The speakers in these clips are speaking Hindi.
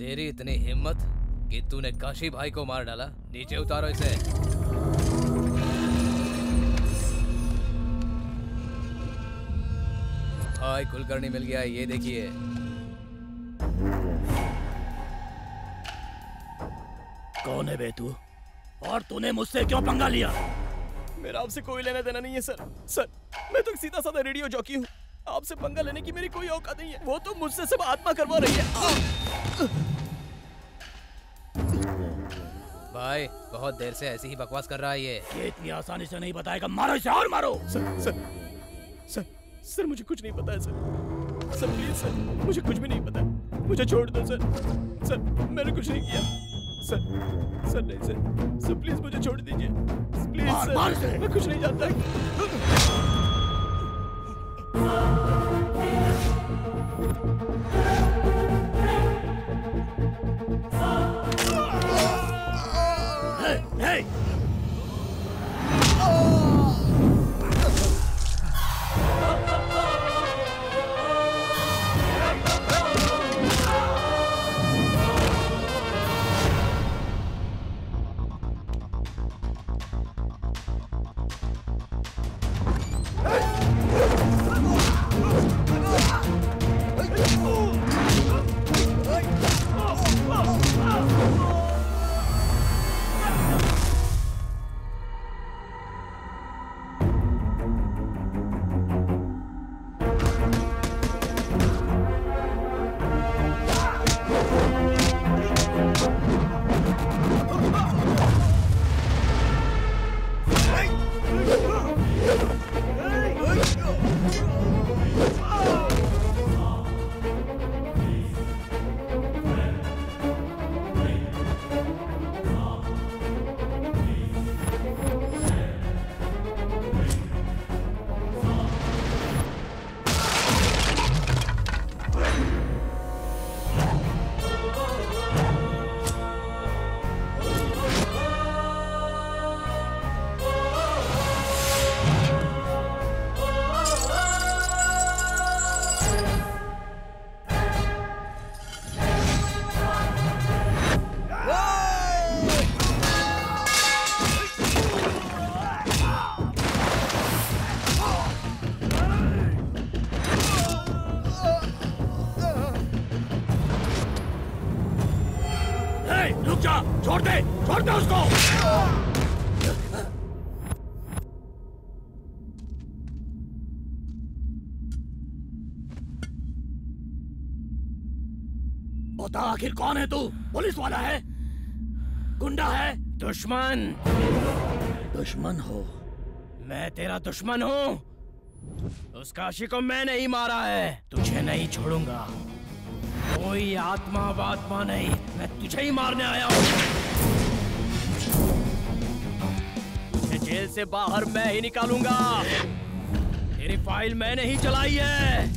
तेरी इतनी हिम्मत कि तूने काशी भाई को मार डाला नीचे उतारो इसे। भाई कुलकर्णी मिल गया ये देखिए। कौन है बे तू? और तूने मुझसे क्यों पंगा लिया? मेरा आपसे कोई लेना देना नहीं है सर। सर मैं तो सीधा साधा रेडियो जॉकी हूँ। आपसे पंगा लेने की मेरी कोई औकात नहीं है। वो तो मुझसे सब आत्मा करवा रही है। भाई बहुत देर से ऐसी ही बकवास कर रहा है ये। ये इतनी आसानी से नहीं बताएगा। मारो इसे और मारो। सर सर सर सर मुझे कुछ नहीं पता है सर। सर प्लीज़ सर मुझे कुछ भी नहीं पता मुझे छोड़ दो सर। सर मैंने कुछ नहीं किया। सर सर नहीं सर। सर प्लीज़ मुझे छोड़ दीजिए। प्लीज़ मार, सर मार मैं कुछ नहीं जानता। हे, हे! कौन है तू? पुलिस वाला है? गुंडा है? दुश्मन। दुश्मन हो। मैं तेरा दुश्मन हूँ। उस काशी को मैंने ही मारा है। तुझे नहीं छोड़ूँगा। कोई आत्मा वात्मा नहीं। मैं तुझे ही मारने आया हूँ। तुझे जेल से बाहर मैं ही निकालूँगा। तेरी फ़ाइल मैंने ही चलाई है।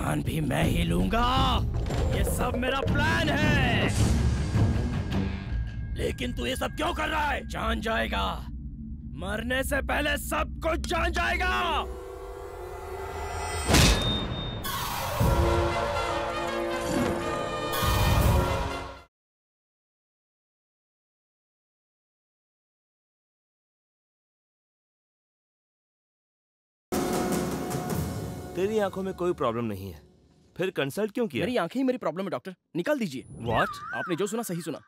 जान भी मैं ही लूँगा। ये सब मेरा प्लान है। लेकिन तू ये सब क्यों कर रहा है? जान जाएगा। मरने से पहले सब कुछ जान जाएगा। तेरी आँखों में कोई प्रॉब्लम नहीं है। फिर कंसल्ट क्यों किया? मेरी आँखें ही मेरी प्रॉब्लम है डॉक्टर निकाल दीजिए। व्हाट आपने जो सुना सही सुना।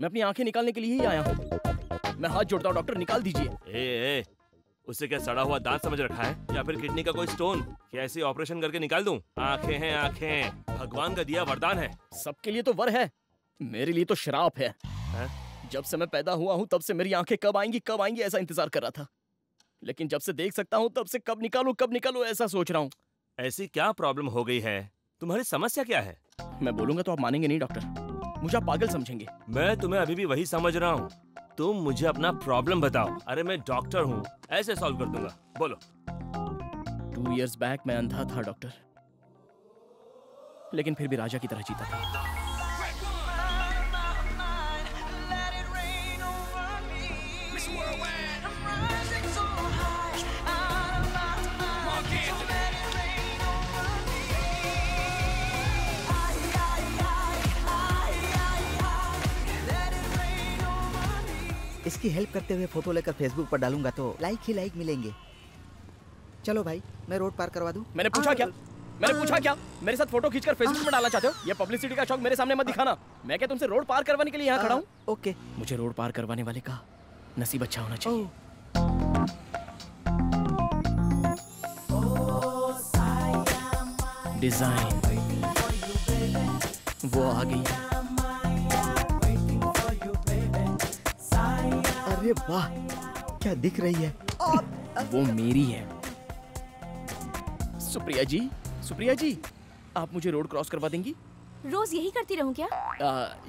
मैं अपनी आँखें निकालने के लिए ही आया हूँ। मैं हाथ जोड़ता हूँ डॉक्टर निकाल दीजिए। ए ए उसे क्या सड़ा हुआ दांत समझ रखा है? या फिर किडनी का कोई स्टोन क्या ऐसे ऑपरेशन करके निकाल दूँ? आँखें हैं आँखें भगवान का दिया वरदान है। सबके लिए तो वर है। मेरे लिए तो शराब है। हैं? जब से मैं पैदा हुआ हूँ तब से मेरी आँखें कब आएँगी कब आएँगी ऐसा इंतज़ार कर रहा था। लेकिन जब से देख सकता हूँ तब से कब निकालूं कब निकालूं ऐसा सोच रहा हूँ। ऐसी क्या प्रॉब्लम हो गई है? तुम्हारी समस्या क्या है? मैं बोलूँगा तो आप मानेंगे नहीं डॉक्टर मुझे आप पागल समझेंगे। मैं तुम्हें अभी भी वही समझ रहा हूँ। तुम मुझे अपना प्रॉब्लम बताओ। अरे मैं डॉक्टर हूँ। ऐसे सॉल्व कर दूँगा। बोलो। टू ईयर्स बैक मैं अंधा था डॉक्टर लेकिन फिर भी राजा की तरह जीता था। इसकी हेल्प करते हुए फ़ोटो लेकर फेसबुक पर डालूँगा तो लाइक ही लाइक मिलेंगे। चलो भाई मैं रोड पार करवा दूँ? मैंने पूछा क्या? मैंने पूछा क्या? मेरे साथ फ़ोटो खींचकर फेसबुक पर डालना चाहते हो? ये पब्लिसिटी का शौक मेरे सामने मत दिखाना। मैं क्या तुमसे रोड पार करवाने के लिए यहाँ खड़ा हूँ? ओके मुझे रोड पार करवाने वाले का नसीब अच्छा होना चाहिए। डिज़ाइन वो आ गई। अरे वाह क्या दिख रही है? वो मेरी है। सुप्रिया जी सुप्रिया जी आप मुझे रोड क्रॉस करवा देंगी? रोज यही करती रहूँ क्या?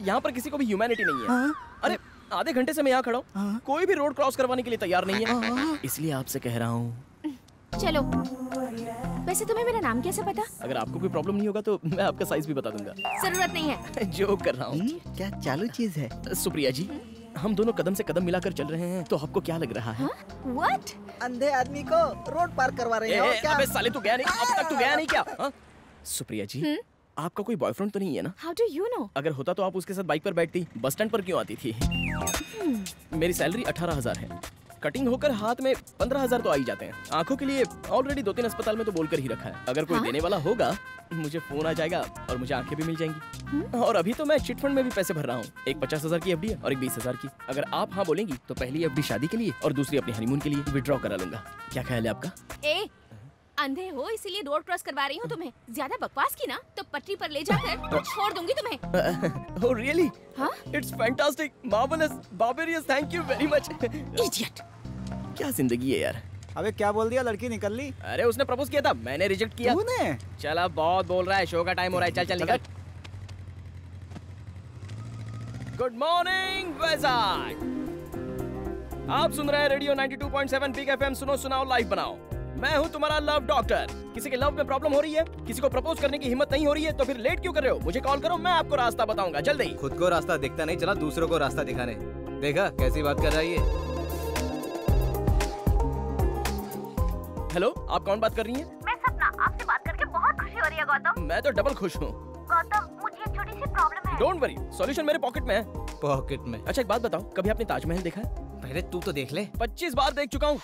यहाँ पर किसी को भी ह्यूमैनिटी नहीं है। हाँ? अरे आधे घंटे से मैं यहाँ खड़ा हूँ। हाँ? कोई भी रोड क्रॉस करवाने के लिए तैयार नहीं है। इसलिए आपसे कह रहा हूँ। चलो वैसे तुम्हें मेरा नाम कैसे पता? अगर आपको कोई प्रॉब्लम नहीं होगा तो मैं आपका साइज़ भी बता दूँगा। ज़रूरत नहीं है। जो कर रहा हूँ। हम्म, क्या चालू चीज़ है? सुप्रिया जी हम दोनों कदम से कदम मिलाकर चल रहे हैं तो आपको क्या लग रहा है? व्हाट अंधे आदमी को रोड पार करवा रहे हैं हो क्या? अबे साले तू गया नहीं। अब तक तू गया नहीं क्या? हाँ? सुप्रिया जी आपका कोई बॉयफ्रेंड तो नहीं है ना? हाउ डू यू नो अगर होता तो आप उसके साथ बाइक पर बैठती बस स्टैंड पर क्यों आती थी? मेरी सैलरी अठारह हज़ार है। कटिंग होकर हाथ में पंद्रह हज़ार तो आई ही जाते हैं। आँखों के लिए ऑलरेडी दो तीन अस्पताल में तो बोलकर ही रखा है। अगर कोई हाँ? देने वाला होगा मुझे फ़ोन आ जाएगा और मुझे आँखें भी मिल जाएँगी। और अभी तो मैं चिटफंड में भी पैसे भर रहा हूँ। एक पचास हज़ार की एफडी है और एक बीस हज़ार की। अगर आप हाँ बोलेंगी तो पहली एफडी शादी के लिए और दूसरी अपने हनीमून के लिए विड्रॉ करा लूँगा। क्या ख्याल है आपका? ए अंधे हो इसीलिए रोड क्रॉस करवा रही हूँ तुम्हें। ज़्यादा बकवास की ना तो पटरी पर ले जाकर छोड़ दूँगी तुम्हें। Oh really? हाँ? It's fantastic marvellous barbarious thank you very much idiot क्या ज़िंदगी है यार। अबे क्या बोल दिया? लड़की निकल ली। अरे उसने प्रपोज किया था। मैंने रिजेक्ट किया। तूने? चल बहुत बोल रहा है। शो का टाइम हो रहा है। चल चल निकल। Good morning Vizag. आप सुन रहे हैं रेडियो 92.7 बिग एफएम सुनो सुनाओ लाइव बनाओ। मैं हूँ तुम्हारा लव डॉक्टर। किसी के लव में प्रॉब्लम हो रही है किसी को प्रपोज करने की हिम्मत नहीं हो रही है तो फिर लेट क्यों कर रहे हो? मुझे कॉल करो मैं आपको रास्ता बताऊँगा जल्दी। खुद को रास्ता दिखता नहीं चला दूसरों को रास्ता दिखाने। देखा कैसी बात कर रही है हेलो आप कौन बात कर रही है? मैं सपना आपसे बात करके बहुत खुशी हो रही है गौतम। मैं तो डबल खुश हूँ। गौतम मुझे एक छोटी सी प्रॉब्लम है। डोंट वरी सॉल्यूशन मेरे पॉकेट में है। पॉकेट में। अच्छा एक बात बताओ कभी आपने ताजमहल देखा है? पहले तू तो देख ले। 25 बार देख चुका हूँ।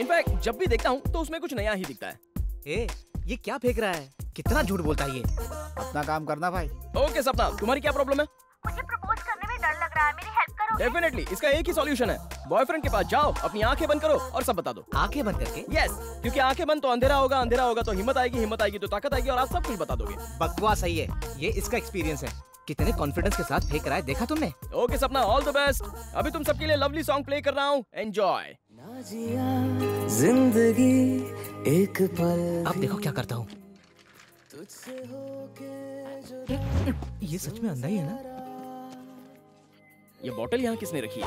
इनफैक्ट जब भी देखता हूँ तो उसमें कुछ नया ही दिखता है। ए ये क्या फेंक रहा है? कितना झूठ बोलता है ये? अपना काम करना भाई। ओके सपना तुम्हारी क्या प्रॉब्लम है? मुझे प्रपोज करने में डर लग रहा है। मेरी हेल्प करो डेफिनेटली इसका एक ही सॉल्यूशन है। बॉयफ्रेंड के पास जाओ अपनी आँखें बंद करो और सब बता दो। आँखें बंद करके? यस yes, क्योंकि आँखें बंद तो अंधेरा होगा अंधेरा होगा तो हिम्मत आएगी हिम्मत आएगी तो ताकत आएगी और आप सब कुछ बता दोगे। बकवास सही है। ये इसका एक्सपीरियंस है। कितने कॉन्फिडेंस के साथ फेंक रहा है देखा तुमने? ओके सपना ऑल द बेस्ट अभी तुम सबके लिए लवली सॉन्ग प्ले कर रहा हूँ। एंजॉय ज़िंदगी एक पल अब देखो क्या करता हूँ। ये सच में अंधा ही है ना? ये बॉटल यहाँ किसने रखी है?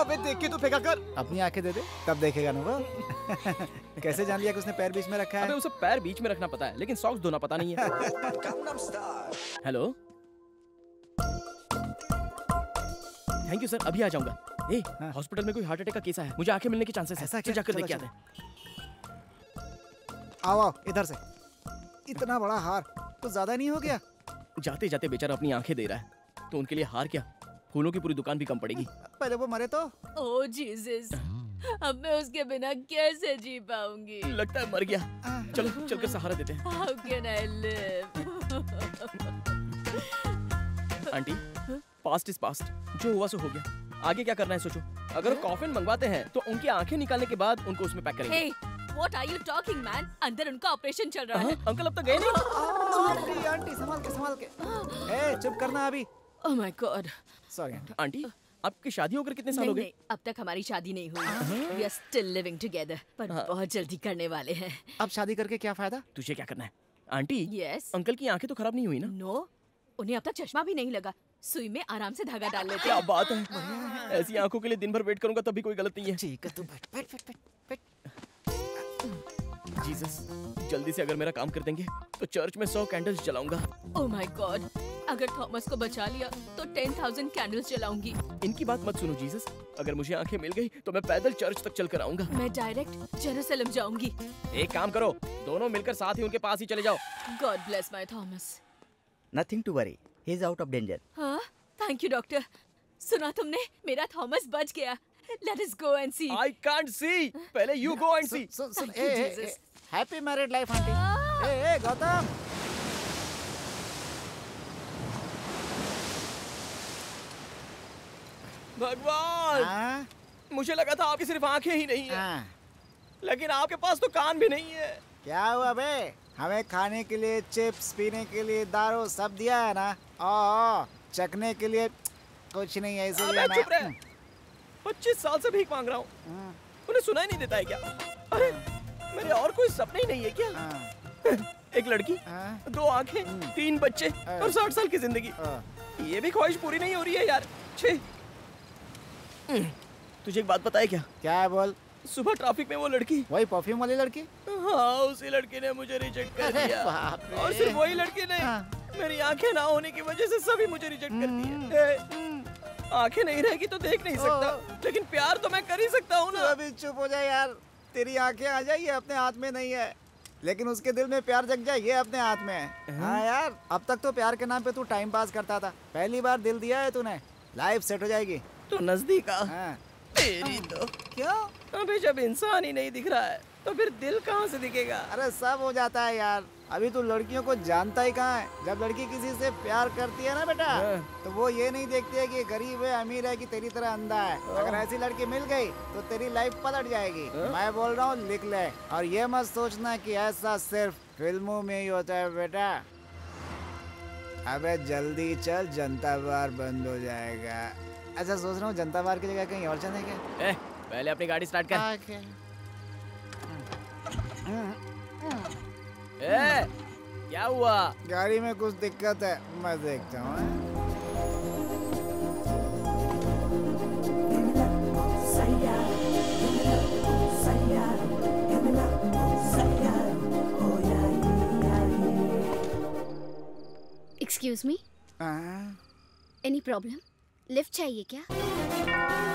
अबे देख के तो फेंका कर। अपनी आँखें दे दे तब देखेगा ना वो। कैसे जान लिया कि उसने पैर बीच में रखा है? अबे उसे पैर बीच में रखना पता है लेकिन सॉक्स धोना पता नहीं है। हेलो थैंक यू सर अभी आ जाऊँगा। ए हाँ। हॉस्पिटल में कोई हार्ट अटैक का केस है मुझे आँखें मिलने के चांसेस है। ऐसा क्या? जाकर देख के आते हैं। आओ आओ इधर से। इतना बड़ा हार तो ज़्यादा नहीं हो गया? जाते जाते बेचारा अपनी आँखें दे रहा है। तो उनके लिए हार क्या? फूलों की पूरी दुकान भी कम पड़ेगी। पहले वो मरे तो? ओह जीसस अब मैं उसके बिना कैसे जी पाऊँगी? लगता है मर गया। चलो चलकर सहारा देते हैं। How can I live aunty past is past जो हुआ सो हो गया। आगे क्या करना है सोचो। अगर कॉफिन मंगवाते हैं तो उनकी आँखें निकालने के बाद उनको उसमें पैक करेंगे। Hey what are you talking man अंदर उनका ऑपरेशन चल रहा हाँ, है अंकल अब तो गए नहीं। आंटी आंटी संभाल के संभाल के। ए चुप करना अभी। Oh my God sorry aunty आपकी शादी होकर कितने साल हो गए? अब तक हमारी शादी नहीं हुई। We are still living together पर हाँ। बहुत जल्दी करने वाले हैं। अब शादी करके क्या फ़ायदा? तुझे क्या करना है? आंटी यस अंकल की आँखें तो खराब नहीं हुई ना? नो no, उन्हें अब तक चश्मा भी नहीं लगा। सुई में आराम से धागा डाल लेते क्या हैं बात है? ऐसी आँखों के लिए दिन भर वेट करूँगा तब भी कोई गलत नहीं है। ठीक है तू बैठ बैठ बैठ बैठ। जीसस जल्दी से अगर मेरा काम कर देंगे तो चर्च में सौ कैंडल्स जलाऊँगा। ओह माय गॉड अगर थॉमस को बचा लिया तो टेन थाउज़ेंड कैंडल्स जलाऊँगी। इनकी बात मत सुनो जीसस अगर मुझे आँखें मिल गई तो मैं पैदल चर्च तक चल कर आऊँगा। मैं डायरेक्ट जेरूसलम जाऊँगी। एक काम करो दोनों मिलकर साथ ही उनके पास ही चले जाओ। God bless my Thomas. Nothing to worry he is out of danger हाँ थैंक यू डॉक्टर सुना तुमने मेरा थॉमस बच गया। Let us go and see I can't see पहले यू गो एंड सी सुन ए you, ए, ए. हैप्पी मैरिड लाइफ आंटी ए ए गौतम भगवान! हाँ? मुझे लगा था आपकी सिर्फ़ आँखें ही नहीं है। हाँ। लेकिन आपके पास तो कान भी नहीं है। क्या हुआ बे? हमें खाने के लिए चिप्स पीने के लिए दारू सब दिया है ना? ओ चखने के लिए कुछ नहीं है इसीलिए अबे चुप रहे। पच्चीस साल से भीख मांग रहा हूँ। हम्म, उन्हें सुनाई नहीं देता है क्या? अरे मेरे और कोई सपने ही नहीं है क्या? हाँ, एक लड़की हाँ, दो आँखें तीन बच्चे और साठ साल की ज़िंदगी। हाँ। ये भी ख्वाहिश पूरी नहीं हो रही है यार। छे। तुझे एक बात पता है क्या? क्या है बोल? सुबह ट्रैफ़िक में वो लड़की। वही परफ्यूम वाली लड़की? हाँ उसी लड़की ने मुझे रिजेक्ट कर दिया। और सिर्फ़ वही लड़की नहीं हाँ। मेरी आँखें ना होने की वजह से सभी मुझे रिजेक्ट कर दिए। ए, आँखें नहीं रहेगी तो देख नहीं सकता। लेकिन प्यार तो मैं कर ही सकता हूँ ना। अभी चुप हो जाए यार। तेरी आँखें आ जाइए अपने हाथ में नहीं है। लेकिन उसके दिल में प्यार जग जाए ये अपने हाथ में है। हाँ? यार अब तक तो प्यार के नाम पे तू टाइम पास करता था। पहली बार दिल दिया है तूने। लाइफ सेट हो जाएगी। तो नज़दीक आ। हाँ। तेरी तो। क्यों? अबे जब इंसान ही नहीं दिख रहा है तो फिर दिल कहाँ से दिखेगा? अरे सब हो जाता है यार। अभी तू लड़कियों को जानता ही कहाँ है। जब लड़की किसी से प्यार करती है ना बेटा हाँ। तो वो ये नहीं देखती है कि गरीब है अमीर है कि तेरी तरह अंधा है। अगर ऐसी लड़की मिल गई तो तेरी लाइफ पलट जाएगी। मैं बोल रहा हूँ लिख ले। और ये मत सोचना कि ऐसा सिर्फ़ फ़िल्मों में ही होता है बेटा। अबे जल्दी चल जनता बार बंद हो जाएगा। अच्छा सोच रहा हूँ जनता बार की जगह कहीं और चले क्या ए, पहले अपनी गाड़ी स्टार्ट कर। ए, क्या हुआ? गाड़ी में कुछ दिक्कत है। मैं देखता हूँ? एक्सक्यूज मी हाँ। एनी प्रॉब्लम लिफ्ट चाहिए क्या?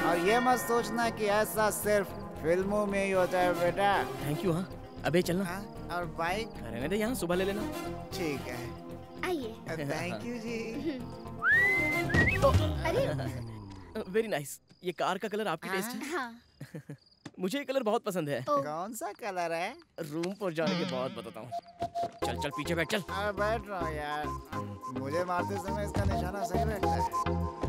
और ये मत सोचना कि ऐसा सिर्फ़ फ़िल्मों में ही होता है बेटा। थैंक यू हाँ। अबे चलना। हाँ? और बाइक रहने दे यहाँ सुबह ले लेना। ठीक है। आइए। थैंक यू जी। तो, अरे वेरी नाइस ये कार का कलर आपकी टेस्ट है? हाँ। मुझे ये कलर बहुत पसंद है। ओ। कौन सा कलर है? रूम पर जाने के बाद बताता हूँ। चल चल पीछे बैठ चल। बैठ रहा हूँ यार। मुझे मारते समय इसका निशाना सही बैठता है।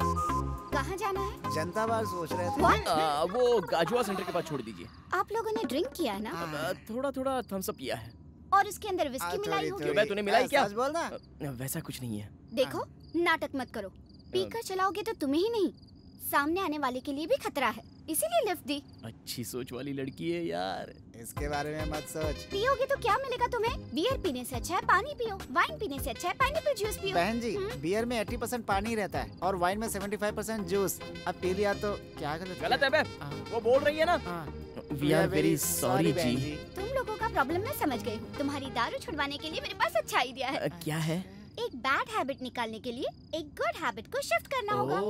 कहाँ जाना है? जनता बार सोच रहे थे। आ, वो गाजुआ सेंटर के पास छोड़ दीजिए। आप लोगों ने ड्रिंक किया है ना? थोड़ा थोड़ा थम्स अप किया है। और उसके अंदर हाँ, विस्की मिलाई थोड़ी- होगी? क्यों तूने मिलाई क्या? बोलना? बोल ना वैसा कुछ नहीं है। देखो नाटक मत करो। पीकर चलाओगे तो तुम्हें ही नहीं। सामने आने वाले के लिए भी खतरा है। इसीलिए लिफ्ट दी। अच्छी सोच वाली लड़की है यार। इसके बारे में मत सोच। पियोगे तो क्या मिलेगा तुम्हें? बियर पीने से अच्छा है पानी पियो वाइन पीने से अच्छा है पाइनएप्पल जूस पियो। बहन जी हम्म? बियर में 80 परसेंट पानी रहता है और वाइन में 75 परसेंट जूस अब पी लिया तो क्या गलत गलत है बे। हाँ। वो बोल रही है ना। हाँ। वी आर वेरी सॉरी जी। तुम लोगों का प्रॉब्लम मैं समझ गई हूँ। तुम्हारी दारू छुड़वाने के लिए मेरे पास अच्छा आइडिया है। क्या है? एक बैड हैबिट निकालने के लिए एक गुड हैबिट को शिफ्ट करना होगा।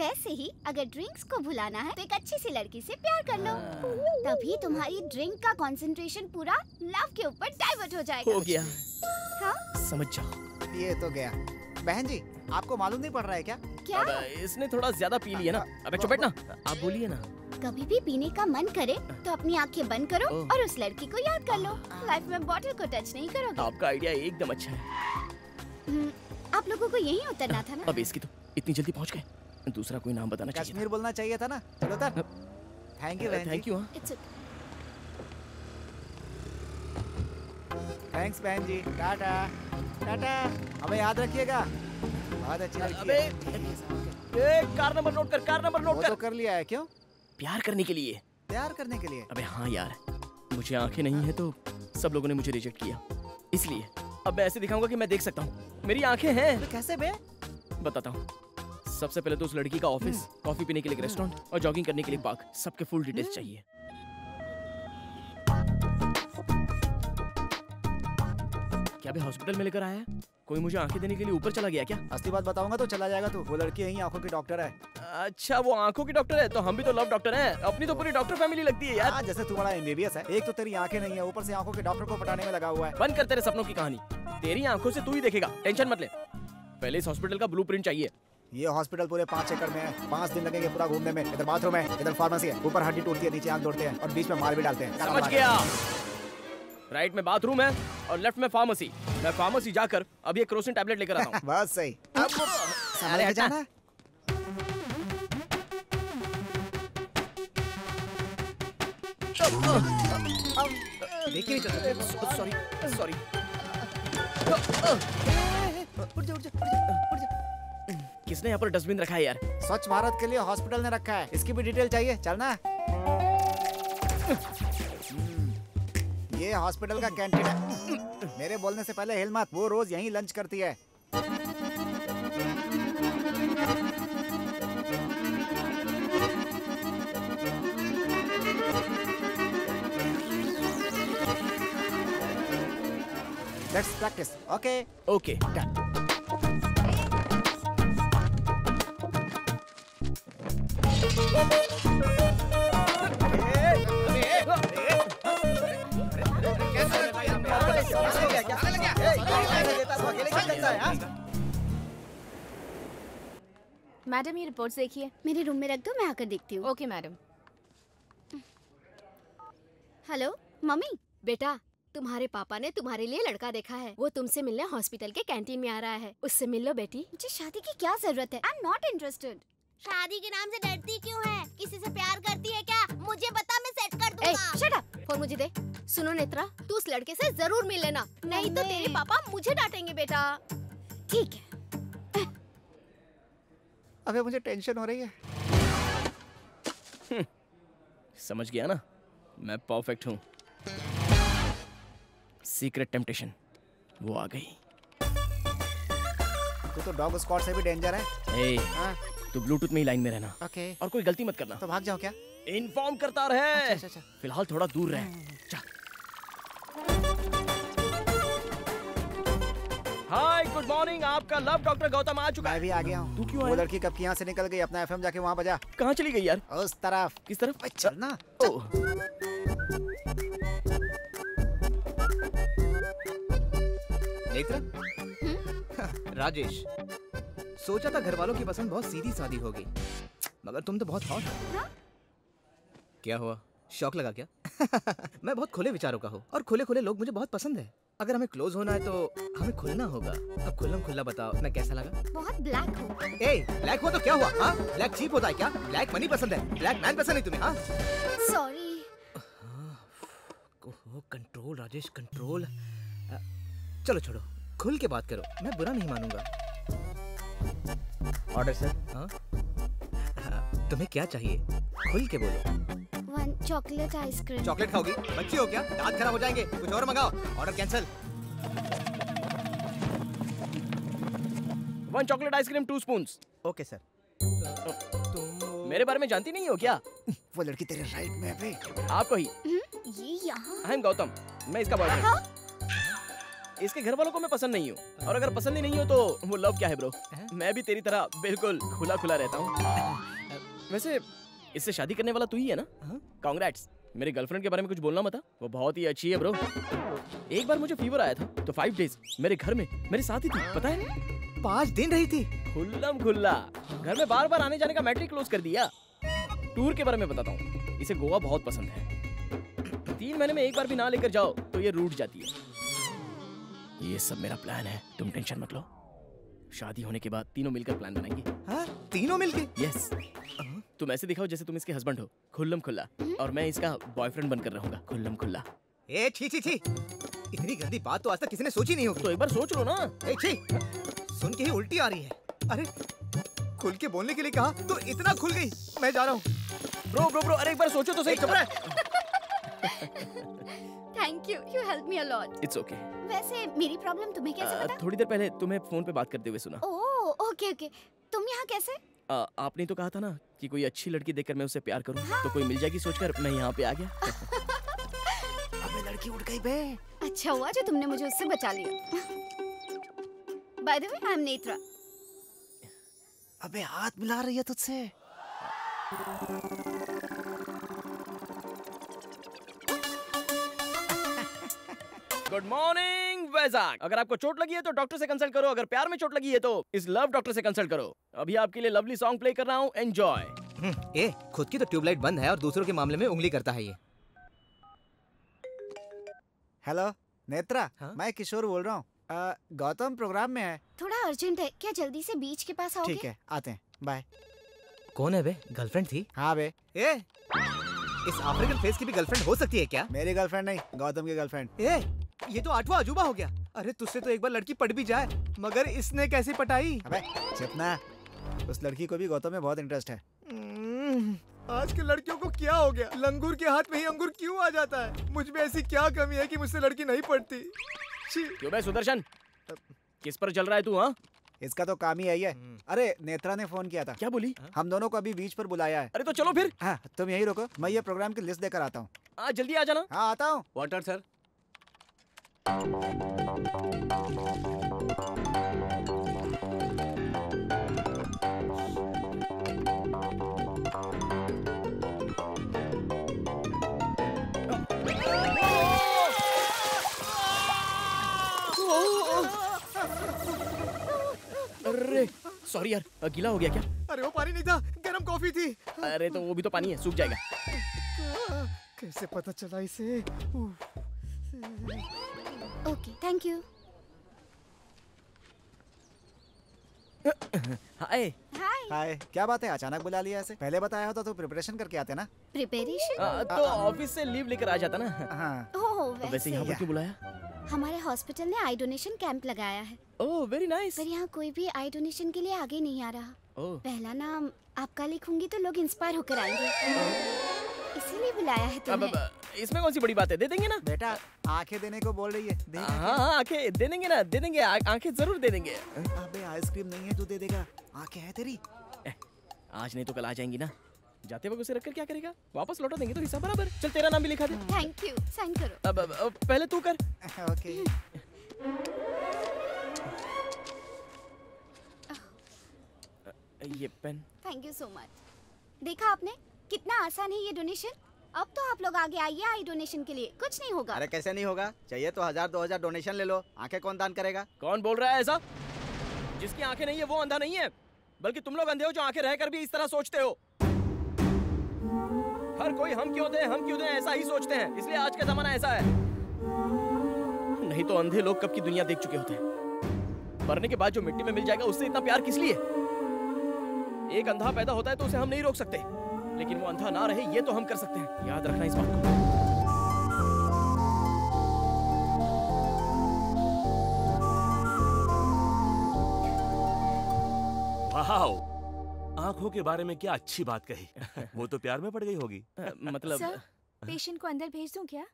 वैसे ही अगर ड्रिंक्स को भुलाना है तो एक अच्छी सी लड़की से प्यार कर लो। तभी तुम्हारी ड्रिंक का कंसंट्रेशन पूरा लव के ऊपर डाइवर्ट हो जाएगा। हो गया। हाँ? समझ जाओ। ये तो गया। बहन जी आपको मालूम नहीं पड़ रहा है क्या? क्या? इसने थोड़ा ज़्यादा पी लिया ना। अबे चुप बैठ ना आप बोलिए ना। कभी भी पीने का मन करे तो अपनी आँखें बंद करो और उस लड़की को याद कर लो। लाइफ में बॉटल को टच नहीं करोगे। आपका आइडिया एकदम अच्छा है। हम्म, आप लोगों को यही उतरना था ना? अब इसकी तो इतनी जल्दी पहुँच गए। दूसरा कोई नाम बताना चाहिए कश्मीर बोलना चाहिए था ना। चलो तर थैंक यू थैंक यू हाँ। थैंक्स बहन जी टाटा टाटा हमें याद रखिएगा। बहुत अच्छी लड़की अबे, कार नंबर नोट कर कार नंबर वो नोट तो कर। कर लिया है क्यों? प्यार करने के लिए। प्यार करने के लिए? अबे हाँ यार। मुझे आँखें नहीं है तो सब लोगों ने मुझे रिजेक्ट किया। इसलिए अब मैं ऐसे दिखाऊँगा कि मैं देख सकता हूँ। मेरी आँखें हैं। तो कैसे बे? बताता हूँ। सबसे पहले तो उस लड़की का ऑफ़िस कॉफ़ी पीने के लिए रेस्टोरेंट और जॉगिंग करने के लिए पार्क सबके फुल डिटेल्स चाहिए। क्या भी हॉस्पिटल में लेकर आया कोई मुझे आँखें देने के लिए ऊपर चला गया क्या? असली बात बताऊँगा तो चला जाएगा तू। वो लड़की यही आँखों की डॉक्टर है। अच्छा वो आँखों की डॉक्टर है तो हम भी तो लव डॉक्टर हैं। अपनी तो पूरी डॉक्टर फैमिली लगती है यार। हाँ जैसे तू बड़ा एमबीबीएस है। एक तो तेरी आँखें नहीं है ऊपर से आँखों के डॉक्टर को पटाने में लगा हुआ है। बंद कर तेरे सपनों की कहानी। तेरी आँखों से तू ही देखेगा। टेंशन मत ले। पहले इस हॉस्पिटल का ब्लूप्रिंट चाहिए। ये हॉस्पिटल पूरे पाँच एकड़ में है। पाँच दिन लगेंगे पूरा घूमने में। इधर बाथरूम है इधर फार्मेसी है। ऊपर हड्डी टूटती है नीचे आँख तोड़ते हैं और बीच में माल भी डालते हैं। समझ गया। राइट में बाथरूम है और लेफ़्ट में फार्मेसी मैं फार्मेसी जाकर अभी एक क्रोसिन टैबलेट लेकर आता हूँ। बस सही। अब हटा। जाना। देख के नहीं चल सॉरी सॉरी उठ जा उठ जा, उठ जा। किसने यहाँ पर डस्टबिन रखा है यार? स्वच्छ भारत के लिए हॉस्पिटल ने रखा है। इसकी भी डिटेल चाहिए चलना ये हॉस्पिटल का कैंटीन है। मेरे बोलने से पहले हिल मत वो रोज यहीं लंच करती है। लेट्स मैडम ये रिपोर्ट्स देखिए। मेरे रूम में रख दो मैं आकर देखती हूँ। Okay madam hello mummy? बेटा तुम्हारे पापा ने तुम्हारे लिए लड़का देखा है। वो तुमसे मिलने हॉस्पिटल के कैंटीन में आ रहा है। उससे मिल लो बेटी। मुझे शादी की क्या ज़रूरत है? आई एम नॉट इंटरेस्टेड शादी के नाम से डरती क्यों है? किसी से प्यार करती है क्या? मुझे बता मैं सेट कर ए शट अप फ़ोन मुझे दे? सुनो नेत्रा तू उस लड़के से ज़रूर मिल लेना नहीं तो तेरे पापा मुझे डांटेंगे बेटा। ठीक है। अबे मुझे टेंशन हो रही है। समझ गया ना? मैं परफेक्ट हूँ। सीक्रेट टेम्पटेशन वो आ गई। तू तो डॉग स्क्वाड से भी डेंजर है। ए, हाँ। तू ब्लूटूथ में ही लाइन में रहना। ओके और कोई गलती मत करना। तो भाग जाओ क्या? इन्फॉर्म करता रहे। अच्छा, अच्छा। फ़िलहाल थोड़ा दूर रहे। हाय गुड मॉर्निंग आपका लव डॉक्टर गौतम आ चुका मैं है भी आ गया हूँ। तू क्यों वो लड़की कब की यहाँ से निकल गई? अपना एफएम जाके वहाँ बजा। कहाँ चली गई यार? उस तरफ़। किस तरफ़? चलना ओह, नेत्रा? राजेश सोचा था घर वालों की पसंद बहुत सीधी सादी होगी। मगर तुम तो बहुत हॉट हो? क्या हुआ? शौक लगा क्या? मैं बहुत खुले विचारों का हूँ और खुले खुले लोग मुझे बहुत पसंद है। अगर हमें क्लोज होना है तो हमें खुलना होगा। अब खुल्लम खुल्ला बताओ मैं कैसा लगा? बहुत ब्लैक हो। ए ब्लैक हुआ तो क्या हुआ हाँ? ब्लैक चीप होता है क्या? ब्लैक मनी पसंद है। ब्लैक मैन पसंद है तुम्हें हाँ? सॉरी कंट्रोल राजेश कंट्रोल चलो छोड़ो खुल के बात करो मैं बुरा नहीं मानूँगा। ऑर्डर सर हाँ हाँ, तुम्हें क्या चाहिए? खुल के बोलो। One chocolate ice cream chocolate खाओगी? बच्ची हो क्या? दांत खराब हो जाएँगे। कुछ और मंगाओ। Order cancel one chocolate ice cream two spoon okay sir मेरे बारे में जानती नहीं हो क्या? वो लड़की तेरे राइट में है आपको ही। ये यहाँ। आई एम गौतम मैं इसका बॉयफ्रेंड इसके घर वालों को मैं पसंद नहीं हूँ। और अगर पसंद ही नहीं हो तो वो लव क्या है ब्रो मैं भी तेरी तरह बिल्कुल खुला खुला रहता हूँ। वैसे इससे शादी करने वाला तू ही है ना? कांग्रेट्स मेरे गर्लफ्रेंड के बारे में कुछ बोलना मत वो बहुत ही अच्छी है ब्रो एक बार मुझे फीवर आया था तो फाइव डेज़ मेरे घर में मेरे साथ ही थी पता है? पाँच दिन रही थी। खुल्लम खुल्ला। घर में बार बार आने जाने का मैट्रिक क्लोज कर दिया। टूर के बारे में बताता हूँ। इसे गोवा बहुत पसंद है। तीन महीने में एक बार भी ना लेकर जाओ तो ये रूट जाती है। ये सब मेरा प्लान है तुम टेंशन मत लो। शादी होने के बाद तीनों मिलकर प्लान बनाएँगे। हाँ तीनों मिलके? यस तुम ऐसे दिखाओ जैसे तुम इसके हस्बैंड हो। खुल्लम खुल्ला। और मैं इसका बॉयफ्रेंड बनकर रहूँगा। खुल्लम खुल्ला। ए छी छी छी। इतनी गंदी बात तो आज तक किसी ने सोची नहीं होगी। तो एक बार सोच लो ना। ए छी। सुन के ही उल्टी आ रही है। अरे खुल के बोलने के लिए कहा तो इतना खुल गई। मैं जा रहा हूँ। ब्रो ब्रो ब्रो अरे एक बार सोचो तो सही चुप रह। Thank you you help me a lot it's okay वैसे मेरी प्रॉब्लम तुम्हें कैसे पता? थोड़ी देर पहले तुम्हें फ़ोन पे बात करते हुए सुना। Oh okay okay. तुम यहाँ कैसे? आ, आपने तो कहा था ना कि कोई अच्छी लड़की देखकर मैं उससे प्यार करूँ तो कोई मिल जाएगी सोचकर? मैं यहाँ पे आ गया। अबे लड़की उठ गई बे। अच्छा हुआ जो तुमने मुझे उससे बचा लिया। By the way I am Netra अबे हाथ मिला रही है तुझसे। Good morning Vizag. अगर आपको चोट लगी है तो डॉक्टर से कंसल्ट करो अगर प्यार में चोट लगी है तो इस लव डॉक्टर से कंसल्ट करो। अभी आपके लिए लवली सॉन्ग प्ले कर रहा हूँ एंजॉय हम्म, ए खुद की तो ट्यूबलाइट बंद है और दूसरों के मामले में उंगली करता है ये। हेलो नेत्रा हाँ? मैं किशोर बोल रहा हूँ। गौतम प्रोग्राम में है। थोड़ा अर्जेंट है क्या जल्दी से बीच के पास आओगे? ठीक है आते हैं बाय कौन है बे? गर्लफ्रेंड थी? हाँ बे। ए इस अफ्रीकन फेस की भी गर्लफ्रेंड हो सकती है क्या? मेरी गर्लफ्रेंड नहीं गौतम की गर्लफ्रेंड ए ये तो आठवा अजूबा हो गया। अरे तुझसे तो एक बार लड़की पट भी जाए मगर इसने कैसे पटाई अबे चिपना उस लड़की को भी गौतम में बहुत इंटरेस्ट है। हम्म, आज के लड़कियों को क्या हो गया? लंगूर के हाथ में ही अंगूर क्यों आ जाता है? मुझमें ऐसी क्या कमी है कि मुझसे लड़की नहीं पड़ती क्यों बे सुदर्शन? किस पर चल रहा है तू हाँ? इसका तो काम ही यही है। अरे नेत्रा ने फ़ोन किया था। क्या बोली? हम दोनों को अभी बीच पर बुलाया है। अरे तो चलो फिर। हाँ तुम यही रोको मैं ये प्रोग्राम की लिस्ट देकर आता हूँ। आज जल्दी आ जाना। हाँ आता हूँ। वाटर सर अरे सॉरी यार गीला हो गया क्या? अरे वो पानी नहीं था गर्म कॉफ़ी थी। अरे तो वो भी तो पानी है सूख जाएगा। कैसे पता चला इसे। Okay thank you hi hi hi क्या बात? है अचानक बुला लिया ऐसे? पहले बताया होता तो प्रिपरेशन करके आते ना? प्रिपरेशन तो ऑफ़िस से लीव लेकर आ जाता ना? हाँ। ओह तो वैसे यहाँ पर क्यों बुलाया? हमारे हॉस्पिटल ने आई डोनेशन कैंप लगाया है। ओह वेरी नाइस पर यहाँ कोई भी आई डोनेशन के लिए आगे नहीं आ रहा। ओह। पहला नाम आपका लिखूँगी तो लोग इंस्पायर होकर आएँगे। इसीलिए बुलाया है अब तुम्हें। अब, इसमें कौन सी बड़ी बात है? दे देंगे ना? बेटा आँखें देने को बोल रही है। दे हाँ हाँ आँखें दे देंगे ना दे देंगे। आँखें ज़रूर दे देंगे। अबे आइसक्रीम नहीं है तू दे देगा। आँखें हैं तेरी। आज नहीं तो कल आ जाएँगी ना। जाते वक्त उसे रखकर क्या करेगा? वापस लौटा देंगे तो हिसाब बराबर। चल तेरा नाम भी लिखा दे। थैंक यू साइन करो। अब, अब, अब पहले तू कर। ओके। ये pen. Thank you so much देखा आपने? कितना आसान है ये डोनेशन। अब तो आप लोग आगे आइए आई डोनेशन के लिए। कुछ नहीं होगा। अरे कैसे नहीं होगा? चाहिए तो हज़ार दो हज़ार डोनेशन ले लो। आँखें कौन दान करेगा? कौन बोल रहा है ऐसा? जिसकी आँखें नहीं है वो अंधा नहीं है। बल्कि तुम लोग अंधे हो जो आँखें रहकर भी इस तरह सोचते हो। हर कोई हम क्यों दे हम क्यों दे ऐसा ही सोचते हैं। इसलिए आज का जमाना ऐसा है। नहीं तो अंधे लोग कब की दुनिया देख चुके होते हैं? मरने के बाद जो मिट्टी में मिल जाएगा उससे इतना प्यार किस लिए? एक अंधा पैदा होता है तो उसे हम नहीं रोक सकते। लेकिन वो अंधा ना रहे ये तो हम कर सकते हैं। याद रखना इस बात को। आँखों के बारे में क्या अच्छी बात कही। वो तो प्यार में पड़ गई होगी। मतलब सर पेशेंट को अंदर भेज दूँ क्या?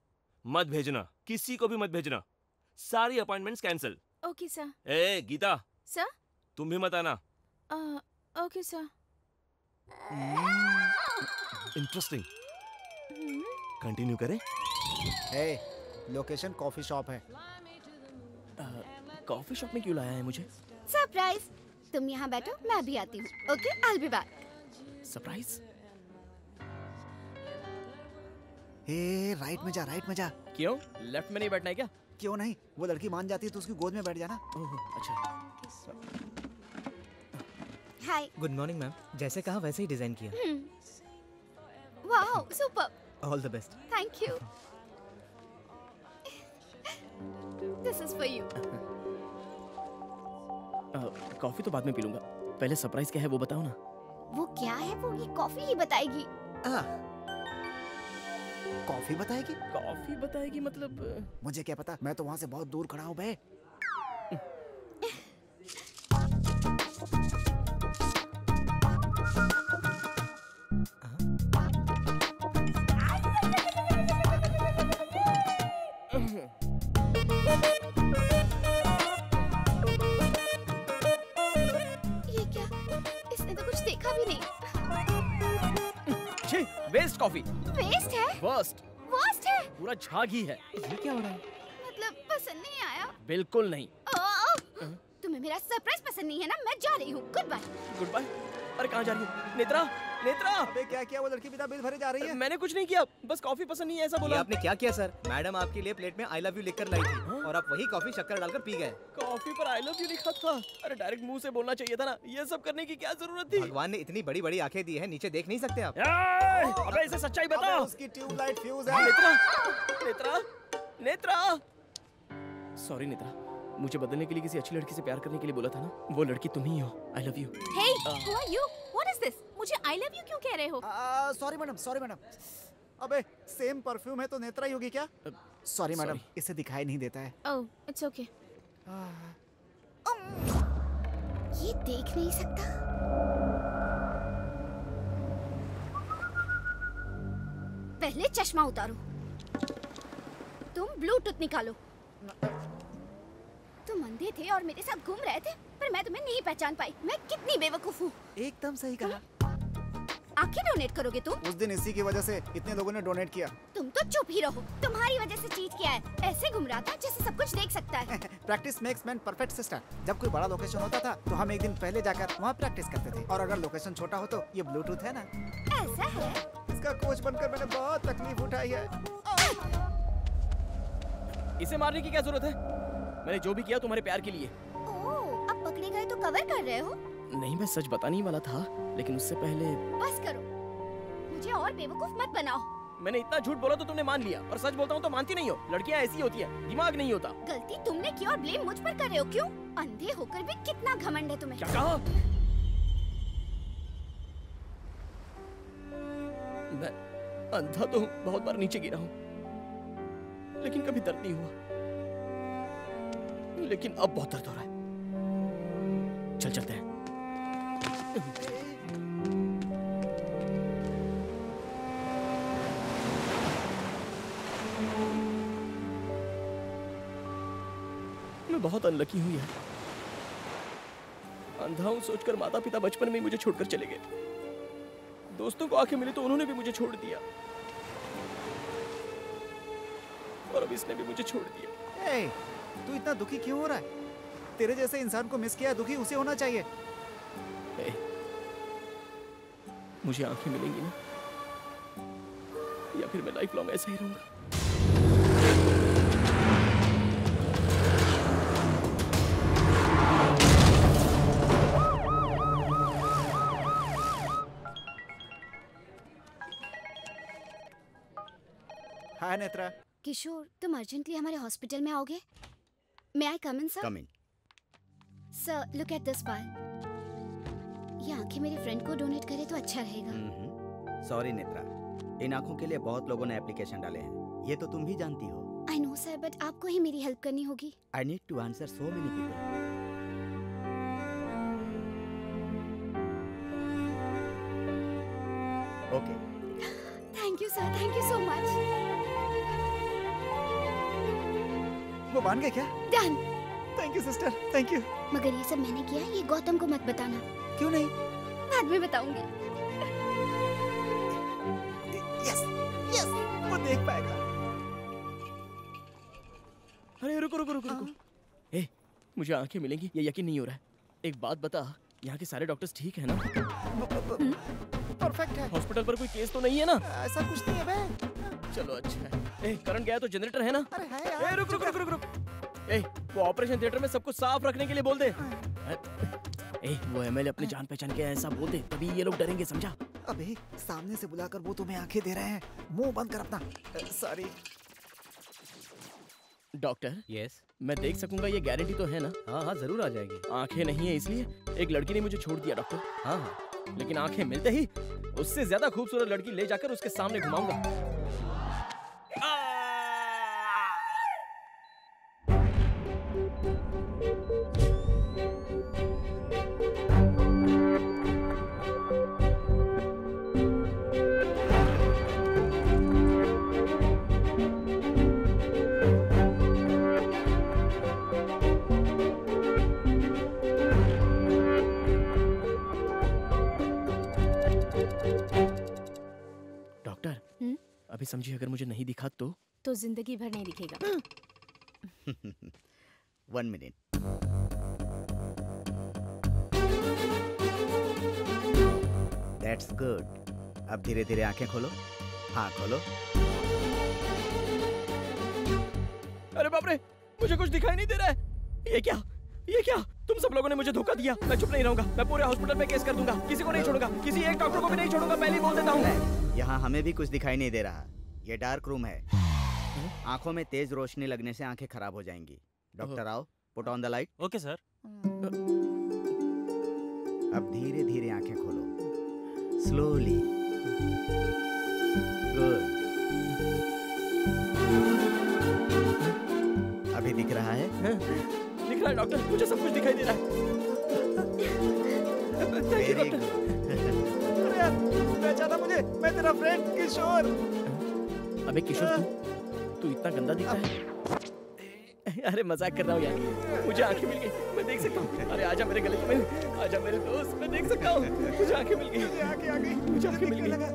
मत भेजना। किसी को भी मत भेजना। सारी अपॉइंटमेंट्स कैंसिल। Okay sir. ए गीता। सर? तुम भी मत आना। Okay sir. इंटरेस्टिंग कंटिन्यू करें। ए लोकेशन कॉफ़ी शॉप है। कॉफ़ी शॉप में क्यों लाया है मुझे? सरप्राइज़ तुम यहाँ बैठो मैं भी आती हूँ। Okay I be back surprise A right में जा राइट में जा। क्यों? लेफ़्ट में नहीं बैठना है क्या? क्यों नहीं? वो लड़की मान जाती है तो उसकी गोद में बैठ जाना। ओह अच्छा। हाय गुड मॉर्निंग मैम जैसे कहा वैसे ही डिज़ाइन किया। Wow super all the best thank you this is for you coffee तो बाद में पी लूँगा पहले सरप्राइज़ क्या है वो बताओ ना। वो क्या है? वो ये कॉफ़ी ही बताएगी। कॉफ़ी बताएगी? कॉफ़ी बताएगी मतलब मुझे क्या पता? मैं तो वहाँ से बहुत दूर खड़ा हूँ बे। वर्स्ट वर्स्ट है? पूरा झाग ही है। ये क्या हो रहा है? मतलब पसंद नहीं आया। बिल्कुल नहीं। ओह, तुम्हें मेरा सरप्राइज़ पसंद नहीं है ना? मैं जा रही हूँ। गुड बाय गुड बाय अरे कहाँ जा रही हूँ? नेत्रा? नेत्रा! अबे क्या किया? वो लड़की बिना बिल भरे जा रही है। मैंने कुछ नहीं किया। बस कॉफ़ी पसंद नहीं है ऐसा बोला। आपने क्या किया सर? मैडम आपके लिए प्लेट में आई लव यू लिखकर लाई थी और आप वही कॉफ़ी शक्कर डालकर पी गए। कॉफ़ी पर आई लव यू लिखा था। अरे डायरेक्ट मुँह से बोलना चाहिए था ना। ये सब करने की क्या ज़रूरत थी? भगवान ने इतनी बड़ी बड़ी आँखें दी है नीचे देख नहीं सकते आप। अबे इसे सच्चाई बता अबे उसकी ट्यूबलाइट फ्यूज है। नेत्रा! नेत्रा! नेत्रा! सॉरी नेत्रा। मुझे बदलने के लिए किसी अच्छी लड़की से प्यार करने के लिए बोला था ना? वो लड़की तुम ही हो। I love you Hey, who are you? What is this? मुझे I love you क्यों कह रहे हो? सॉरी मैडम सॉरी मैडम अबे सेम परफ्यूम है तो नेत्रा ही होगी क्या? सॉरी मैडम इसे दिखाई नहीं देता है। Oh, it's okay. ये देख नहीं सकता। पहले चश्मा उतारो। तुम ब्लूटूथ निकालो। तुम अंधे थे और मेरे साथ घूम रहे थे पर मैं तुम्हें नहीं पहचान पाई। मैं कितनी बेवकूफ़ हूँ। एकदम सही कहा। आँखें डोनेट करोगे तुम? उस दिन इसी की वजह से इतने लोगों ने डोनेट किया। तुम तो चुप ही रहो। तुम्हारी वजह से चीज़ किया है। ऐसे घूम रहा था जैसे सब कुछ देख सकता है। Practice makes man perfect sister जब कोई बड़ा लोकेशन होता था तो हम एक दिन पहले जाकर वहाँ प्रैक्टिस करते थे। और अगर लोकेशन छोटा हो तो ये ब्लूटूथ है ना? ऐसा है? इसका कोच बनकर मैंने बहुत तकलीफ़ उठाई है। इसे मारने की क्या ज़रूरत है? मैंने जो भी किया तुम्हारे प्यार के लिए। ओह, अब पकड़े गए तो कवर कर रहे हो? नहीं मैं सच बताने वाला था लेकिन उससे पहले बस करो। मुझे और बेवकूफ़ मत बनाओ। मैंने इतना झूठ बोला तो तुमने मान लिया और सच बोलता हूँ तो मानती नहीं हो। लड़कियाँ ऐसी होती है दिमाग नहीं होता। गलती तुमने की और ब्लेम मुझ पर कर रहे हो क्यों? अंधे होकर भी कितना घमंड है तुम्हें? क्या कहा? मैं अंधा तो हूँ बहुत बार नीचे गिरा हूँ लेकिन कभी दर्द नहीं हुआ। लेकिन अब बहुत दर्द हो रहा है। चल चलते हैं। मैं बहुत अनलकी हूँ। यार अंधा हूँ सोचकर माता पिता बचपन में ही मुझे छोड़कर चले गए। दोस्तों को आँखें मिली तो उन्होंने भी मुझे छोड़ दिया। और अब इसने भी मुझे छोड़ दिया। ए, तू इतना दुखी क्यों हो रहा है? तेरे जैसे इंसान को मिस किया दुखी उसे होना चाहिए। ए, मुझे आँखें मिलेंगी ना? या फिर मैं लाइफ लॉन्ग ऐसा ही रहूँगा? हाय नेत्रा। किशोर तुम अर्जेंटली हमारे हॉस्पिटल में आओगे? May I come in sir come in sir look at this file ये आँखें मेरे फ्रेंड को डोनेट करे तो अच्छा रहेगा। सॉरी नेत्रा। इन आँखों के लिए बहुत लोगों ने एप्लीकेशन डाले हैं। ये तो तुम भी जानती हो। आई नो सर बट आपको ही मेरी हेल्प करनी होगी। I need to answer so many people okay thank you sir thank you so much वो मान गए क्या? Done thank you sister thank you मगर ये सब मैंने किया ये गौतम को मत बताना। क्यों नहीं? बाद में बताऊँगी। यस यस वो देख पाएगा। अरे रुको रुको रुको रुको। ए मुझे आँखें मिलेंगी ये यकीन नहीं हो रहा है। एक बात बता यहाँ के सारे डॉक्टर्स ठीक है ना? परफेक्ट है। हॉस्पिटल पर कोई केस तो नहीं है ना? ऐसा कुछ नहीं है बे। चलो अच्छा है। ए करंट गया तो जनरेटर है ना? अरे है यार ए यार। रुक रुक रुक रुक रुक। ए वो ऑपरेशन थिएटर में सब कुछ साफ़ रखने के लिए बोल दे। ए वो एमएलए अपनी जान पहचान के ऐसा बोल दे तभी ये लोग डरेंगे समझा? अबे सामने से बुलाकर वो तुम्हें आँखें दे रहे हैं। मुँह बंद कर अपना। सॉरी। डॉक्टर? यस मैं देख सकूँगा ये गारंटी तो है ना? हाँ हाँ ज़रूर आ जाएगी। आँखें नहीं है इसलिए एक लड़की ने मुझे छोड़ दिया डॉक्टर। हाँ हाँ। लेकिन आँखें मिलते ही उससे ज़्यादा खूबसूरत लड़की ले जाकर उसके सामने घुमाऊँगा। अभी समझिए अगर मुझे नहीं दिखा तो? तो ज़िंदगी भर नहीं दिखेगा। वन मिनट दैट्स गुड अब धीरे धीरे आँखें खोलो। हाँ खोलो। अरे बाप रे मुझे कुछ दिखाई नहीं दे रहा है। ये क्या? ये क्या? तुम सब लोगों ने मुझे धोखा दिया। मैं चुप नहीं रहूँगा। मैं पूरे हॉस्पिटल में केस कर दूँगा। किसी को नहीं छोड़ूँगा। किसी एक डॉक्टर को भी नहीं छोड़ूँगा। पहले बोल देता हूँ। यहाँ हमें भी कुछ दिखाई नहीं दे रहा। ये डार्क रूम है। आँखों में तेज रोशनी लगने से आँखें खराब हो जाएँगी। डॉक्टर आओ put on the light okay sir. अब धीरे धीरे आँखें खोलो। स्लोली गुड अभी दिख रहा है? दिख रहा है डॉक्टर मुझे सब कुछ दिखाई दे रहा है। वेरी। गुड अरे यार पहचाना मुझे मैं तेरा फ्रेंड किशोर। अबे किशोर तू तू इतना गंदा दिखता है। अरे मज़ाक कर रहा हूँ यार। मुझे आँखें मिल गई। मैं देख सकता हूँ। अरे आजा मेरे गले में। आजा मेरे दोस्त। मैं देख सकता हूँ। मुझे आँखें मिल गई। मुझे आँखें आ गई। मुझे आँखें मिल गई। लगा।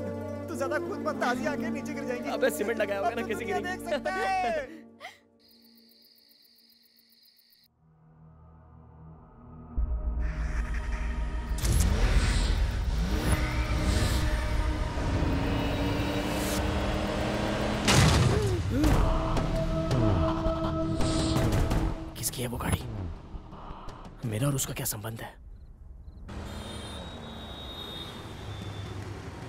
तू ज़्यादा खुद मत ताजी आँखें नीचे गिर जाएँगी। अबे सीमेंट लगाया होगा ना तू किसी की देख सकता है? उसका क्या संबंध है?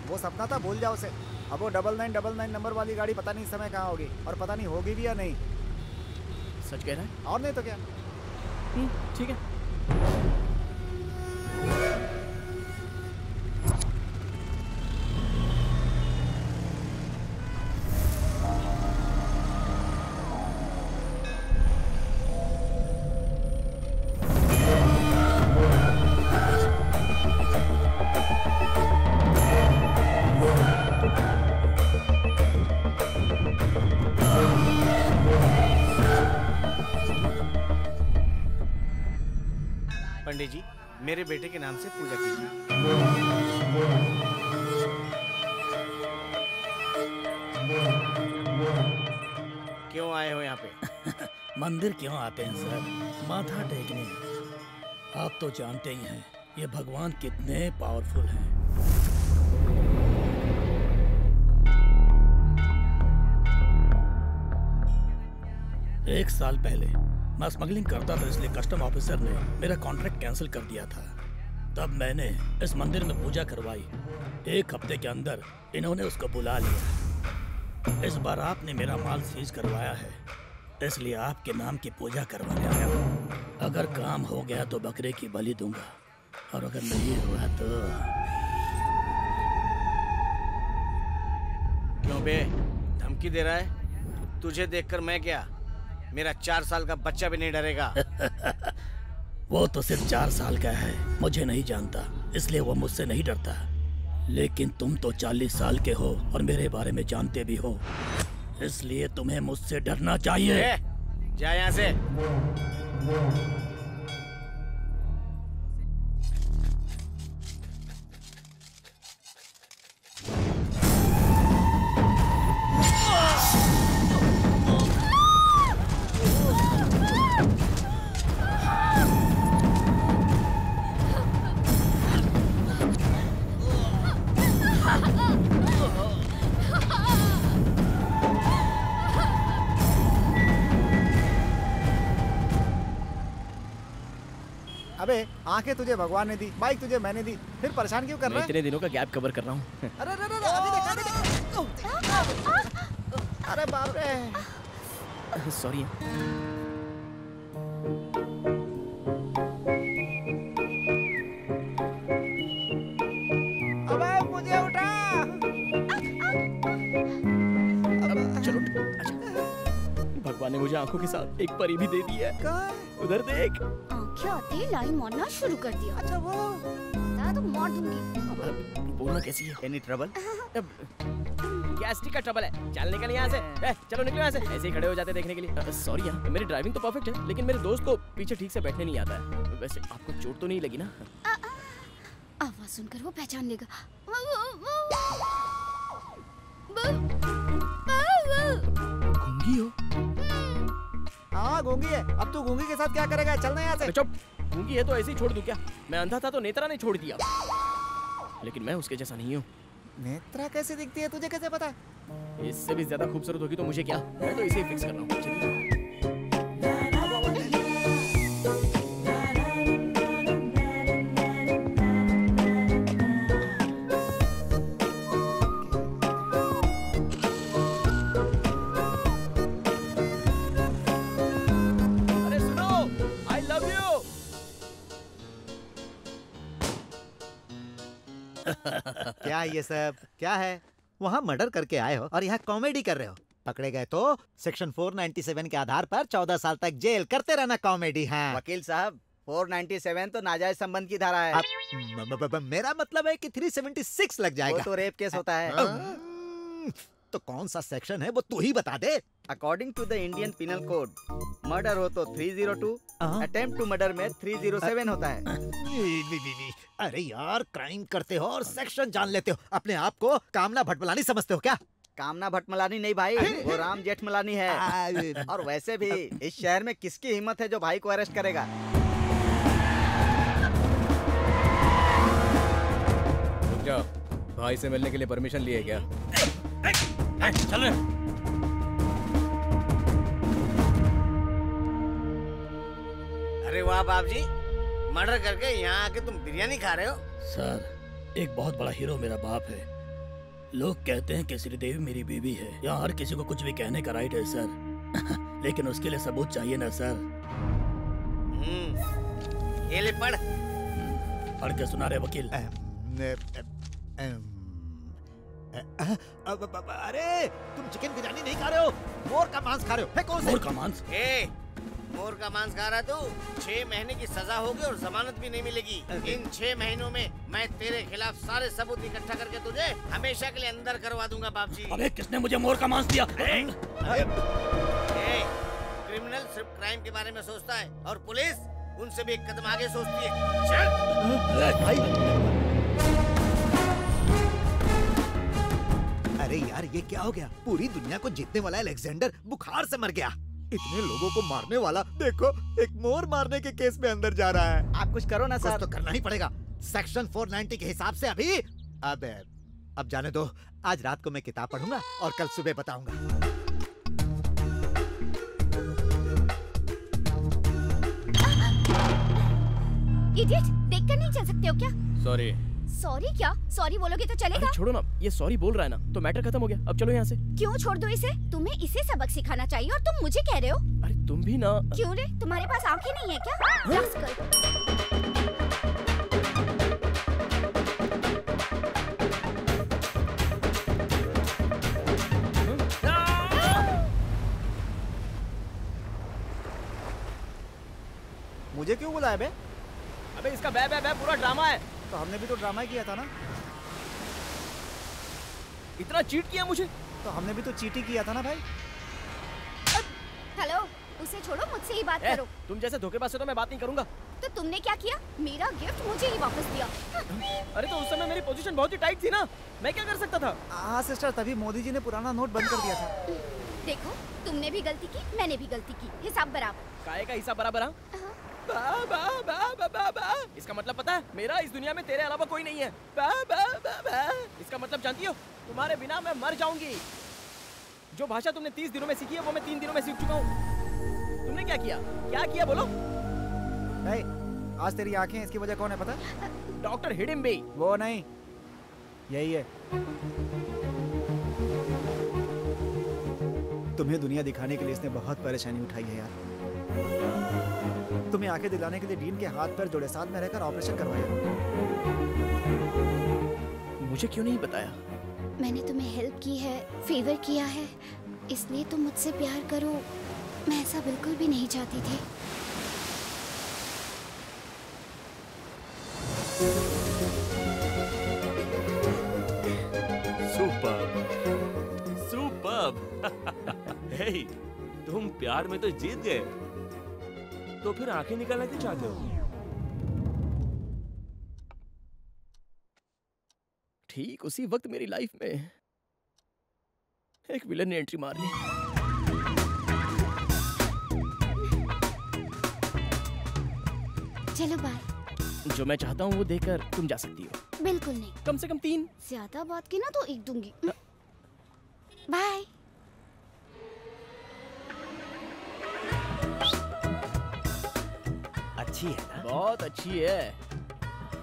वो सपना था भूल जाओ उसे। अब वो double nine double nine number वाली गाड़ी पता नहीं समय कहाँ होगी और पता नहीं होगी भी या नहीं। सच कह रहे हैं? और नहीं तो क्या? ठीक है। मेरे बेटे के नाम से पूजा कीजिए। क्यों आए हो यहाँ पे? मंदिर क्यों आते हैं, सर? माथा टेकने। आप तो जानते ही हैं, ये भगवान कितने पावरफुल हैं। एक साल पहले, मैं स्मगलिंग करता था इसलिए कस्टम ऑफिसर ने मेरा कॉन्ट्रैक्ट कैंसिल कर दिया था। तब मैंने इस मंदिर में पूजा करवाई। एक हफ़्ते के अंदर इन्होंने उसको बुला लिया। इस बार आपने मेरा माल सीज करवाया है, इसलिए आपके नाम की पूजा करवाने आया हूँ। अगर काम हो गया तो बकरे की बलि दूँगा, और अगर नहीं हुआ तो क्यों बे, धमकी दे रहा है? तुझे देखकर मैं क्या? मेरा चार साल का बच्चा भी नहीं डरेगा। वो तो सिर्फ़ चार साल का है मुझे नहीं जानता इसलिए वो मुझसे नहीं डरता। लेकिन तुम तो चालीस साल के हो और मेरे बारे में जानते भी हो इसलिए तुम्हें मुझसे डरना चाहिए। जाए जा यहाँ से। अबे आँखें तुझे भगवान ने दी बाइक तुझे मैंने दी फिर परेशान क्यों कर रहा है? इतने दिनों का गैप कवर कर रहा हूँ। अरे अरे अरे अभी देख अभी देख। अरे बाप रे। सॉरी अबे मुझे उठा। चलो अच्छा। भगवान ने मुझे आँखों के साथ एक परी भी दे दी है। उधर देख। आँखें आते ही? लाइन मारना शुरू कर दिया। अच्छा वो बता तो मार दूँगी। बोलना कैसी है? एनी ट्रबल गैस्ट्रिक का ट्रबल है? चल निकल यहाँ से। ए, चलो निकलो यहाँ से। ऐसे ही खड़े हो जाते देखने के लिए। सॉरी यार मेरी ड्राइविंग तो परफेक्ट है लेकिन मेरे दोस्त को पीछे ठीक से बैठने नहीं आता है। वैसे आपको चोट तो नहीं लगी ना? आवाज़ सुनकर वो पहचान लेगा। गूँगी हो? हाँ गूँगी है। अब तू घूँगी के साथ क्या करेगा? चलना यहाँ से। चुप। गूँगी है तो ऐसे ही छोड़ दू क्या? मैं अंधा था तो नेत्रा ने छोड़ दिया। लेकिन मैं उसके जैसा नहीं हूँ। नेत्रा कैसे दिखती है? तुझे कैसे पता? इससे भी ज़्यादा खूबसूरत होगी तो मुझे क्या? मैं तो इसे ही फिक्स कर रहा हूँ क्या ये सब? क्या है? वहाँ मर्डर करके आए हो और यहाँ कॉमेडी कर रहे हो। पकड़े गए तो सेक्शन 497 के आधार पर 14 साल तक जेल करते रहना कॉमेडी हाँ। वकील साहब 497 तो नाजायज संबंध की धारा है। अब, मेरा मतलब है कि 376 लग वो जाएगा तो रेप केस होता है। तो कौन सा सेक्शन है वो तू ही बता दे। According to the Indian penal code murder हो तो 302 हाँ। अटेम्प्ट टू मर्डर में 307 होता है। वी- वी- वी- वी। अरे यार क्राइम करते हो और सेक्शन जान लेते हो। अपने आप को कामना भटमलानी समझते हो क्या? कामना भटमलानी नहीं भाई वो राम जेठमलानी है। और वैसे भी इस शहर में किसकी हिम्मत है जो भाई को अरेस्ट करेगा? जाओ भाई से मिलने के लिए परमिशन लिए क्या? चल अरे वाह बाप जी मर्डर करके यहाँ आके तुम बिरयानी खा रहे हो? सर एक बहुत बड़ा हीरो मेरा बाप है। लोग कहते हैं कि श्रीदेवी मेरी बीवी है। यहाँ हर किसी को कुछ भी कहने का राइट है सर। लेकिन उसके लिए सबूत चाहिए ना सर। हम्म, ये ले पढ़। पढ़ के सुना रहे वकील। अरे तुम चिकन बिरयानी नहीं खा रहे हो? मोर का मांस खा रहे हो। उसे। मोर का मांस? ए, मोर का मांस खा रहा तू छह महीने की सजा होगी और जमानत भी नहीं मिलेगी। इन छह महीनों में मैं तेरे खिलाफ सारे सबूत इकट्ठा करके तुझे हमेशा के लिए अंदर करवा दूँगा बाप जी अबे किसने मुझे मोर का मांस दिया? ए, क्रिमिनल सिर्फ़ क्राइम के बारे में सोचता है और पुलिस उनसे भी एक कदम आगे सोचती है। चल। अरे यार ये क्या हो गया? पूरी दुनिया को जीतने वाला अलेक्जेंडर बुखार से मर गया। इतने लोगों को मारने वाला देखो एक मोर मारने के केस में अंदर जा रहा है। आप कुछ करो ना सर। तो करना ही पड़ेगा। सेक्शन 490 के हिसाब से अभी अब अब जाने दो। आज रात को मैं किताब पढ़ूँगा और कल सुबह बताऊँगा। इडियट देखकर नहीं चल सकते हो क्या? सॉरी सॉरी क्या? सॉरी बोलोगे तो चलेगा। छोड़ो ना। ये सॉरी बोल रहा है ना तो मैटर खत्म हो गया। अब चलो यहाँ से। क्यों छोड़ दो इसे? तुम्हें इसे सबक सिखाना चाहिए और तुम मुझे कह रहे हो। अरे तुम भी ना। क्यों रे? तुम्हारे पास आँखें नहीं है क्या? मुझे क्यों बुलाया बे? अबे इसका बै बै बै पूरा ड्रामा है। तो हमने भी तो ड्रामा ही किया था ना। इतना चीट किया मुझे? तो हमने भी तो चीटी किया था ना भाई। हेलो उसे छोड़ो मुझसे ही बात ए, करो। तुम जैसे धोखेबाज से तो मैं बात नहीं करूँगा। तो तुमने क्या किया? मेरा गिफ्ट मुझे ही वापस दिया। अरे तो उस समय मेरी पोजीशन बहुत ही टाइट थी ना। मैं क्या कर सकता था? हाँ सिस्टर तभी मोदी जी ने पुराना नोट बंद कर दिया था। देखो तुमने भी गलती की मैंने भी गलती की। हिसाब बराबर। काहे का हिस्सा बराबर हाँ। बा, बा, बा, बा, बा, बा। इसका मतलब पता है मेरा इस दुनिया में तेरे अलावा कोई नहीं है। बा, बा, बा, बा। इसका मतलब जानती हो तुम्हारे बिना मैं मर जाऊँगी। जो भाषा तुमने तीस दिनों में सीखी है वो मैं तीन दिनों में सीख चुका हूँ। तुमने क्या किया? क्या किया बोलो? नहीं आज तेरी आँखें इसकी वजह कौन है पता? डॉक्टर हिडिम्बे। वो नहीं यही है। तुम्हें दुनिया दिखाने के लिए इसने बहुत परेशानी उठाई है यार। तुम्हें आँखें दिलाने के लिए डीन के हाथ पर जोड़े साथ में रहकर ऑपरेशन करवाया। मुझे क्यों नहीं बताया? मैंने तुम्हें हेल्प की है फेवर किया है। इसलिए तुम मुझसे प्यार करो। मैं ऐसा बिल्कुल भी नहीं चाहती थी। सुपर सुपर हे तुम प्यार में तो जीत गए। तो फिर आँखें निकालना क्यों चाहते हो? ठीक उसी वक्त मेरी लाइफ में एक विलन ने एंट्री मार ली। चलो बाय जो मैं चाहता हूँ वो देकर तुम जा सकती हो। बिल्कुल नहीं। कम से कम तीन। ज़्यादा बात की ना तो एक दूँगी। बाय अच्छी है ना? बहुत अच्छी है।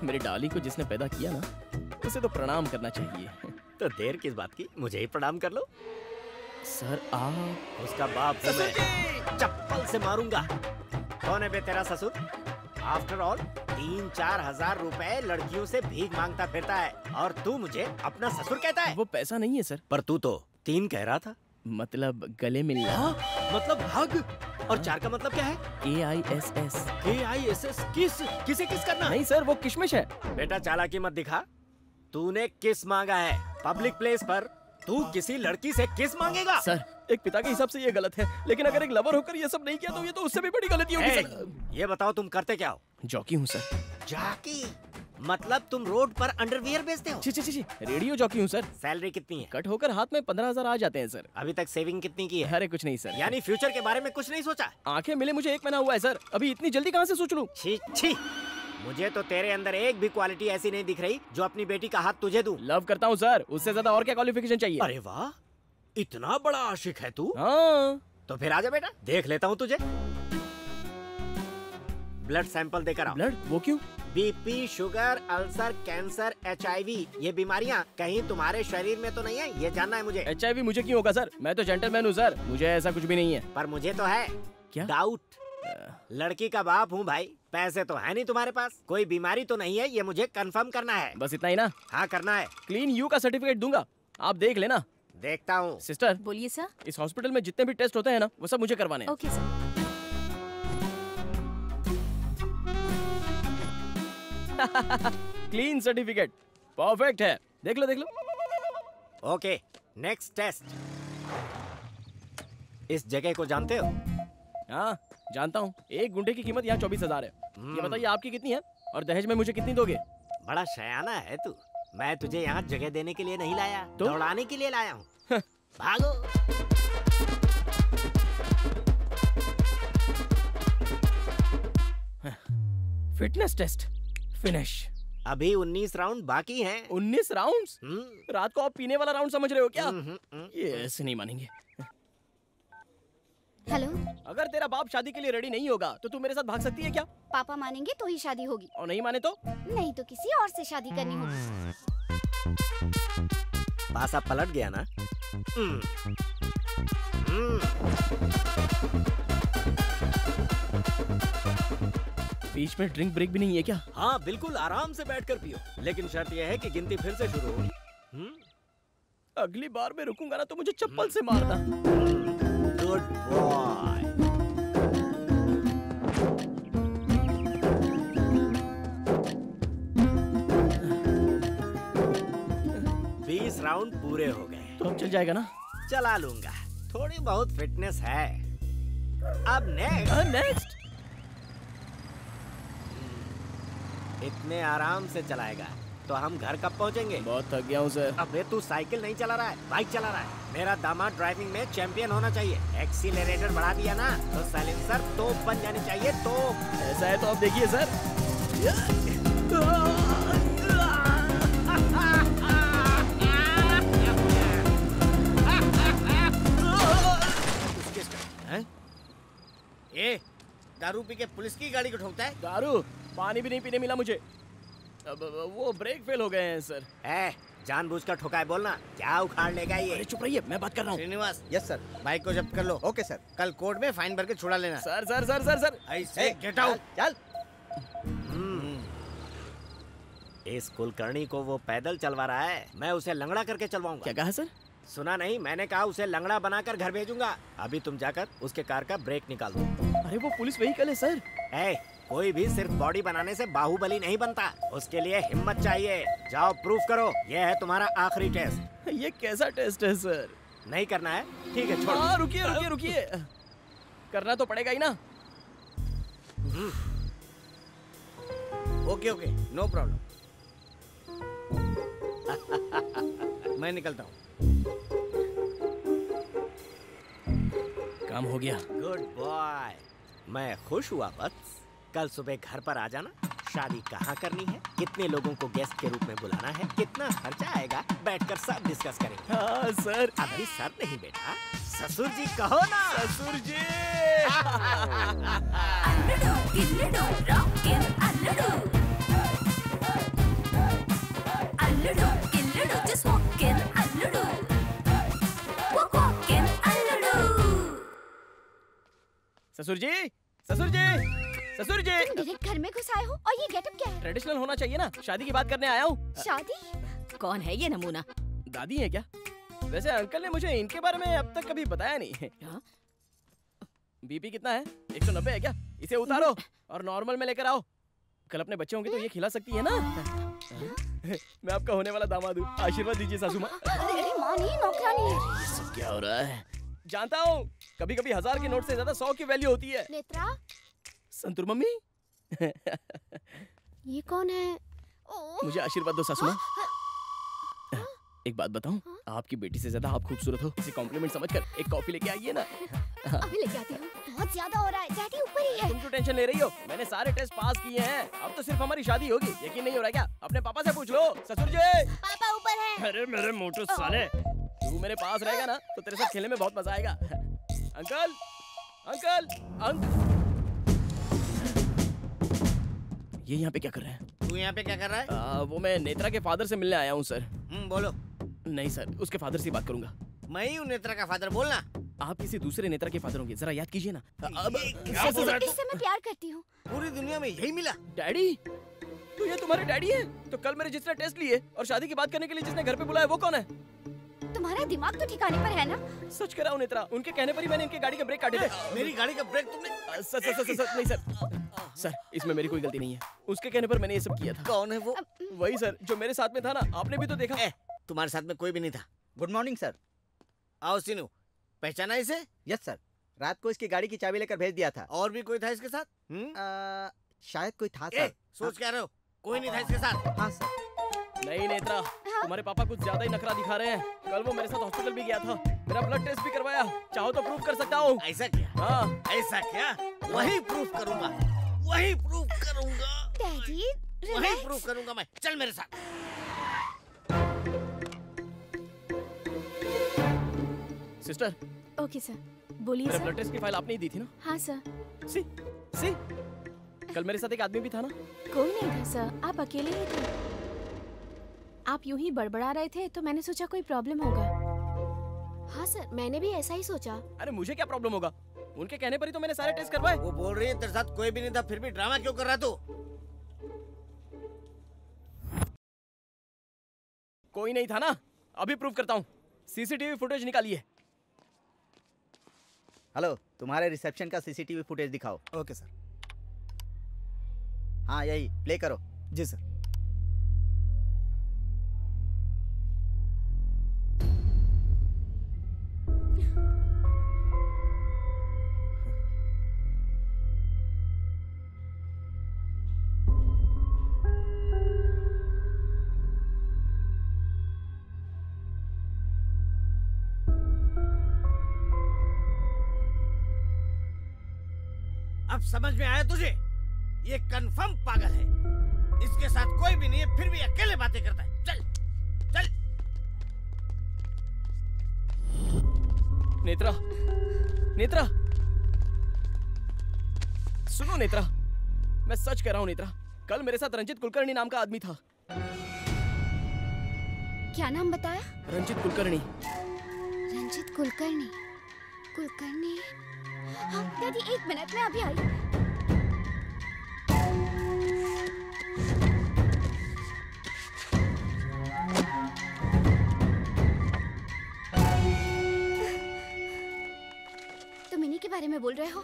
मेरी डाली को जिसने पैदा किया ना उसे तो प्रणाम करना चाहिए। तो देर किस बात की? मुझे ही प्रणाम कर लो। सर आप उसका बाप हूँ मैं। चप्पल से मारूँगा। कौन है बे तेरा ससुर? आफ्टर ऑल तीन चार हज़ार रुपए लड़कियों से भीख माँगता फिरता है और तू मुझे अपना ससुर कहता है। वो पैसा नहीं है सर। पर तू तो तीन कह रहा था। मतलब गले मिलना मतलब हग और चार का मतलब क्या है? के आई एस एस के आई एस एस किस? किसे किस करना? नहीं सर वो किशमिश है। बेटा चालाकी मत दिखा। तूने किस मांगा है? पब्लिक प्लेस पर तू किसी लड़की से किस मांगेगा? सर एक पिता के हिसाब से ये गलत है। लेकिन अगर एक लवर होकर ये सब नहीं किया तो ये तो उससे भी बड़ी गलती होगी ए, ये बताओ तुम करते क्या हो? जॉकी हूँ सर। जाकी? मतलब तुम रोड पर अंडरवियर बेचते हो? छी छी छी रेडियो जॉकी हूँ सर। सैलरी कितनी है? कट होकर हाथ में पंद्रह हज़ार आ जाते हैं सर। अभी तक सेविंग कितनी की है? अरे कुछ नहीं सर। यानी फ्यूचर के बारे में कुछ नहीं सोचा? आँखें मिले मुझे एक महीना हुआ है सर। अभी इतनी जल्दी कहाँ से सोच लूँ? मुझे तो तेरे अंदर एक भी क्वालिटी ऐसी नहीं दिख रही जो अपनी बेटी का हाथ तुझे दूँ। लव करता हूँ सर। उससे ज़्यादा और क्या क्वालिफिकेशन चाहिए? अरे वाह इतना बड़ा आशिक है तू। हाँ। तो फिर आजा बेटा देख लेता हूँ तुझे। ब्लड सैंपल देकर ब्लड वो क्यों? BP sugar ulcer cancer HIV ये बीमारियाँ कहीं तुम्हारे शरीर में तो नहीं है ये जानना है मुझे। एच मुझे क्यों होगा सर? मैं तो जेंटलमैन हूँ सर। मुझे ऐसा कुछ भी नहीं है। पर मुझे तो है। क्या? डाउट लड़की का बाप हूँ भाई पैसे तो है नहीं तुम्हारे पास। कोई बीमारी तो नहीं है ये मुझे कंफर्म करना है। बस इतना ही ना? हाँ करना है। क्लीन यू का सर्टिफिकेट दूँगा। आप देख लेना। देखता हूँ। सिस्टर बोलिए सर इस हॉस्पिटल में जितने भी टेस्ट होते हैं ना वो सब मुझे करवाने okay sir clean certificate perfect है. देख लो देख लो। ओके नेक्स्ट टेस्ट इस जगह को जानते हो? हाँ जानता हूँ। एक गुंडे की कीमत यहाँ चौबीस हज़ार है। ये बताइए आपकी कितनी है? और दहेज में मुझे कितनी दोगे? बड़ा शयाना है तू। मैं तुझे यहाँ जगह देने के लिए नहीं लाया। तो? दौड़ाने के लिए लाया हूँ। भागो। फिटनेस टेस्ट फिनिश अभी 19 राउंड बाकी हैं। 19 राउंड्स हम्म, रात को आप पीने वाला राउंड समझ रहे हो क्या? हम्म, हम्म, ये ऐसे नहीं मानेंगे। हेलो? अगर तेरा बाप शादी के लिए रेडी नहीं होगा तो तू मेरे साथ भाग सकती है क्या? पापा मानेंगे तो ही शादी होगी। और नहीं माने तो? नहीं तो किसी और से शादी करनी होगी। पासा पलट गया ना? हम्म, हम्म, बीच में ड्रिंक ब्रेक भी नहीं है क्या? हाँ बिल्कुल आराम से बैठ कर पियो। लेकिन शर्त यह है कि गिनती फिर से शुरू होगी हम्म, अगली बार मैं रुकूँगा ना तो मुझे चप्पल से मारना गुड बॉय बीस राउंड पूरे हो गए। तो अब चल जाएगा ना? चला लूँगा। थोड़ी बहुत फिटनेस है। अब नेक्स्ट नेक्स्ट इतने आराम से चलाएगा तो हम घर कब पहुँचेंगे? बहुत थक गया हूँ सर। अबे तू साइकिल नहीं चला रहा है बाइक चला रहा है। मेरा दामाद ड्राइविंग में चैंपियन होना चाहिए। एक्सीलरेटर बढ़ा दिया ना तो साइलेंसर तो बन जानी चाहिए तो ऐसा है तो अब देखिए सर। ए दारू पी के पुलिस की गाड़ी को ठोकता है? दारू? पानी भी नहीं पीने मिला मुझे। अब वो ब्रेक फेल हो गए हैं सर। ए जानबूझकर ठोका है बोलना क्या उखाड़ लेगा ये? अरे चुप रहिए मैं बात कर रहा हूँ। श्रीनिवास। यस सर बाइक को जब्त कर लो। ओके सर कल कोर्ट में फाइन भर के छुड़ा लेना। Sir sir sir sir sir. ऐसे गेट आउट चल इस कुलकर्णी को वो पैदल चलवा रहा है। मैं उसे लंगड़ा करके चलवाऊँगा। क्या कहा सर? सुना नहीं मैंने कहा उसे लंगड़ा बनाकर घर भेजूँगा। अभी तुम जाकर उसके कार का ब्रेक निकाल दो। अरे वो पुलिस व्हीकल है सर। ए, कोई भी सिर्फ़ बॉडी बनाने से बाहुबली नहीं बनता। उसके लिए हिम्मत चाहिए। जाओ प्रूफ करो। ये है तुम्हारा आखिरी टेस्ट। ये कैसा टेस्ट है सर? नहीं करना है। ठीक है छोड़। हाँ रुकिए रुकिए रुकिए। करना तो पड़ेगा ही ना। Okay okay no problem. मैं निकलता हूँ। काम हो गया। Good boy. मैं खुश हुआ बस कल सुबह घर पर आ जाना। शादी कहाँ करनी है? कितने लोगों को गेस्ट के रूप में बुलाना है? कितना खर्चा आएगा? बैठकर सब डिस्कस करेंगे। हाँ सर। अभी सर नहीं बेटा ससुर जी कहो ना। ससुर जी। ससुर जी ससुर जी। ससुर जी तुम डायरेक्ट घर में घुस आए हो और ये गेटअप क्या है? ट्रेडिशनल होना चाहिए ना। शादी की बात करने आया हूँ। शादी? कौन है ये नमूना? दादी है क्या? वैसे अंकल ने मुझे इनके बारे में अब तक कभी बताया नहीं है। बीपी कितना है? 190 है क्या? इसे उतारो और नॉर्मल में लेकर आओ। कल अपने बच्चे होंगे तो ये खिला सकती है ना? मैं आपका होने वाला दामाद हूँ। आशीर्वाद दीजिए सासू माँ। अरे माँ नहीं नौकरानी है। सब क्या हो रहा है? जानता हूँ। कभी कभी हज़ार के नोट से ज़्यादा सौ की वैल्यू होती है। नेत्रा संतूर मम्मी? ये कौन है? मुझे आशीर्वाद दो सासू माँ। एक बात बताऊँ? आपकी बेटी से ज़्यादा आप खूबसूरत हो। इसे कॉम्प्लीमेंट समझकर एक कॉफ़ी लेके आइए ना। अभी लेके आती हूँ। बहुत ज़्यादा हो रहा है। डैडी ऊपर ही है। तुम क्यों टेंशन ले रही हो। मैंने सारे टेस्ट पास किए हैं। अब तो सिर्फ़ हमारी शादी होगी। यकीन नहीं हो रहा है क्या? अपने पापा से पूछ लो। ससुर जी! पापा ऊपर है। अरे मेरे मोटू साले। तू मेरे पास रहेगा ना तो तेरे साथ खेलने में बहुत मज़ा आएगा। अंकल! अंकल! अंक ये यहाँ पे क्या कर रहे हैं? तू यहाँ पे क्या कर रहा है? आ, वो मैं नेत्रा के फादर से मिलने आया हूँ सर। हम्म बोलो। नहीं सर उसके फादर से बात करूँगा। मैं ही हूँ नेत्रा का फादर बोलना। आप किसी दूसरे नेता के फादर होंगे जरा याद कीजिए ना। अब? इससे मैं प्यार करती हूँ। पूरी दुनिया में यही मिला। डैडी तो ये तुम्हारे डैडी है? तो कल मेरे जिसने टेस्ट लिए और शादी की बात करने के लिए जिसने घर पे बुलाया वो कौन है? तुम्हारा दिमाग तो ठिकाने पर है ना? सच कह रहा हूँ नेत्रा उनके कहने पर ही मैंने इनकी गाड़ी के ब्रेक काटे थे। मेरी गाड़ी का ब्रेक तुमने सर सर सर सर नहीं सर। सर इसमें मेरी कोई गलती नहीं है। उसके कहने पर मैंने ये सब किया था। कौन है वो? वही सर जो मेरे साथ में था ना आपने भी तो देखा। तुम्हारे साथ में कोई भी नहीं था। गुड मॉर्निंग सर आओ सीनू पहचाना इसे? यस सर रात को इसकी गाड़ी की चाबी लेकर भेज दिया था। और भी कोई था इसके साथ? आ, शायद कोई था सर सोच क्या रहे हो? कोई नहीं था इसके साथ। हाँ सर नहीं नेत्रा तुम्हारे पापा कुछ ज़्यादा ही नखरा दिखा रहे हैं। कल वो मेरे साथ हॉस्पिटल भी गया था। मेरा ब्लड टेस्ट भी करवाया। चाहो तो प्रूफ कर सकता हूँ। ऐसा क्या? हाँ। ऐसा क्या? वही प्रूफ करूँगा। वही प्रूफ करूँगा। डैडी वही प्रूफ करूँगा मैं। चल मेरे साथ। सिस्टर ओके सर बोलिए ब्लड टेस्ट की फ़ाइल आपने ही दी थी ना? हाँ सर सी सी। कल मेरे साथ एक आदमी भी था ना? कोई नहीं था सर आप अकेले ही थे। आप यूँ ही बड़बड़ा रहे थे तो मैंने सोचा कोई प्रॉब्लम होगा। हाँ सर मैंने भी ऐसा ही सोचा। अरे मुझे क्या प्रॉब्लम होगा? उनके कहने पर ही तो मैंने सारे टेस्ट करवाए। वो बोल रही है तेरे साथ कोई भी नहीं था फिर भी ड्रामा क्यों कर रहा तू? कोई नहीं था ना? अभी प्रूव करता हूँ। सीसीटीवी फुटेज निकालिए। हेलो तुम्हारे रिसेप्शन का सीसीटीवी फुटेज दिखाओ। ओके सर हाँ यही प्ले करो। जी सर समझ में आया तुझे? ये कंफर्म पागल है। इसके साथ कोई भी नहीं है फिर भी अकेले बातें करता है। चल चल। नेत्रा नेत्रा। सुनो नेत्रा मैं सच कह रहा हूँ नेत्रा कल मेरे साथ रंजित कुलकर्णी नाम का आदमी था। क्या नाम बताया? रंजित कुलकर्णी। रंजित कुलकर्णी? कुलकर्णी? हाँ डैडी एक मिनट में अभी आई में बोल रहे हो?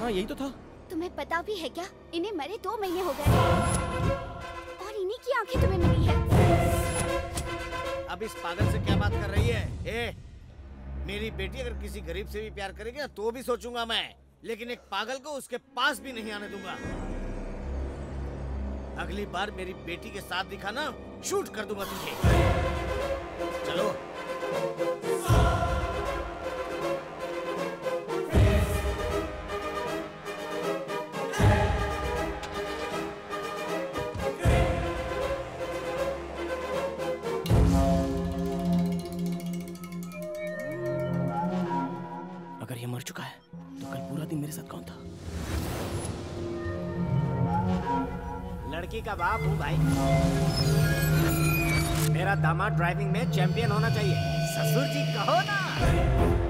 हाँ यही तो था। तुम्हें पता भी है क्या? इन्हें मरे दो महीने हो गए। और इन्हीं की आँखें तुम्हें मिली है। अब इस पागल से क्या बात कर रही है? ए मेरी बेटी अगर किसी गरीब से भी प्यार करेगी ना तो भी सोचूँगा मैं। लेकिन एक पागल को उसके पास भी नहीं आने दूँगा। अगली बार मेरी बेटी के साथ दिखाना शूट कर दूँगा तुझे। चलो। का बाप हूँ भाई। मेरा दामाद ड्राइविंग में चैंपियन होना चाहिए। ससुर जी, कहो ना।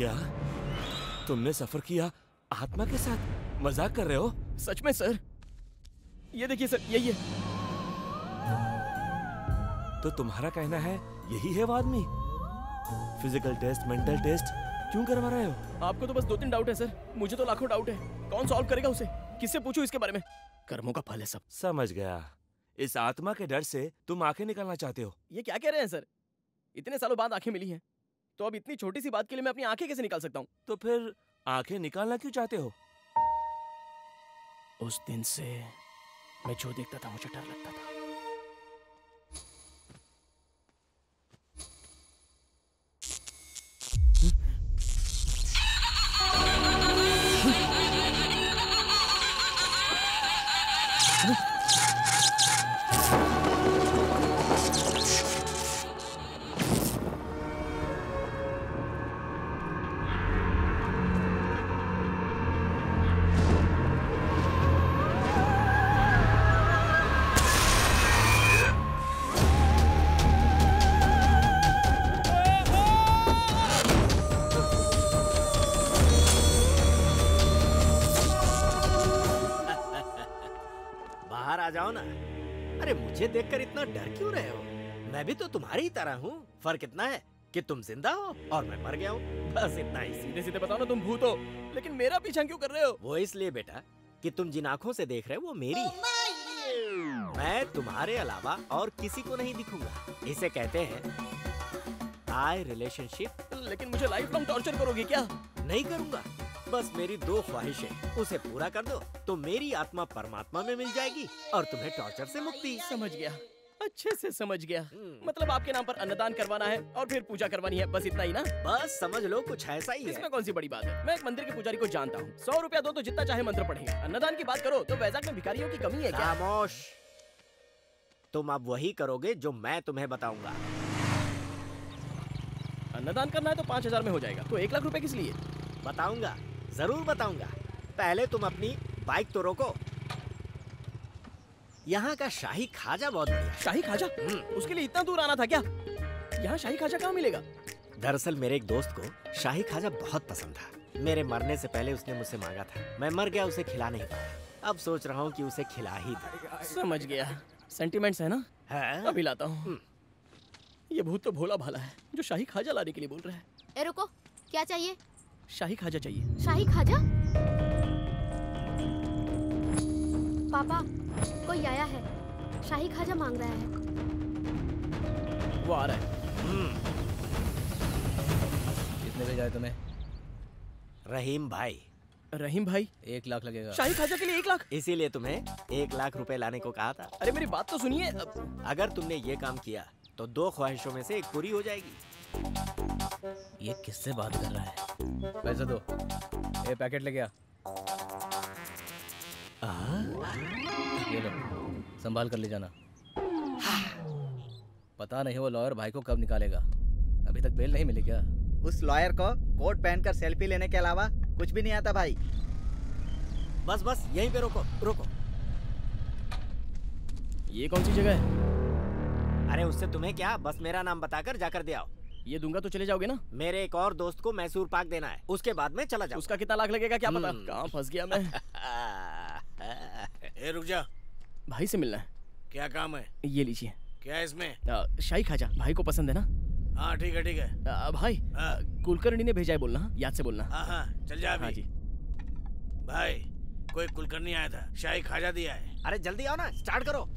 क्या? तुमने सफ़र किया आत्मा के साथ? मज़ाक कर रहे हो? सच में सर। ये देखिए सर यही है। तो तुम्हारा कहना है यही है वो आदमी? फ़िज़िकल टेस्ट मेंटल टेस्ट क्यों करवा रहे हो? आपको तो बस दो तीन डाउट है सर। मुझे तो लाखों डाउट है। कौन सॉल्व करेगा उसे? किससे पूछूँ इसके बारे में? कर्मों का फल है सब। समझ गया। इस आत्मा के डर से तुम आँखें निकालना चाहते हो। ये क्या कह रहे हैं सर? इतने सालों बाद आँखें मिली हैं। तो अब इतनी छोटी सी बात के लिए मैं अपनी आँखें कैसे निकाल सकता हूँ? तो फिर आँखें निकालना क्यों चाहते हो? उस दिन से मैं जो देखता था मुझे डर लगता था। तुम्हारी ही हूँ। फ़र्क इतना है कि तुम ज़िंदा हो और मैं मर गया हूँ। बस इतना ही। सीधे सीधे बताओ ना तुम भूत हो। लेकिन मेरा पीछा क्यों कर रहे हो? वो इसलिए बेटा कि तुम जिन आँखों से देख रहे हो वो मेरी है। मैं तुम्हारे अलावा और किसी को नहीं दिखूँगा। इसे कहते हैं आई रिलेशनशिप लेकिन मुझे लाइफ लॉन्ग टॉर्चर करोगे क्या? नहीं करूँगा। बस मेरी दो ख्वाहिशें। उसे पूरा कर दो तो मेरी आत्मा परमात्मा में मिल जाएगी और तुम्हें टॉर्चर से मुक्ति। समझ गया। अच्छे से समझ गया। मतलब आपके नाम पर अन्नदान करवाना है और फिर पूजा करवानी है बस इतना ही ना? बस समझ लो कुछ ऐसा ही है। इसमें कौन सी बड़ी बात है? मैं एक मंदिर के पुजारी को जानता हूँ। सौ रुपया दो तो जितना चाहे मंत्र पढ़ेगा अन्नदान की बात करो तो वैजाग में भिखारियों की कमी है क्या? तुम अब वही करोगे जो मैं तुम्हें बताऊँगा। अन्नदान करना है तो पाँच हज़ार में हो जाएगा। तो एक लाख रुपए किस लिए? बताऊँगा ज़रूर बताऊँगा। पहले तुम अपनी बाइक तो रोको यहाँ का शाही खाजा बहुत बढ़िया शाही खाजा? उसके लिए इतना दूर आना था क्या? यहाँ शाही खाजा कहाँ मिलेगा? दरअसल मेरे एक दोस्त को शाही खाजा बहुत पसंद था। मेरे मरने से पहले उसने मुझसे मांगा था। मैं मर गया उसे खिला नहीं पाया। अब सोच रहा हूँ कि उसे खिला ही दूँ। समझ गया। सेंटिमेंट्स है ना? है? अभी लाता हूँ। ये भूत तो भोला भाला है जो शाही खाजा लाने के लिए बोल रहा है। ए रुको। क्या चाहिए? शाही खाजा चाहिए। शाही खाजा? पापा कोई आया है? शाही खाजा मांग रहा है। वो आ रहा है। कितने भेजा है तुम्हें? रहीम भाई। रहीम भाई? एक लाख लगेगा। शाही खाजा के लिए एक लाख? इसीलिए तुम्हें एक लाख रुपए लाने को कहा था। अरे मेरी बात तो सुनिए। अगर तुमने ये काम किया तो दो ख्वाहिशों में से एक पूरी हो जाएगी। ये किससे बात कर रहा है? पैसा दो। ये पैकेट ले आ। ये लो संभाल कर ले जाना। पता नहीं वो लॉयर भाई को कब निकालेगा। अभी तक बेल नहीं मिली क्या? उस लॉयर को कोट पहनकर सेल्फी लेने के अलावा कुछ भी नहीं आता भाई। बस बस यहीं पे रोको रोको। ये कौन सी जगह है? अरे उससे तुम्हें क्या? बस मेरा नाम बताकर जाकर दे आओ। ये दूँगा तो चले जाओगे ना? मेरे एक और दोस्त को मैसूर पाक देना है। उसके बाद में चला जाओ उसका कितना लाख लगेगा क्या पता? कहाँ फंस गया मैं? ए रुक जा। भाई से मिलना है। क्या काम है? ये लीजिए। क्या है इसमें? शाही खाजा। भाई को पसंद है ना? हाँ ठीक है ठीक है। आ, भाई कुलकर्णी ने भेजा है बोलना हाँ? याद से बोलना। हाँ हाँ चल जा हाँ जी। भाई कोई कुलकर्णी आया था। शाही खाजा दिया है। अरे जल्दी आओ ना स्टार्ट करो।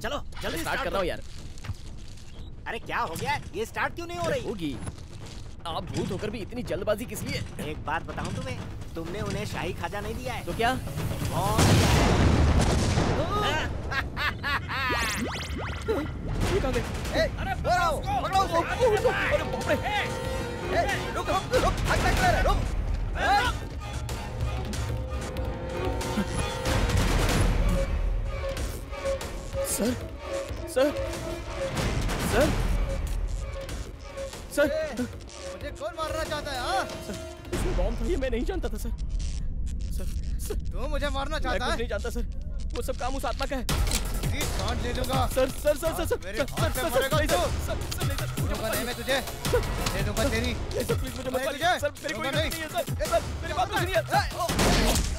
चलो जल्दी स्टार्ट कर रहा हूँ यार। अरे क्या हो गया? ये स्टार्ट क्यों नहीं हो रही? होगी। आप भूत होकर भी इतनी जल्दबाजी किस लिए? एक बात बताऊँ तुम्हें तुमने उन्हें शाही खाजा नहीं दिया है। तो क्या? ये कहाँ गए अरे पकड़ो पकड़ो उसको। अरे बाप रे रुक रुक रुक भाग भाग कर रुक। Sir sir sir sir. कौन मारना चाहता है हाँ? इसमें बॉम्ब था ये मैं नहीं जानता था सर। Sir sir. तू मुझे मारना मैं चाहता कुछ है? नहीं जानता सर। वो सब काम उस आत्मा का है। ले लूँगा sir sir sir sir sir sir sir sir मरेगा सर। सर सर नहीं सर मुझे नहीं मैं तुझे। दे दूँगा तेरी। सर प्लीज़ मुझे मत मारिए। सर मेरी गलती नहीं। है सर। सर मेरी बात तो सुनिए।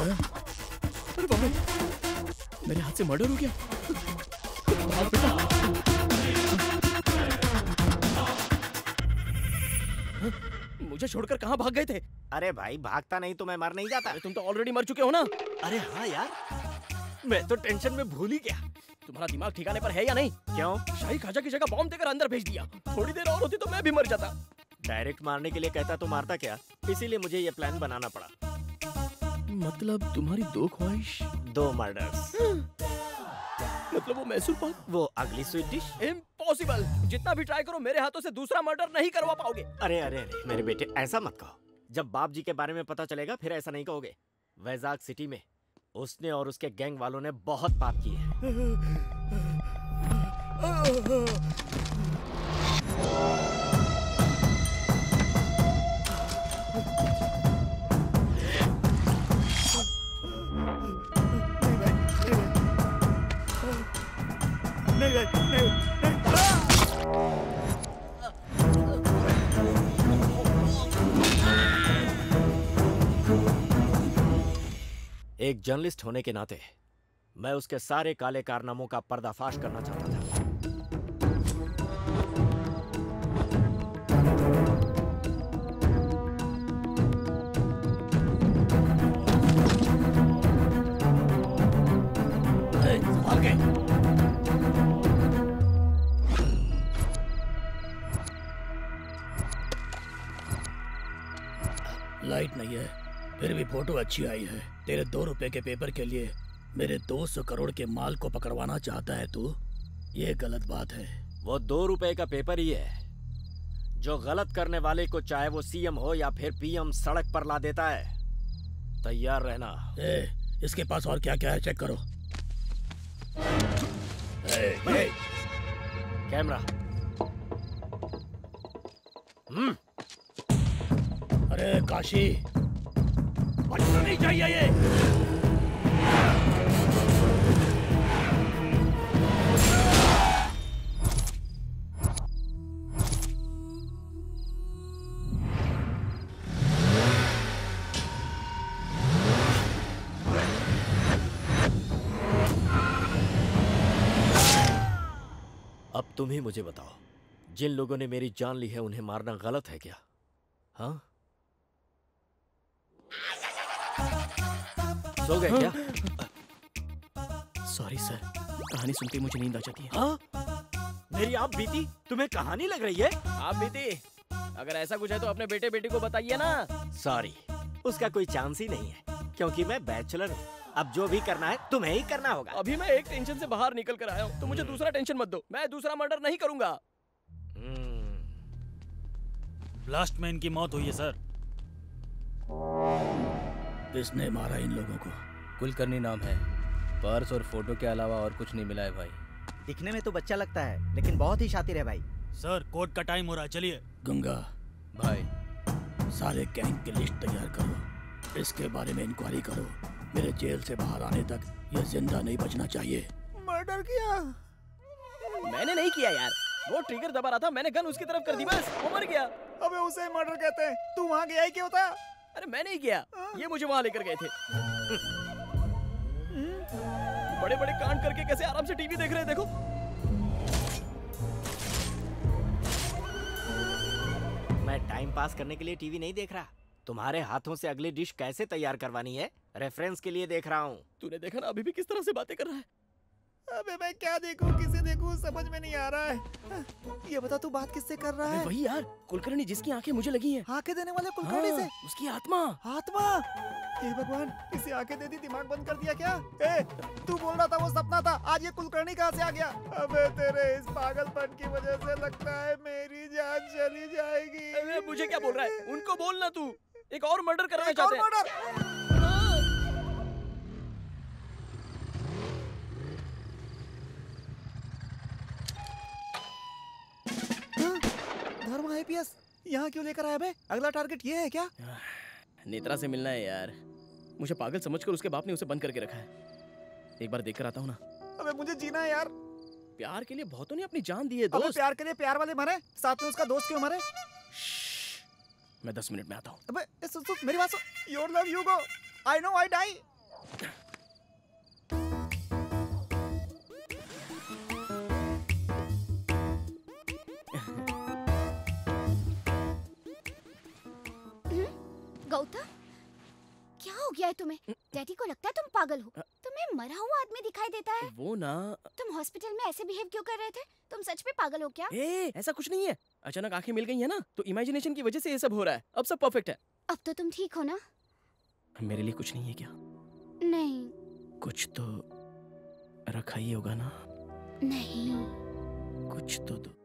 अरे रे मेरे हाथ से मर्डर हो गया। बेटा। हाँ, मुझे छोड़कर कहाँ भाग गए थे? अरे भाई भागता नहीं तो मैं मर नहीं जाता। अरे तुम तो ऑलरेडी मर चुके हो ना? अरे हाँ यार। मैं तो टेंशन में भूल ही गया। तुम्हारा दिमाग ठिकाने पर है या नहीं? क्यों? शाही खाजा की जगह बॉम्ब देकर अंदर भेज दिया। थोड़ी देर और होती तो मैं भी मर जाता। डायरेक्ट मारने के लिए कहता तो मारता क्या? इसीलिए मुझे ये प्लान बनाना पड़ा। मतलब तुम्हारी दो ख्वाहिश? दो मर्डर्स। मतलब वो मैसूर पाक? वो अगली स्वीट डिश इम्पॉसिबल जितना भी ट्राई करो मेरे हाथों से दूसरा मर्डर नहीं करवा पाओगे। अरे अरे अरे मेरे बेटे ऐसा मत कहो। जब बाप जी के बारे में पता चलेगा फिर ऐसा नहीं कहोगे। वैजाग सिटी में उसने और उसके गैंग वालों ने बहुत पाप किए हैं। एक जर्नलिस्ट होने के नाते, मैं उसके सारे काले कारनामों का पर्दाफाश करना चाहता था। संभाल के लाइट नहीं है। फिर भी फ़ोटो अच्छी आई है। तेरे दो रुपए के पेपर के लिए मेरे दो सौ करोड़ के माल को पकड़वाना चाहता है तू? ये गलत बात है। वो दो रुपए का पेपर ही है। जो गलत करने वाले को चाहे वो सीएम हो या फिर पीएम सड़क पर ला देता है। तैयार रहना। ए, इसके पास और क्या क्या है? चेक करो। कैमरा। हम्म। अरे काशी। बचना नहीं चाहिए ये। अब तुम ही मुझे बताओ, जिन लोगों ने मेरी जान ली है उन्हें मारना गलत है क्या? हाँ? सो गए क्या? सॉरी सर कहानी सुनते मुझे नींद आ जाती है। हाँ? मेरी आप बीती तुम्हें कहानी लग रही है? आप बीती? अगर ऐसा कुछ है तो अपने बेटे बेटी को बताइए ना। सॉरी उसका कोई चांस ही नहीं है क्योंकि मैं बैचलर हूँ। अब जो भी करना है तुम्हें ही करना होगा। अभी मैं एक टेंशन से बाहर निकल कर आया हूँ तो मुझे दूसरा टेंशन मत दो। मैं दूसरा मर्डर नहीं करूँगा। ब्लास्ट में इनकी मौत हुई है सर किसने मारा इन लोगों को? कुलकर्णी नाम है। पर्स और फ़ोटो के अलावा और कुछ नहीं मिला है भाई। दिखने में तो बच्चा लगता है लेकिन बहुत ही शातिर है भाई। सर कोर्ट का टाइम हो रहा है चलिए। गंगा भाई। सारे गैंग की लिस्ट तैयार करो। इसके बारे में इंक्वायरी करो। मेरे जेल से बाहर आने तक ये ज़िंदा नहीं बचना चाहिए। मर्डर किया। मैंने नहीं किया यार। वो ट्रिगर दबा रहा था मैंने गन उसकी तरफ़ कर दी बस। वो मर गया। अबे उसे मर्डर कहते हैं। तू वहाँ गया ही क्यों था? अरे मैं नहीं गया। ये मुझे वहाँ लेकर गए थे। बड़े बड़े कांड करके कैसे आराम से टीवी देख रहे हैं देखो। मैं टाइम पास करने के लिए टीवी नहीं देख रहा। तुम्हारे हाथों से अगली डिश कैसे तैयार करवानी है? रेफरेंस के लिए देख रहा हूँ। तूने देखा ना अभी भी किस तरह से बातें कर रहा है? अबे मैं क्या देखूँ किसे देखूँ समझ में नहीं आ रहा है। ये बता तू बात किससे कर रहा है? वही यार कुलकर्णी जिसकी आँखें मुझे लगी हैं। आँखें देने वाले कुलकर्णी हाँ, से उसकी आत्मा। आत्मा? हे भगवान इसे आँखें दे दी दिमाग बंद कर दिया क्या? ए तू बोल रहा था वो सपना था आज ये कुलकर्णी कहाँ से आ गया? अबे तेरे इस पागलपन की वजह से लगता है मेरी जान चली जाएगी। अरे मुझे क्या बोल रहा है? उनको बोलना तू। एक और मर्डर करना चाहते हैं। धर्मा आईपीएस यहाँ क्यों लेकर आया बे? अगला टारगेट ये है क्या? नेत्रा से मिलना है यार। मुझे पागल समझकर उसके बाप ने उसे बंद करके रखा है। एक बार देख कर आता हूँ ना। अबे मुझे जीना है यार। प्यार के लिए बहुतों ने अपनी जान दी है दोस्त। प्यार के लिए प्यार वाले मरे साथ में उसका दोस्त क्यों मरे? मैं दस मिनट में आता हूँ। अबे सुन सुन मेरी बात सुन। Your love you go I know I die Gautam क्या हो गया है तुम्हें? डैडी को लगता है तुम पागल हो। तुम्हें मरा हुआ आदमी दिखाई देता है। वो ना। तुम हॉस्पिटल में ऐसे बिहेव क्यों कर रहे थे? तुम सच में पागल हो क्या? ए ऐसा कुछ नहीं है। अचानक आँखें मिल गई है ना तो इमेजिनेशन की वजह से ये सब हो रहा है। अब सब परफेक्ट है। अब तो तुम ठीक हो ना? मेरे लिए कुछ नहीं है क्या? नहीं। कुछ तो रखा ही होगा ना? नहीं। कुछ तो दो।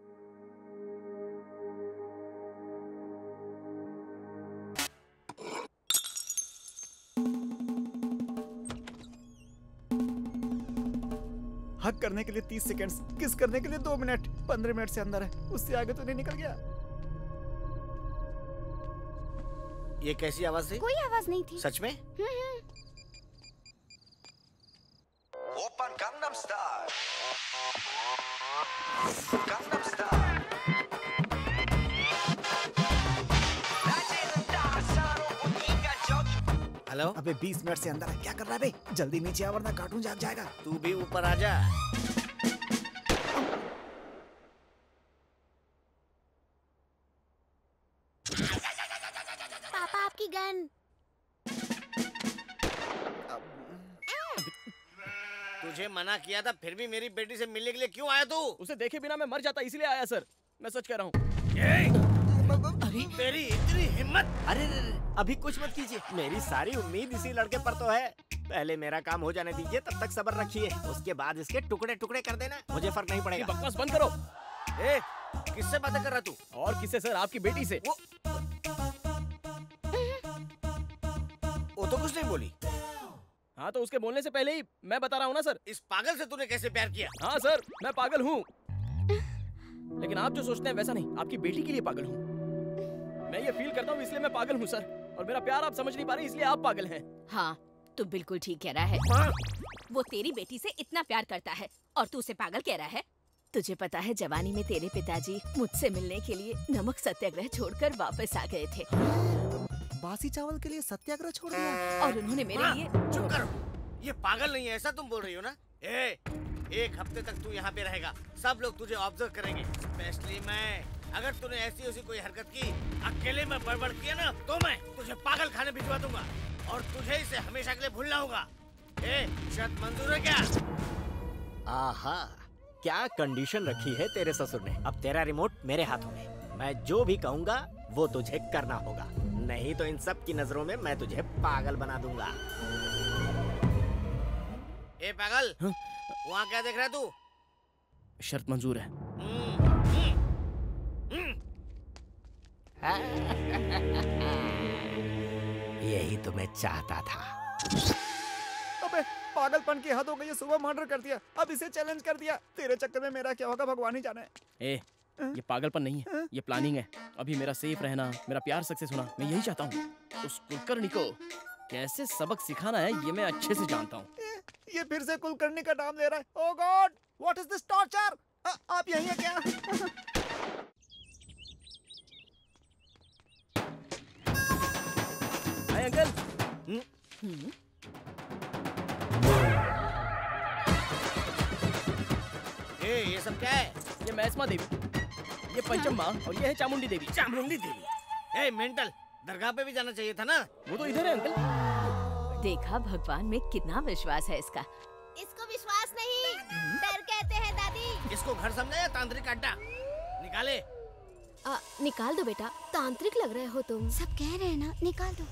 करने के लिए तीस सेकेंड किस करने के लिए दो मिनट पंद्रह मिनट से अंदर है। उससे आगे तो नहीं निकल गया। ये कैसी आवाज़ थी? कोई आवाज़ नहीं थी। सच में? अबे 20 मिनट से अंदर है। क्या कर रहा है बे जल्दी नीचे आ वरना कार्टून जाग जाएगा। तू भी ऊपर आ जा। पापा आपकी गन। तुझे मना किया था फिर भी मेरी बेटी से मिलने के लिए क्यों आया तू? उसे देखे बिना मैं मर जाता इसलिए आया सर। मैं सच कह रहा हूँ। अरे। तेरी इतनी हिम्मत। अरे अरे, अरे, अभी कुछ मत कीजिए। मेरी सारी उम्मीद इसी लड़के पर तो है। पहले मेरा काम हो जाने दीजिए तब तक सब्र रखिए। उसके बाद इसके टुकड़े टुकड़े कर देना। मुझे फ़र्क नहीं पड़ेगा। बकवास बंद करो। ए किससे बातें कर रहा तू? और किससे सर? आपकी बेटी से। वो वो तो कुछ नहीं बोली। हाँ तो उसके बोलने से पहले ही मैं बता रहा हूँ ना सर? इस पागल से तूने कैसे प्यार किया? हाँ सर मैं पागल हूँ। लेकिन आप जो सोचते हैं वैसा नहीं। आपकी बेटी के लिए पागल हूँ। मैं ये फील करता हूँ इसलिए मैं पागल हूँ सर। और मेरा प्यार आप समझ नहीं पा रहे इसलिए आप पागल हैं। हाँ तू बिल्कुल ठीक कह रहा है। वो तेरी बेटी से इतना प्यार करता है और तू उसे पागल कह रहा है। तुझे पता है जवानी में तेरे पिताजी मुझसे मिलने के लिए नमक सत्याग्रह छोड़कर वापस आ गए थे। बासी चावल के लिए सत्याग्रह छोड़ दिया। और उन्होंने मेरे हाँ, लिए चुप करो। ये पागल नहीं है ऐसा तुम बोल रही हो ना? ए एक हफ़्ते तक तू यहाँ पे रहेगा। सब लोग तुझे ऑब्ज़र्व करेंगे। स्पेशली मैं। अगर तूने ऐसी ऐसी कोई हरकत की अकेले में बड़बड़ किया ना तो मैं तुझे पागल खाने भिजवा दूँगा। और तुझे इसे हमेशा के लिए भूलना होगा। ए शर्त मंजूर है क्या? आहा क्या कंडीशन रखी है तेरे ससुर ने? अब तेरा रिमोट मेरे हाथों में। मैं जो भी कहूँगा वो तुझे करना होगा। नहीं तो इन सब की नज़रों में मैं तुझे पागल बना दूँगा। ए पागल वहाँ क्या देख रहा है तू? शर्त मंजूर है। यही तो मैं चाहता था। अबे पागलपन की हद हो गई सुबह मर्डर कर दिया अब इसे चैलेंज कर दिया। तेरे चक्कर में मेरा क्या होगा भगवान ही जाने। ए ये पागलपन नहीं है ये प्लानिंग है। अभी मेरा सेफ़ रहना मेरा प्यार सक्सेस होना मैं यही चाहता हूँ। उस कुलकर्णी को कैसे सबक सिखाना है ये मैं अच्छे से जानता हूँ। ये फिर से कुलकर्णी का नाम ले रहा है। ओह God what is this torture आप यहीं हैं क्या? अंकल ए ये सब क्या है? ये मैसमा देवी ये पंचम माँ और ये है चामुंडी देवी। चामुंडी देवी। ए मेंटल दरगाह पे भी जाना चाहिए था ना? वो तो इधर है अंकल। देखा भगवान में कितना विश्वास है इसका। इसको विश्वास नहीं। डर कहते हैं दादी। इसको घर समझा या तांत्रिक अड्डा? निकाले। आ, निकाल दो बेटा तांत्रिक लग रहे हो तुम। सब कह रहे हैं ना निकाल दो।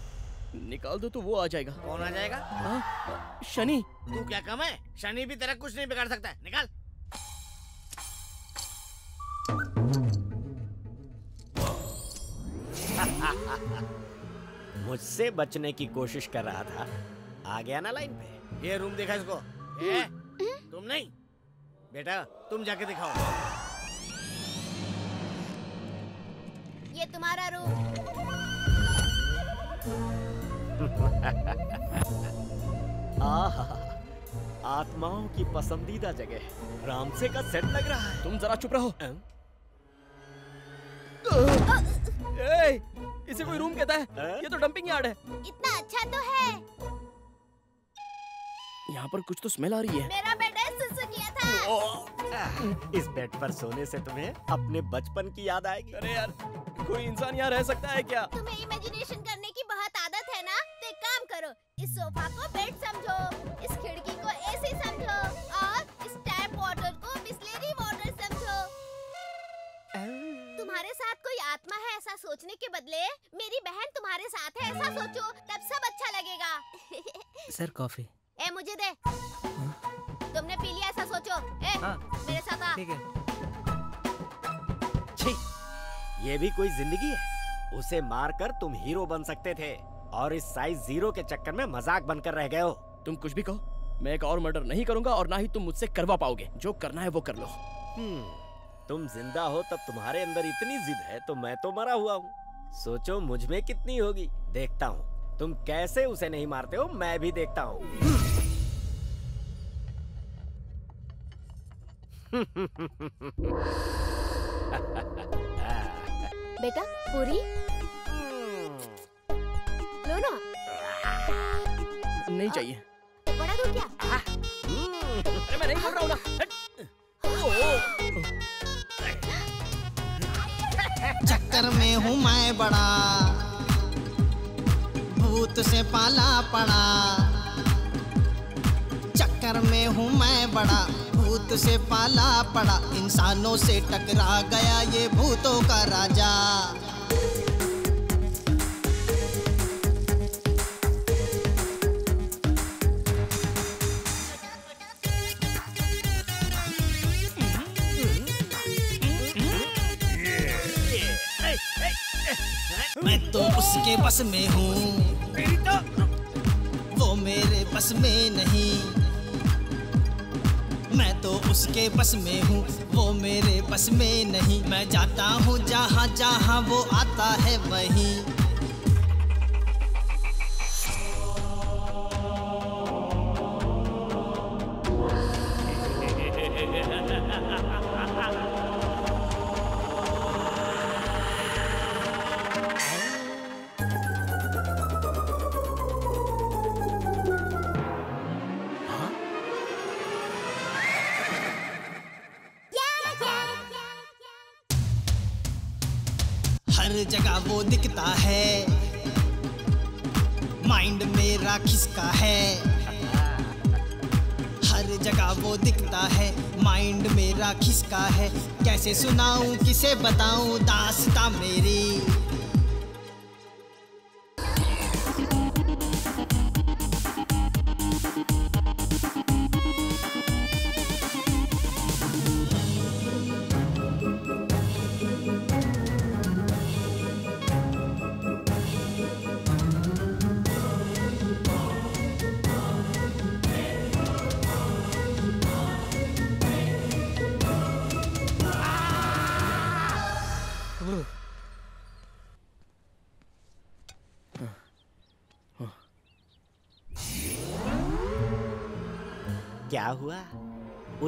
निकाल दो तो वो आ जाएगा। कौन आ जाएगा? हाँ, शनि। तू क्या कम है? शनि भी तेरा कुछ नहीं बिगाड़ सकता है। निकाल। मुझसे बचने की कोशिश कर रहा था। आ गया ना लाइन पे। ये रूम देखा इसको। ए, तुम नहीं। बेटा तुम जाके दिखाओ। ये तुम्हारा रूम आहा आत्माओं की पसंदीदा जगह रामसे का सेट लग रहा है। तुम जरा चुप रहो। ए, इसे कोई रूम कहता है? ये तो डंपिंग यार्ड है। इतना अच्छा तो है। यहाँ पर कुछ तो स्मेल आ रही है। मेरा सुसुकिया था। इस बेड पर सोने से तुम्हें अपने बचपन की याद आएगी। अरे यार कोई इंसान यहाँ रह सकता है क्या? तुम्हें इमेजिनेशन करने बहुत आदत है ना तो एक काम करो इस सोफा को बेड समझो इस खिड़की को एसी समझो और इस टैप वाटर को बिस्लेरी वाटर समझो। तुम्हारे साथ कोई आत्मा है ऐसा सोचने के बदले? मेरी बहन तुम्हारे साथ है ऐसा सोचो तब सब अच्छा लगेगा। सर कॉफ़ी ए मुझे दे। तुमने पी लिया ऐसा सोचो। ए हाँ। मेरे साथ आ। ठीक है। ये भी कोई ज़िंदगी है? उसे मारकर तुम हीरो बन सकते थे। और इस साइज़ ज़ीरो के चक्कर में मज़ाक बनकर रह गए हो। तुम कुछ भी कहो मैं एक और मर्डर नहीं करूँगा और ना ही तुम मुझसे करवा पाओगे। जो करना है वो कर लो। हम्म, तुम ज़िंदा हो तब तुम्हारे अंदर इतनी जिद है तो मैं तो मरा हुआ हूँ। सोचो मुझमें कितनी होगी। देखता हूँ। तुम कैसे उसे नहीं मारते हो मैं भी देखता हूँ। बेटा पूरी? लो ना। नहीं चाहिए। बड़ा दूर क्या? अरे मैं नहीं बोल रहा हूँ ना। चक्कर में हूँ मैं बड़ा। भूत से पाला पड़ा। चक्कर में हूँ मैं बड़ा। से पाला पड़ा। इंसानों से टकरा गया ये भूतों का राजा। मैं तो उसके बस में हूँ। वो मेरे बस में नहीं। मैं तो उसके बस में हूँ, वो मेरे बस में नहीं। मैं जाता हूँ जहाँ जहाँ वो आता है वहीं। जगह वो दिखता है। माइंड मेरा खिसका है। हर जगह वो दिखता है। माइंड मेरा खिसका है। कैसे सुनाऊं, किसे बताऊँ? दास्ता मेरी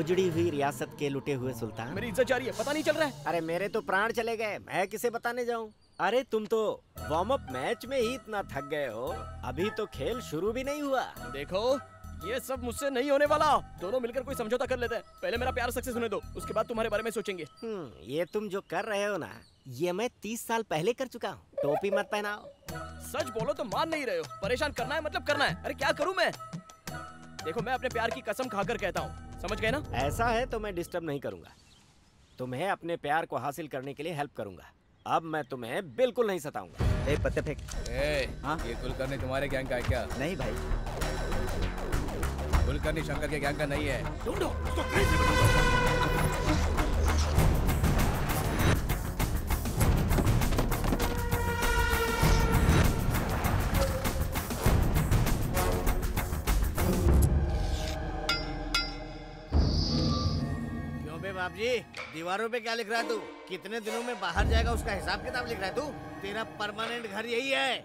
उजड़ी हुई रियासत के लुटे हुए सुल्तान। मेरी इज़्ज़त जा रही है पता नहीं चल रहा है। अरे मेरे तो प्राण चले गए मैं किसे बताने जाऊँ? अरे तुम तो वार्म अप मैच में ही इतना थक गए हो। अभी तो खेल शुरू भी नहीं हुआ। देखो ये सब मुझसे नहीं होने वाला। दोनों मिलकर कोई समझौता कर लेते हैं। पहले मेरा प्यार सक्सेस होने दो उसके बाद तुम्हारे बारे में सोचेंगे। हम्म, ये तुम जो कर रहे हो ना ये मैं तीस साल पहले कर चुका हूँ। टोपी मत पहनाओ। सच बोलो तो मान नहीं रहे हो। परेशान करना है मतलब करना है। अरे क्या करूँ मैं? देखो मैं अपने प्यार की कसम खाकर कहता हूँ। समझ गए ना? ऐसा है तो मैं डिस्टर्ब नहीं करूँगा। तुम्हें अपने प्यार को हासिल करने के लिए हेल्प करूँगा। अब मैं तुम्हें बिल्कुल नहीं सताऊँगा। ए पत्ते फेंक। ए, ये कुलकर्णी तुम्हारे गैंग का है क्या? नहीं भाई। कुलकर्णी शंकर के गैंग का नहीं है। ढूंढो उसको कहीं से क्यों बे बाप जी, दीवारों पे क्या लिख रहा है तू? कितने दिनों में बाहर जाएगा उसका हिसाब किताब लिख रहा है तू? तेरा परमानेंट घर यही है।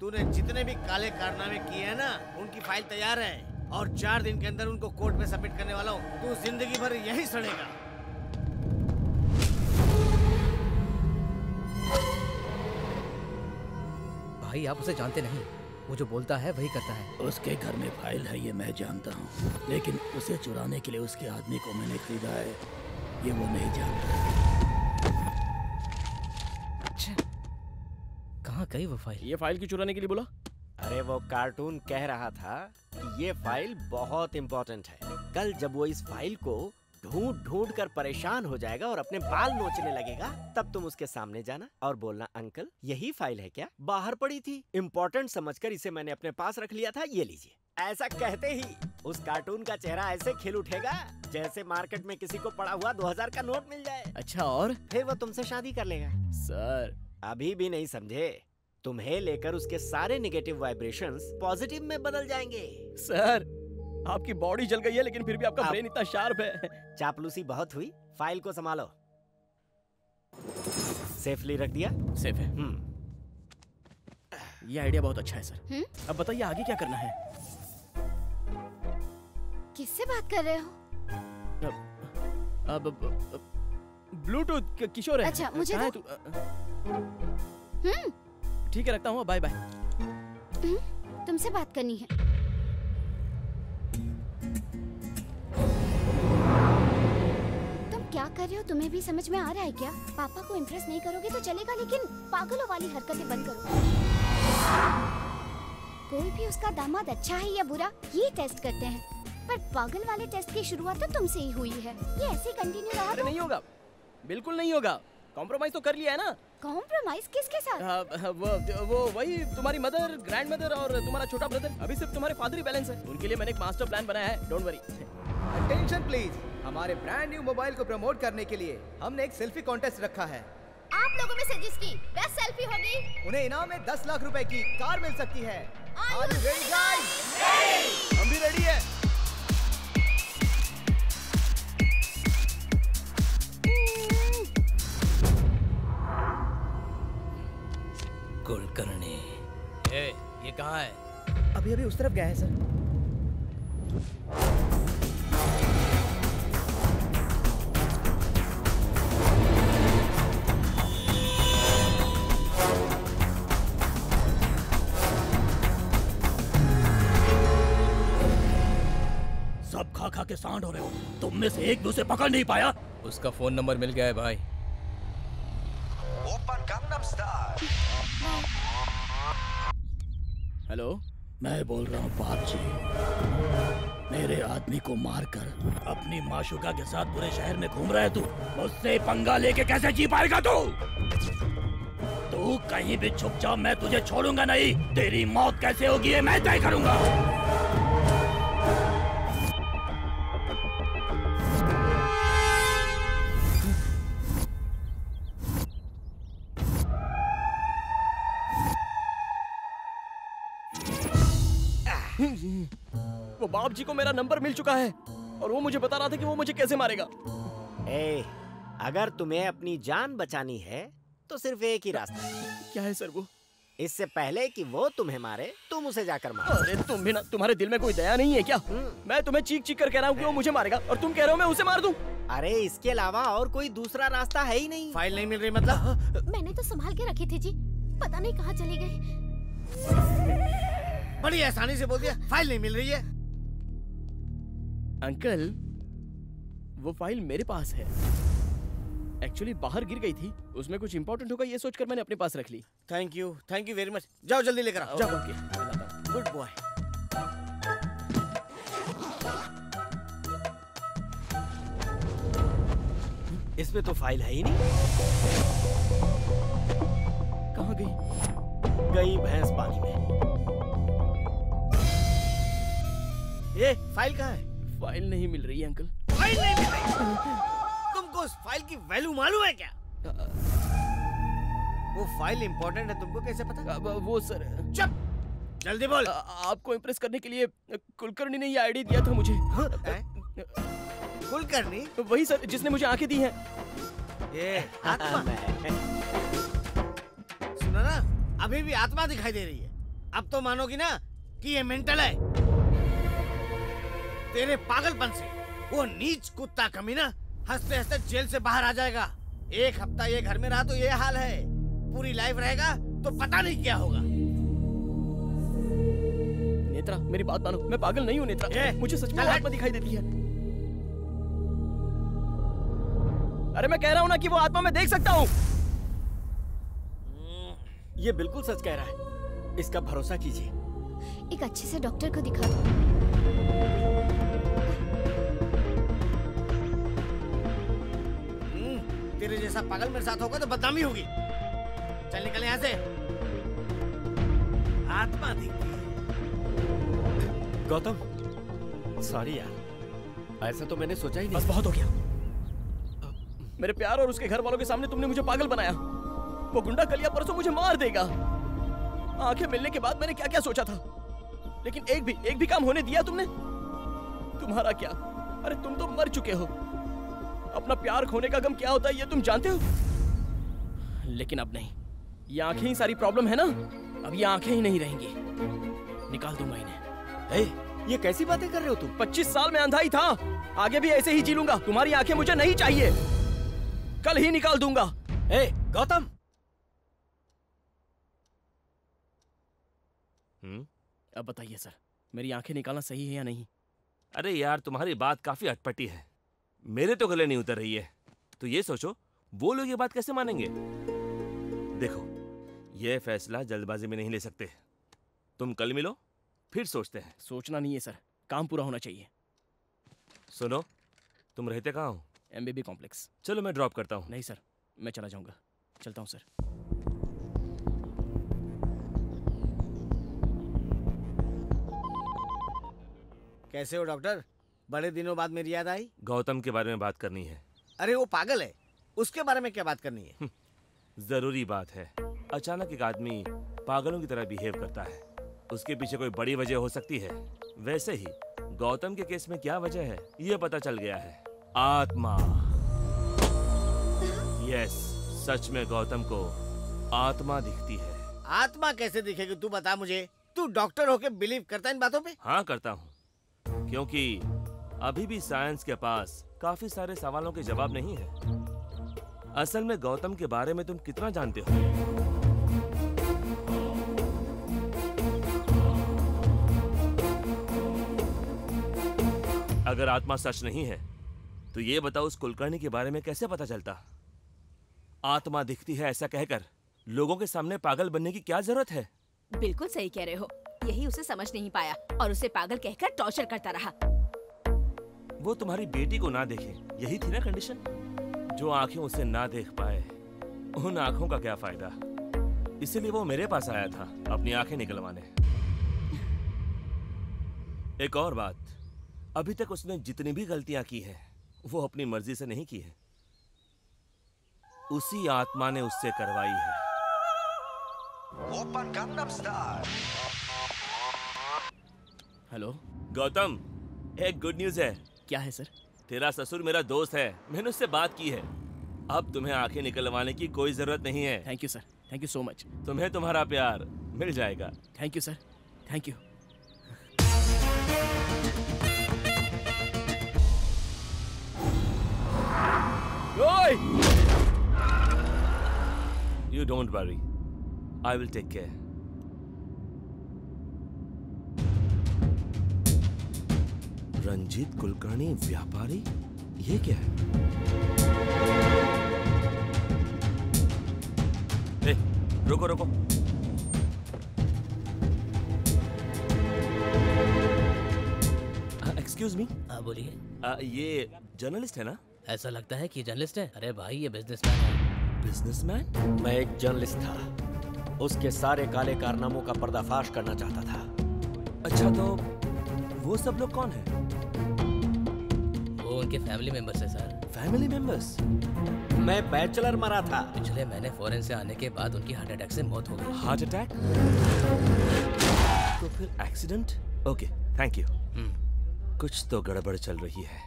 तूने जितने भी काले कारनामे किए हैं ना, उनकी फ़ाइल तैयार है। और चार दिन के अंदर उनको कोर्ट में सबमिट करने वाला हूँ। तू ज़िंदगी भर यही सड़ेगा। भाई, आप उसे जानते नहीं। वो जो बोलता है वही करता है। उसके घर में फ़ाइल है ये मैं जानता हूँ। लेकिन उसे चुराने के लिए उसके आदमी को मैंने खरीदा है ये वो नहीं जानता। कहाँ गई वो फ़ाइल? ये फ़ाइल क्यों चुराने के लिए बोला? अरे वो कार्टून कह रहा था कि ये फ़ाइल बहुत इम्पोर्टेंट है। कल जब वो इस फ़ाइल को ढूंढ ढूंढ कर परेशान हो जाएगा और अपने बाल नोचने लगेगा। तब तुम उसके सामने जाना और बोलना अंकल यही फ़ाइल है क्या? बाहर पड़ी थी। इम्पोर्टेंट समझकर इसे मैंने अपने पास रख लिया था। ये लीजिए। ऐसा कहते ही उस कार्टून का चेहरा ऐसे खिल उठेगा जैसे मार्केट में किसी को पड़ा हुआ 2000 का नोट मिल जाए। अच्छा और? फिर वो तुमसे शादी कर लेगा। सर। अभी भी नहीं समझे। तुम्हें लेकर उसके सारे नेगेटिव वाइब्रेशंस पॉजिटिव में बदल जाएँगे। सर आपकी बॉडी जल गई है लेकिन फिर भी आपका आप- ब्रेन इतना शार्प है। चापलूसी बहुत हुई फ़ाइल को संभालो। सेफली रख दिया? सेफ़ है। ये आइडिया बहुत अच्छा है सर। हम्म? अब बताइए आगे क्या करना है? किससे बात कर रहे हो? अब अब- ब्लूटूथ किशोर है। अच्छा, मुझे है तू? हम्म। ठीक है रखता हूँ बाय बाय हम्म, तुमसे बात करनी है। क्या कर रहे हो तुम्हें भी समझ में आ रहा है क्या? पापा को इम्प्रेस नहीं करोगे तो चलेगा लेकिन पागलों वाली हरकतें बंद करो। कोई भी उसका दामाद अच्छा है या बुरा ये टेस्ट करते हैं। पर पागल वाले टेस्ट की शुरुआत तो तुमसे ही हुई है। ये ऐसे कंटिन्यू रहा तो नहीं होगा। बिल्कुल नहीं होगा। कॉम्प्रोमाइज तो कर लिया है ना? कॉम्प्रोमाइज किसके साथ? हाँ, हाँ, वो वो वही तुम्हारी मदर ग्रैंड मदर और तुम्हारा छोटा ब्रदर अभी सिर्फ़ तुम्हारे फादर ही बैलेंस है। उनके लिए मैंने एक मास्टर प्लान बनाया है। डोंट वरी अटेंशन प्लीज़ हमारे ब्रांड न्यू मोबाइल को प्रमोट करने के लिए हमने एक सेल्फी कॉन्टेस्ट रखा है। आप लोगों में से जिसकी बेस्ट सेल्फी होगी। उन्हें इनाम में 10 लाख रुपए की कार मिल सकती है। Are you ready, guys? हम भी रेडी है। कुलकर्णी। ए, ये कहाँ है? अभी अभी उस तरफ़ गया है सर सब खा खा के सांड हो रहे हो। तुम में से एक भी उसे पकड़ नहीं पाया। उसका फ़ोन नंबर मिल गया है भाई। हेलो मैं बोल रहा हूँ बाप जी मेरे आदमी को मारकर अपनी माशुका के साथ पूरे शहर में घूम रहा है तू। मुझसे पंगा लेके कैसे जी पाएगा तू? तू कहीं भी छुप जाओ मैं तुझे छोड़ूँगा नहीं। तेरी मौत कैसे होगी मैं तय करूँगा। बाप जी को मेरा नंबर मिल चुका है और वो मुझे बता रहा था कि वो मुझे कैसे मारेगा। ए, अगर तुम्हें अपनी जान बचानी है तो सिर्फ़ एक ही रास्ता। है क्या है सर वो? इससे पहले कि वो तुम्हें मारे तुम उसे जाकर मारो। अरे तुम भी ना तुम्हारे दिल में कोई दया नहीं है क्या? मैं तुम्हें चीख चीख कर कह रहा हूँ कि वो मुझे मारेगा और तुम कह रहे हो मैं उसे मार दूँ। अरे इसके अलावा और कोई दूसरा रास्ता है ही नहीं। फ़ाइल नहीं मिल रही मतलब? मैंने तो संभाल के रखी थी जी। पता नहीं कहाँ चली गई। बड़ी आसानी से बोल दिया फ़ाइल नहीं मिल रही है। अंकल वो फ़ाइल मेरे पास है। एक्चुअली बाहर गिर गई थी। उसमें कुछ इंपॉर्टेंट होगा ये सोचकर मैंने अपने पास रख ली। Thank you thank you very much जाओ जल्दी लेकर आओ। जाओ। ओके गुड बॉय इसमें तो फ़ाइल है ही नहीं। कहाँ गई? गई भैंस पानी में। ये फ़ाइल कहाँ है? फ़ाइल नहीं मिल रही है अंकल। फ़ाइल नहीं मिल रही? तुमको उस फ़ाइल की वैल्यू मालूम है क्या? वो फ़ाइल इंपॉर्टेंट है तुमको कैसे पता? वो सर चुप! जल्दी बोल। आपको इम्प्रेस करने के लिए कुलकर्णी ने ये आईडी दिया था मुझे। कुलकर्णी? वही सर जिसने मुझे आँखें दी हैं। ये आत्मा। सुनो ना अभी भी आत्मा दिखाई दे रही है। अब तो मानोगी ना कि ये मेंटल है। तेरे पागलपन से। वो नीच कुत्ता कमीना हँसते हँसते जेल से बाहर आ जाएगा। एक हफ़्ता ये घर में रहा तो ये हाल है। पूरी लाइफ रहेगा तो पता नहीं क्या होगा। नेत्रा मेरी बात मानो। मैं पागल नहीं हूँ नेत्रा। मुझे सच में आत्मा दिखाई देती है। अरे मैं कह रहा हूँ ना कि वो आत्मा मैं देख सकता हूँ। ये बिल्कुल सच कह रहा है। इसका भरोसा कीजिए। एक अच्छे से डॉक्टर को दिखा दो तेरे जैसा पागल मेरे साथ होगा तो बदनामी होगी। चल निकल यहाँ से। आत्मा दिखती गौतम सॉरी यार ऐसा तो मैंने सोचा ही नहीं। बस बहुत हो गया। मेरे प्यार और उसके घर वालों के सामने तुमने मुझे पागल बनाया। वो गुंडा कलिया परसों मुझे मार देगा। आँखें मिलने के बाद मैंने क्या क्या सोचा था? लेकिन एक भी एक भी काम होने दिया तुमने? तुम्हारा क्या? अरे तुम तो मर चुके हो। अपना प्यार खोने का गम क्या होता है ये तुम जानते हो? लेकिन अब नहीं। ये आँखें ही सारी प्रॉब्लम है ना? अब ये आँखें ही नहीं रहेंगी। निकाल दूँगा इन्हें। ए, ये कैसी बातें कर रहे हो तुम? 25 साल में अंधा ही था। आगे भी ऐसे ही जी लूँगा। तुम्हारी आँखें मुझे नहीं चाहिए। कल ही निकाल दूँगा। ए, गौतम! हम्म? अब बताइए सर मेरी आँखें निकालना सही है या नहीं? अरे यार तुम्हारी बात काफ़ी अटपटी है। मेरे तो गले नहीं उतर रही है। तो ये सोचो वो लोग ये बात कैसे मानेंगे? देखो ये फैसला जल्दबाजी में नहीं ले सकते। तुम कल मिलो फिर सोचते हैं। सोचना नहीं है सर। काम पूरा होना चाहिए। सुनो तुम रहते कहाँ हो? एमबीबी कॉम्प्लेक्स चलो मैं ड्रॉप करता हूँ। नहीं सर मैं चला जाऊँगा। चलता हूँ सर। कैसे हो डॉक्टर? बड़े दिनों बाद मेरी याद आई। गौतम के बारे में बात करनी है। अरे वो पागल है। उसके बारे में क्या बात करनी है? ज़रूरी बात है। अचानक एक आदमी पागलों की तरह बिहेव करता है। उसके पीछे कोई बड़ी वजह हो सकती है। वैसे ही गौतम के केस में क्या वजह है ये पता चल गया है। आत्मा। यस सच में गौतम को आत्मा दिखती है। आत्मा कैसे दिखेगी तू बता मुझे। तू डॉक्टर होके बिलीव करता है इन बातों पे? हाँ करता हूँ। क्योंकि अभी भी साइंस के पास काफ़ी सारे सवालों के जवाब नहीं है। असल में गौतम के बारे में तुम कितना जानते हो? अगर आत्मा सच नहीं है तो ये बताओ उस कुलकर्णी के बारे में कैसे पता चलता? आत्मा दिखती है ऐसा कहकर लोगों के सामने पागल बनने की क्या ज़रूरत है? बिल्कुल सही कह रहे हो। यही उसे समझ नहीं पाया और उसे पागल कहकर टॉर्चर करता रहा। वो तुम्हारी बेटी को ना देखे। यही थी ना कंडीशन जो आँखें उसे ना देख पाए उन आँखों का क्या फ़ायदा? इसीलिए वो मेरे पास आया था अपनी आँखें निकलवाने। एक और बात अभी तक उसने जितनी भी गलतियाँ की हैं वो अपनी मर्ज़ी से नहीं की है। उसी आत्मा ने उससे करवाई है। हेलो गौतम एक गुड न्यूज़ है। क्या है सर? तेरा ससुर मेरा दोस्त है। मैंने उससे बात की है। अब तुम्हें आँखें निकलवाने की कोई ज़रूरत नहीं है। Thank you sir thank you so much तुम्हें तुम्हारा प्यार मिल जाएगा। Thank you sir thank you! You don't worry. I will take care. Ranjit Kulkarni व्यापारी? ये क्या है? ए, रुको रुको। एक्सक्यूज मी हाँ बोलिए। ये जर्नलिस्ट है ना? ऐसा लगता है कि जर्नलिस्ट है? अरे भाई ये बिजनेसमैन है। बिजनेसमैन मैं एक जर्नलिस्ट था। उसके सारे काले कारनामों का पर्दाफाश करना चाहता था। अच्छा तो वो सब लोग कौन है? वो उनके फैमिली मेंबर्स है सर फैमिली मेंबर्स मैं बैचलर मरा था। पिछले महीने फॉरेन से आने के बाद उनकी हार्ट अटैक से मौत हो गई। हार्ट अटैक तो फिर एक्सीडेंट ओके थैंक यू कुछ तो गड़बड़ चल रही है।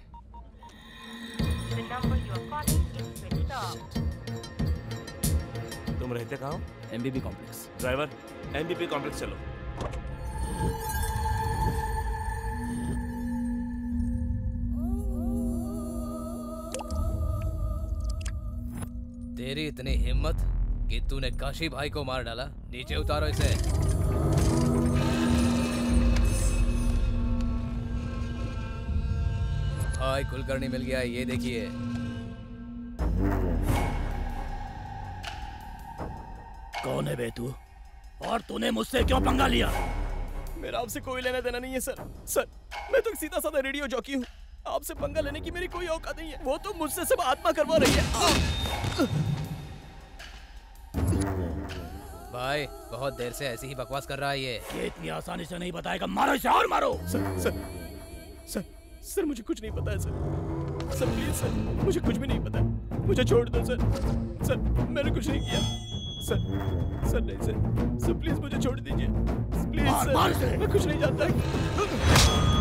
तुम रहते कहाँ हो? MBB complex driver MBP complex चलो। तेरी इतनी हिम्मत कि तूने काशी भाई को मार डाला नीचे उतारो इसे। भाई कुलकर्णी मिल गया ये देखिए। कौन है बे तू और तूने मुझसे क्यों पंगा लिया? मेरा आपसे कोई लेना देना नहीं है सर। सर मैं तो सीधा साधा रेडियो जॉकी हूँ। आपसे पंगा लेने की मेरी कोई औकात नहीं है। वो तो मुझसे सब आत्मा करवा रही है। भाई बहुत देर से ऐसी ही बकवास कर रहा है ये। ये इतनी आसानी से नहीं बताएगा। मारो इसे और मारो। सर सर सर सर मुझे कुछ नहीं पता है सर। सर प्लीज़ सर मुझे कुछ भी नहीं पता मुझे छोड़ दो सर। सर मैंने कुछ नहीं किया। सर सर नहीं सर। सर प्लीज़ मुझे छोड़ दीजिए। प्लीज़ सर मैं कुछ नहीं जानता।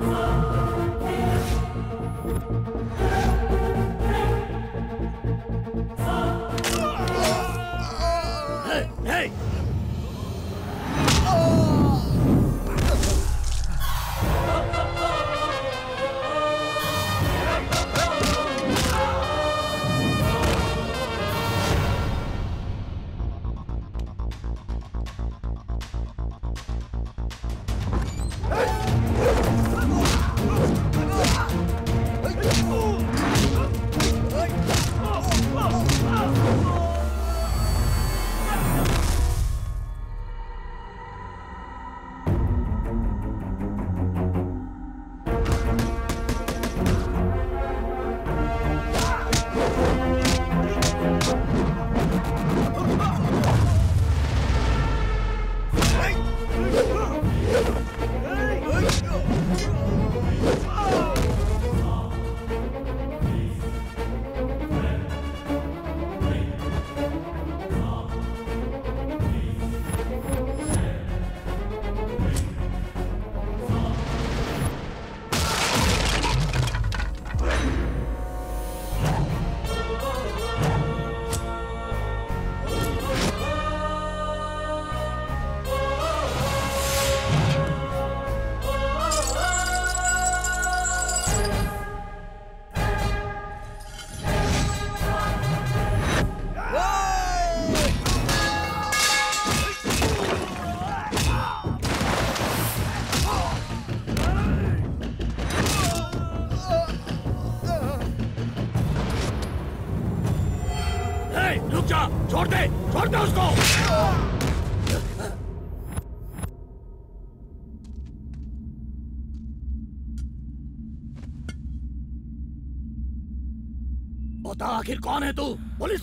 Thank you.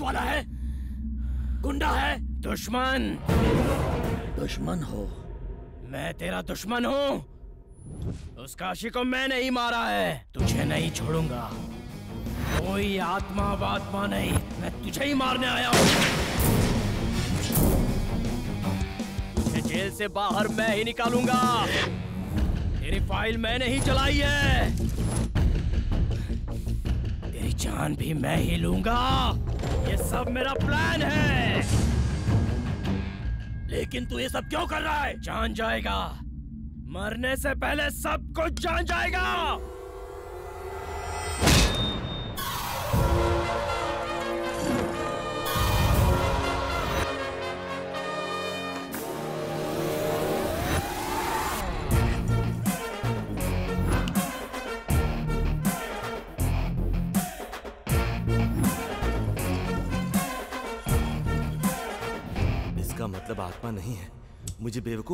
वाला है। गुंडा है। दुश्मन। दुश्मन हो। मैं तेरा दुश्मन हूँ। उस काशी को मैं नहीं मारा है। तुझे नहीं छोड़ूँगा। कोई आत्मा वात्मा नहीं। मैं तुझे ही मारने आया हूँ। तुझे जेल से बाहर मैं ही निकालूँगा। तेरी फ़ाइल मैंने ही चलाई है। तेरी जान भी मैं ही लूँगा। सब मेरा प्लान है। लेकिन तू ये सब क्यों कर रहा है? जान जाएगा। मरने से पहले सब कुछ जान जाएगा।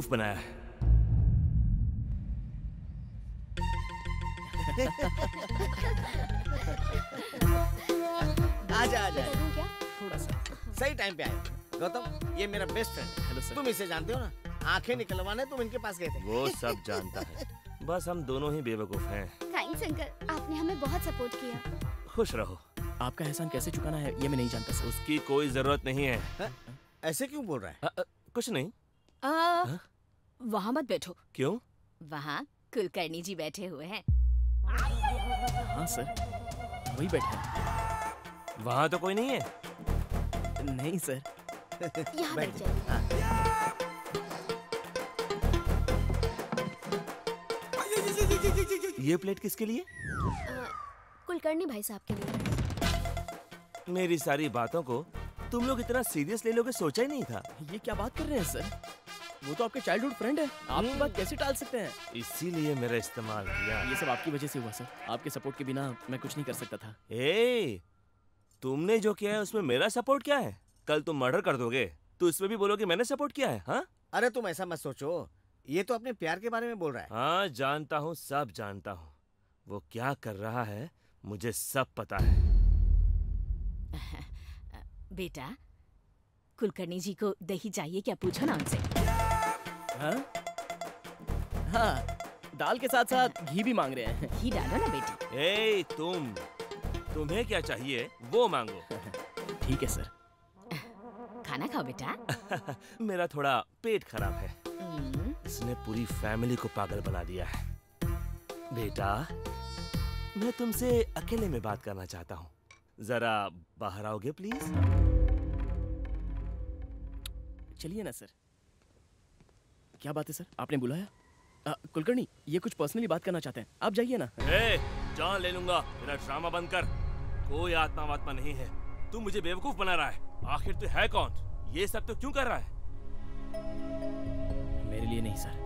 बेवकूफ़ बनाया है आजा। आजा थोड़ा सा। सही टाइम पे आए। गौतम ये मेरा बेस्ट फ्रेंड है। हेलो सर तुम इसे जानते हो ना? आँखें निकलवाने तुम इनके पास गए थे। वो सब जानता है। बस हम दोनों ही बेवकूफ़ हैं। थैंक्स अंकल आपने हमें बहुत सपोर्ट किया। खुश रहो। आपका एहसान कैसे चुकाना है ये मैं नहीं जानता सर उसकी कोई ज़रूरत नहीं है। ऐसे क्यों बोल रहा है? अ, अ, कुछ नहीं। आ, वहाँ मत बैठो। क्यों? वहाँ कुलकर्णी जी बैठे हुए हैं। हाँ सर। वही बैठे हैं। वहाँ तो कोई नहीं है। नहीं सर। यहाँ बैठ जाइए। ये प्लेट किसके लिए? कुलकर्णी भाई साहब के लिए। मेरी सारी बातों को तुम लोग इतना सीरियस ले लोगे सोचा ही नहीं था। ये क्या बात कर रहे हैं सर? वो तो आपके चाइल्डहुड फ्रेंड है। आप बात कैसे टाल सकते हैं? इसीलिए मेरा इस्तेमाल किया। ये सब आपकी वजह से हुआ सर। आपके सपोर्ट के बिना मैं कुछ नहीं कर सकता था। ए, तुमने जो किया है उसमें मेरा सपोर्ट क्या है? कल तुम मर्डर कर दोगे। तो इसमें भी बोलोगे मैंने सपोर्ट किया है हाँ? अरे तुम ऐसा मत सोचो। ये तो अपने प्यार के बारे में बोल रहा है। हाँ जानता हूँ सब जानता हूँ। वो क्या कर रहा है मुझे सब पता है। बेटा कुलकर्णी जी को दही चाहिए क्या पूछो ना उनसे? हाँ? हाँ दाल के साथ साथ घी भी मांग रहे हैं। घी डालो ना बेटी। ए तुम तुम्हें क्या चाहिए वो मांगो। ठीक है सर। खाना खाओ बेटा। मेरा थोड़ा पेट खराब है। हम्म, इसने पूरी फैमिली को पागल बना दिया है। बेटा मैं तुमसे अकेले में बात करना चाहता हूँ। जरा बाहर आओगे प्लीज़? चलिए ना सर। क्या बात है सर? आपने बुलाया? कुलकर्णी ये कुछ पर्सनली बात करना चाहते हैं। आप जाइए ना। ए, जान ले लूँगा। मेरा ड्रामा बंद कर। कोई आत्मा वात्मा नहीं है। तू मुझे बेवकूफ़ बना रहा है। आखिर तू है कौन? ये सब तो क्यों कर रहा है? मेरे लिए नहीं सर।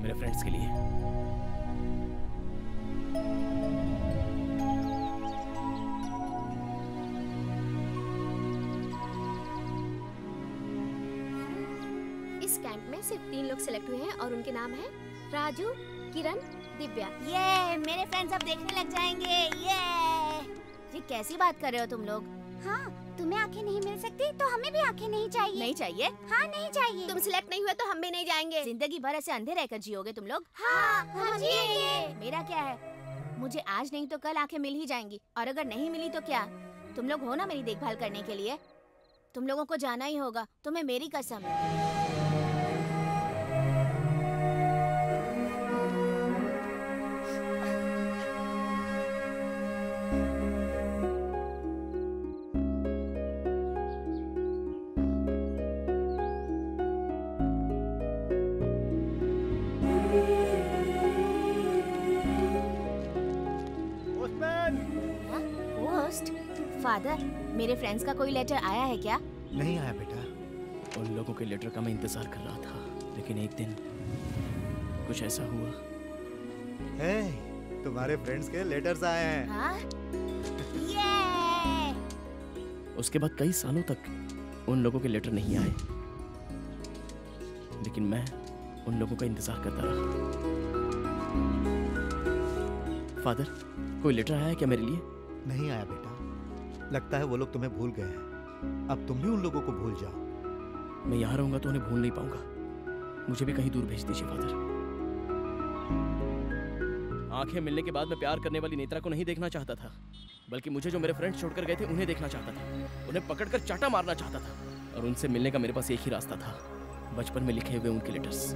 मेरे फ्रेंड्स के लिए। कैंप में सिर्फ़ तीन लोग सिलेक्ट हुए हैं और उनके नाम है राजू किरण दिव्या। ये मेरे फ्रेंड्स अब देखने लग जाएँगे। ये ये कैसी बात कर रहे हो तुम लोग? हाँ तुम्हें आँखें नहीं मिल सकती तो हमें भी आँखें नहीं चाहिए। नहीं चाहिए? हाँ नहीं चाहिए। तुम सिलेक्ट नहीं हुए तो हम भी नहीं जाएँगे। ज़िंदगी भर ऐसे अंधे रहकर जियोगे तुम लोग? हाँ हम जिएँगे। मेरा क्या है? मुझे आज नहीं तो कल आँखें मिल ही जाएँगी। और अगर नहीं मिली तो क्या? तुम लोग हो ना मेरी देखभाल करने के लिए? तुम लोगों को जाना ही होगा। तुम्हें मेरी कसम। फ्रेंड्स का कोई लेटर आया है क्या? नहीं आया बेटा। उन लोगों के लेटर का मैं इंतज़ार कर रहा था लेकिन एक दिन कुछ ऐसा हुआ। हे, तुम्हारे फ्रेंड्स के लेटर्स आए हैं। हाँ? उसके बाद कई सालों तक उन लोगों के लेटर नहीं आए। लेकिन मैं उन लोगों का इंतज़ार करता रहा। फादर कोई लेटर आया है क्या मेरे लिए? नहीं आया बेटा। लगता है वो लोग तुम्हें भूल गए हैं। अब तुम भी उन लोगों को भूल जाओ। मैं यहाँ रहूँगा तो उन्हें भूल नहीं पाऊँगा। मुझे भी कहीं दूर भेज दीजिए, फादर। आँखें मिलने के बाद मैं प्यार करने वाली नेत्रा को नहीं देखना चाहता था, बल्कि मुझे जो मेरे फ्रेंड छोड़कर गए थे उन्हें देखना चाहता था। उन्हें पकड़कर चाटा मारना चाहता था। और उनसे मिलने का मेरे पास एक ही रास्ता था, बचपन में लिखे हुए उनके लेटर्स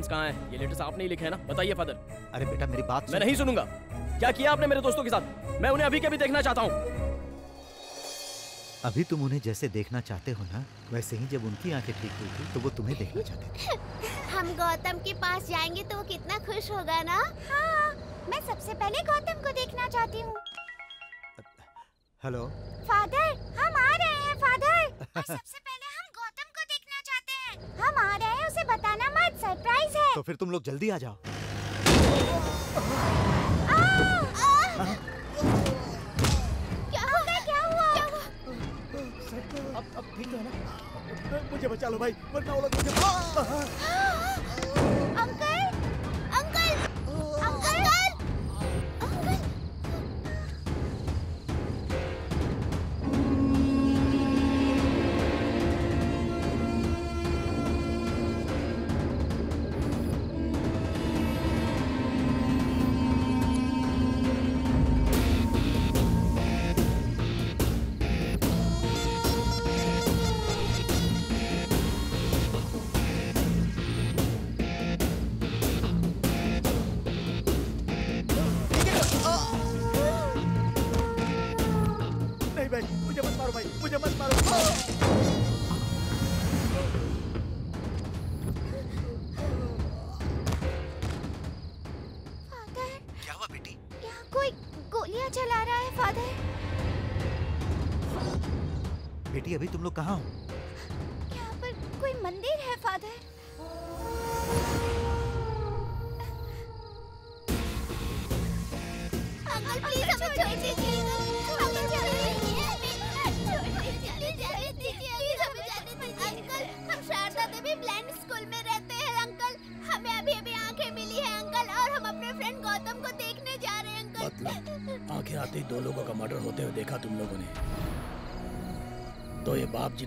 इसके कहाँ हैं? ये लेटर्स आपने ही लिखे हैं ना? बताइए फादर अरे बेटा मेरी बात मैं नहीं सुनूँगा। क्या किया आपने मेरे दोस्तों के साथ? मैं उन्हें अभी के अभी देखना चाहता हूँ। अभी तुम उन्हें जैसे देखना चाहते हो ना वैसे ही जब उनकी आँखें ठीक हुई थी तो वो तुम्हें देखना चाहते थे। हम गौतम के पास जाएँगे तो वो कितना खुश होगा ना? हाँ मैं सबसे पहले गौतम को देखना चाहती हूँ। हेलो? फादर हम आ रहे हैं फादर सबसे पहले को देखना चाहते हैं हम आ रहे हैं उसे बताना मत सरप्राइज़ है तो फिर तुम लोग जल्दी आ जाओ क्या हो गया क्या हुआ अब अब ठीक तो है ना मुझे बचा लो भाई वरना वो लोग मुझे अंकल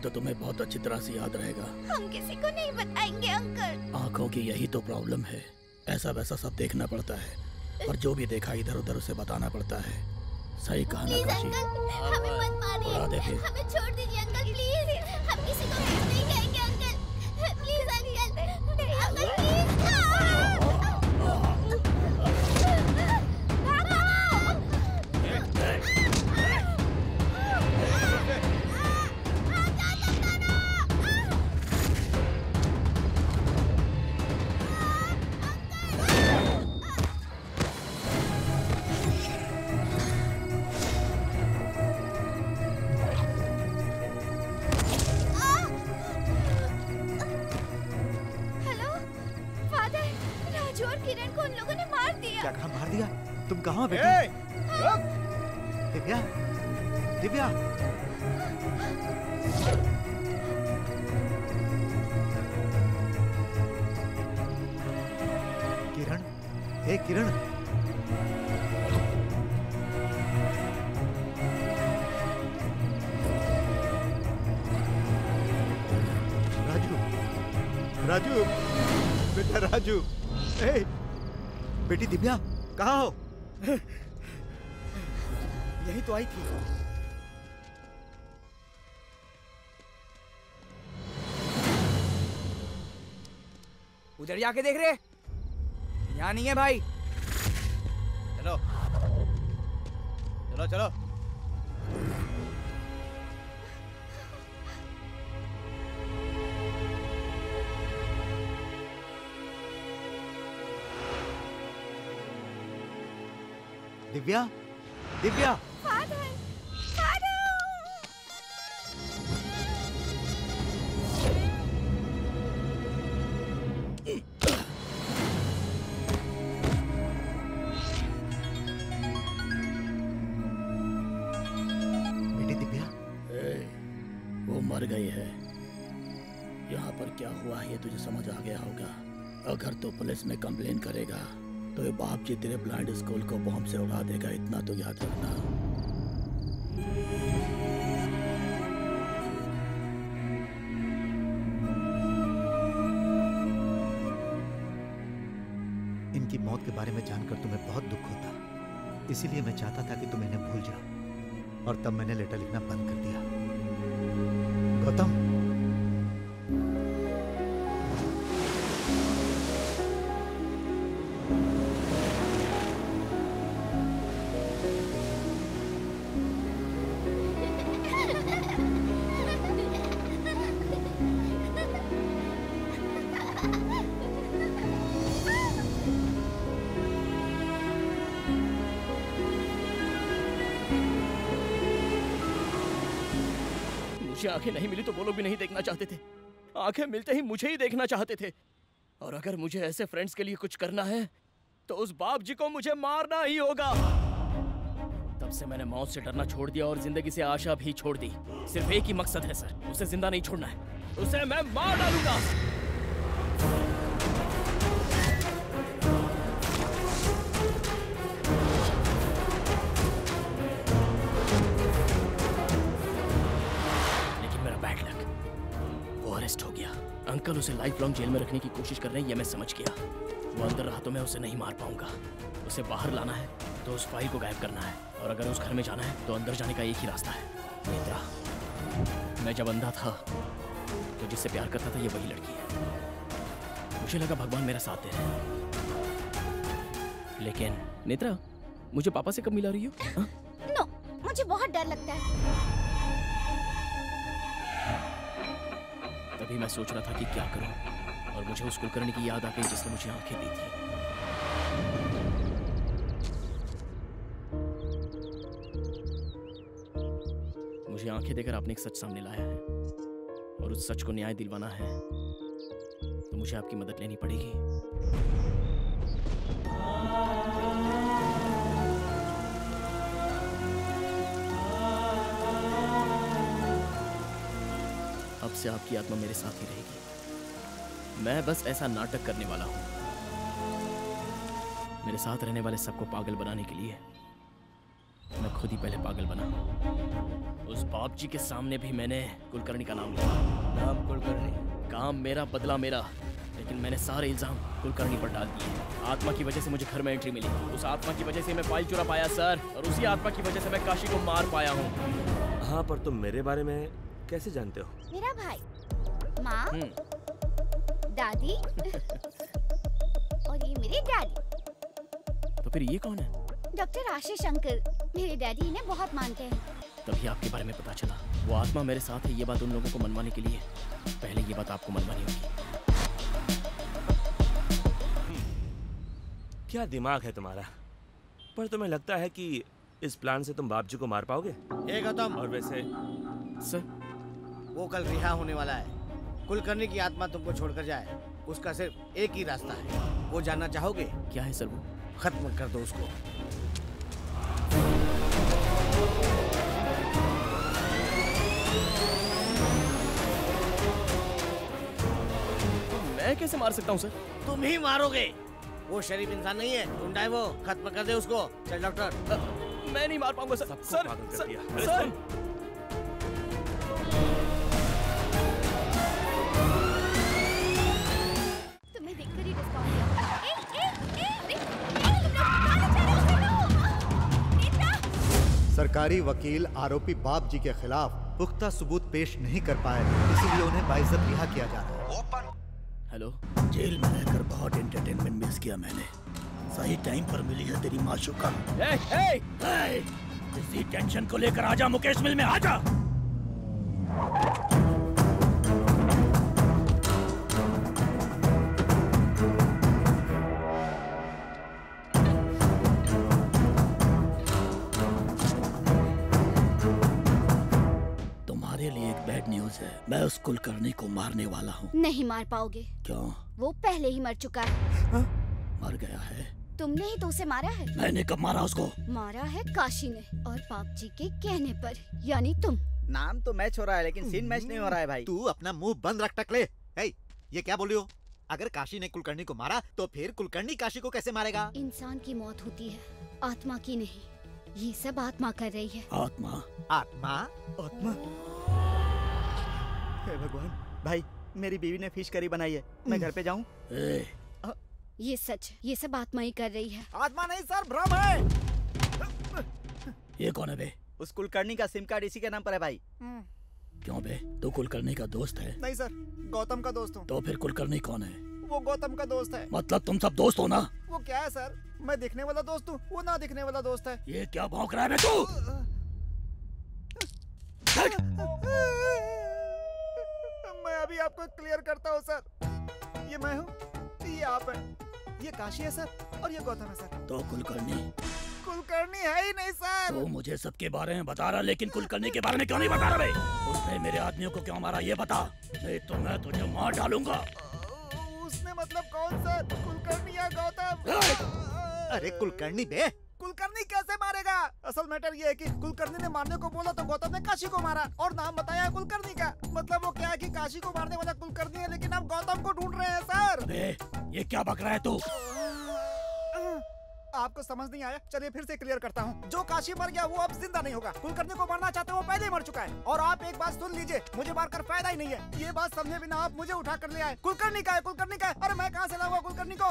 तो तुम्हें बहुत अच्छी तरह से याद रहेगा। हम किसी को नहीं बताएँगे अंकल। आँखों की यही तो प्रॉब्लम है। ऐसा वैसा सब देखना पड़ता है। और जो भी देखा इधर उधर उसे बताना पड़ता है। सही कहा ना काशी हमें मत मारिए। हमें छोड़ दीजिए अंकल प्लीज़। हम किसी को कुछ नहीं तुम कहाँ हो बेटी दिव्या? दिव्या? किरण? ए किरण? राजू राजू बेटा राजू। ए बेटी दिव्या कहाँ हो? तो आई थी उधर जाके देख रहे? यहाँ नहीं है भाई। चलो। चलो चलो। दिव्या? दिव्या? हुआ, ये तुझे समझ आ गया होगा। अगर तो पुलिस में कंप्लेन करेगा तो ये बाप जी तेरे ब्लाइंड स्कूल को बॉम्ब से उड़ा देगा, इतना तो याद रखना। इनकी मौत के बारे में जानकर तुम्हें बहुत दुख होता। इसीलिए मैं चाहता था कि तुम इन्हें भूल जाओ, और तब मैंने लेटर लिखना बंद कर दिया। गौतम! मुझे आँखें नहीं मिली तो वो लोग भी नहीं देखना चाहते थे। आँखें मिलते ही मुझे ही देखना चाहते थे। और अगर मुझे ऐसे फ्रेंड्स के लिए कुछ करना है तो उस बाप जी को मुझे मारना ही होगा। तब से मैंने मौत से डरना छोड़ दिया और ज़िंदगी से आशा भी छोड़ दी। सिर्फ़ एक ही मकसद है, सर। उसे ज़िंदा नहीं छोड़ना है। उसे मैं मार डालूँगा। उसे लाइफ लॉन्ग जेल में रखने की कोशिश कर रहे हैं, ये मैं समझ गया। वो अंदर रहा तो मैं उसे नहीं मार पाऊँगा। उसे बाहर लाना है तो उस फ़ाइल को गायब करना है। और अगर उस घर में जाना है तो अंदर जाने का एक ही रास्ता है। नेत्रा मैं जब अंधा था तो जिससे प्यार करता था, ये वही लड़की है। मुझे लगा भगवान मेरा साथ दे रहे हैं। लेकिन नेत्रा मुझे पापा से कब मिला रही हो? हाँ? नो मुझे बहुत डर लगता है। तभी मैं सोच रहा था कि क्या करूँ, और मुझे उस कुलकर्णी की याद आ गई जिसने मुझे आँखें दी थी। मुझे आँखें देकर आपने एक सच सामने लाया है, और उस सच को न्याय दिलवाना है तो मुझे आपकी मदद लेनी पड़ेगी। से आपकी आत्मा मेरे साथ ही रहेगी। मैं बस ऐसा नाटक करने वाला हूँ। मेरे साथ रहने वाले सबको पागल बनाने के लिए मैं खुद ही पहले पागल बना। उस बाप जी के सामने भी मैंने कुलकर्णी का नाम लिया। नाम कुलकर्णी? काम मेरा बदला मेरा लेकिन मैंने सारे इल्ज़ाम कुलकर्णी पर डाल दिए। आत्मा की वजह से मुझे घर में एंट्री मिली। उस आत्मा की वजह से मैं फ़ाइल चुरा पाया सर और उसी आत्मा की वजह से मैं काशी को मार पाया हूँ। हाँ पर तुम मेरे बारे में कैसे जानते हो? मेरा भाई। माँ। दादी। और ये मेरे डैडी। तो फिर ये कौन है? Doctor Ashish uncle. मेरे डैडी इन्हें बहुत मानते हैं। तभी आपके बारे में पता चला। वो आत्मा मेरे साथ है ये बात उन लोगों को मनवाने के लिए। पहले ये बात आपको मनवानी होगी। क्या दिमाग है तुम्हारा? पर तुम्हें लगता है कि इस प्लान से तुम बाप जी को मार पाओगे? ए गौतम और वैसे सर वो कल रिहा होने वाला है। कुलकर्णी की आत्मा तुमको छोड़कर जाए। उसका सिर्फ़ एक ही रास्ता है। वो जानना चाहोगे? क्या है सर वो? खत्म कर दो उसको। मैं कैसे मार सकता हूँ सर? तुम ही मारोगे। वो शरीफ इंसान नहीं है। गुंडा है वो। खत्म कर दे उसको। चल डॉक्टर। मैं नहीं मार पाऊँगा सर। सर पागल कर सर, दिया। अरे सर सरकारी वकील आरोपी बाप जी के खिलाफ पुख्ता सबूत पेश नहीं कर पाए इसीलिए उन्हें बाइज्जत रिहा किया जा रहा है। हेलो? जेल में रहकर बहुत एंटरटेनमेंट मिस किया मैंने। सही टाइम पर मिली है तेरी माशुका का इसी टेंशन को लेकर आजा मुकेश मिल में आजा! है मैं उस कुलकर्णी को मारने वाला हूँ। नहीं मार पाओगे। क्यों? वो पहले ही मर चुका है। हा? मर गया है? तुमने ही तो उसे मारा है। मैंने कब मारा उसको? मारा है काशी ने और पाप जी के कहने पर यानी तुम। नाम तो मैच हो रहा है लेकिन सीन मैच नहीं हो रहा है भाई। तू अपना मुँह बंद रख टकले। ए, ये क्या बोली हो? अगर काशी ने कुलकर्णी को मारा तो फिर कुलकर्णी काशी को कैसे मारेगा? इंसान की मौत होती है आत्मा की नहीं। ये सब आत्मा कर रही है। आत्मा? आत्मा? आत्मा? हे भगवान भाई मेरी बीवी ने फ़िश करी बनाई है मैं घर पे जाऊँ ये सच ये सब आत्मा ही कर रही है आत्मा नहीं सर भ्रम है ये कौन है बे उस कुलकर्णी का सिम कार्ड इसी के नाम पर है भाई क्यों बे तू कुलकर्णी का दोस्त है नहीं सर गौतम का दोस्त हूँ तो फिर कुलकर्णी कौन है वो गौतम का दोस्त है मतलब तुम सब दोस्त हो ना वो क्या है सर मैं दिखने वाला दोस्त हूँ वो ना दिखने वाला दोस्त है ये क्या भौंक रहा है तू अभी आपको क्लियर करता हूँ सर ये मैं हूँ ये आप हैं. ये काशी है सर और ये गौतम है सर तो कुलकर्णी। कुलकर्णी है ही नहीं सर तो मुझे सबके बारे में बता रहा लेकिन कुलकर्णी के बारे में क्यों नहीं बता रहा उसने मेरे आदमियों को क्यों मारा ये बता। नहीं तो मैं तुझे मार डालूँगा। उसने मतलब कौन सर कुलकर्णी या गौतम? अरे कुलकर्णी बे कुलकर्णी कैसे मारेगा? असल मैटर ये है कि कुलकर्णी ने मारने को बोला तो गौतम ने काशी को मारा और नाम बताया कुलकर्णी का। मतलब वो क्या है कि काशी को मारने वाला कुलकर्णी है लेकिन आप गौतम को ढूंढ रहे हैं सर। अबे ये क्या बक रहा है तू? आपको समझ नहीं आया? चलिए फिर से क्लियर करता हूँ। जो काशी मर गया वो अब ज़िंदा नहीं होगा। कुलकर्णी को मारना चाहते वो पहले ही मर चुका है। और आप एक बात सुन लीजिए मुझे मारकर फ़ायदा ही नहीं है। ये बात समझे बिना आप मुझे उठा कर ले आए। कुलकर्णी का है कुलकर्णी का है। अरे मैं कहाँ से लाऊँगा कुलकर्णी को?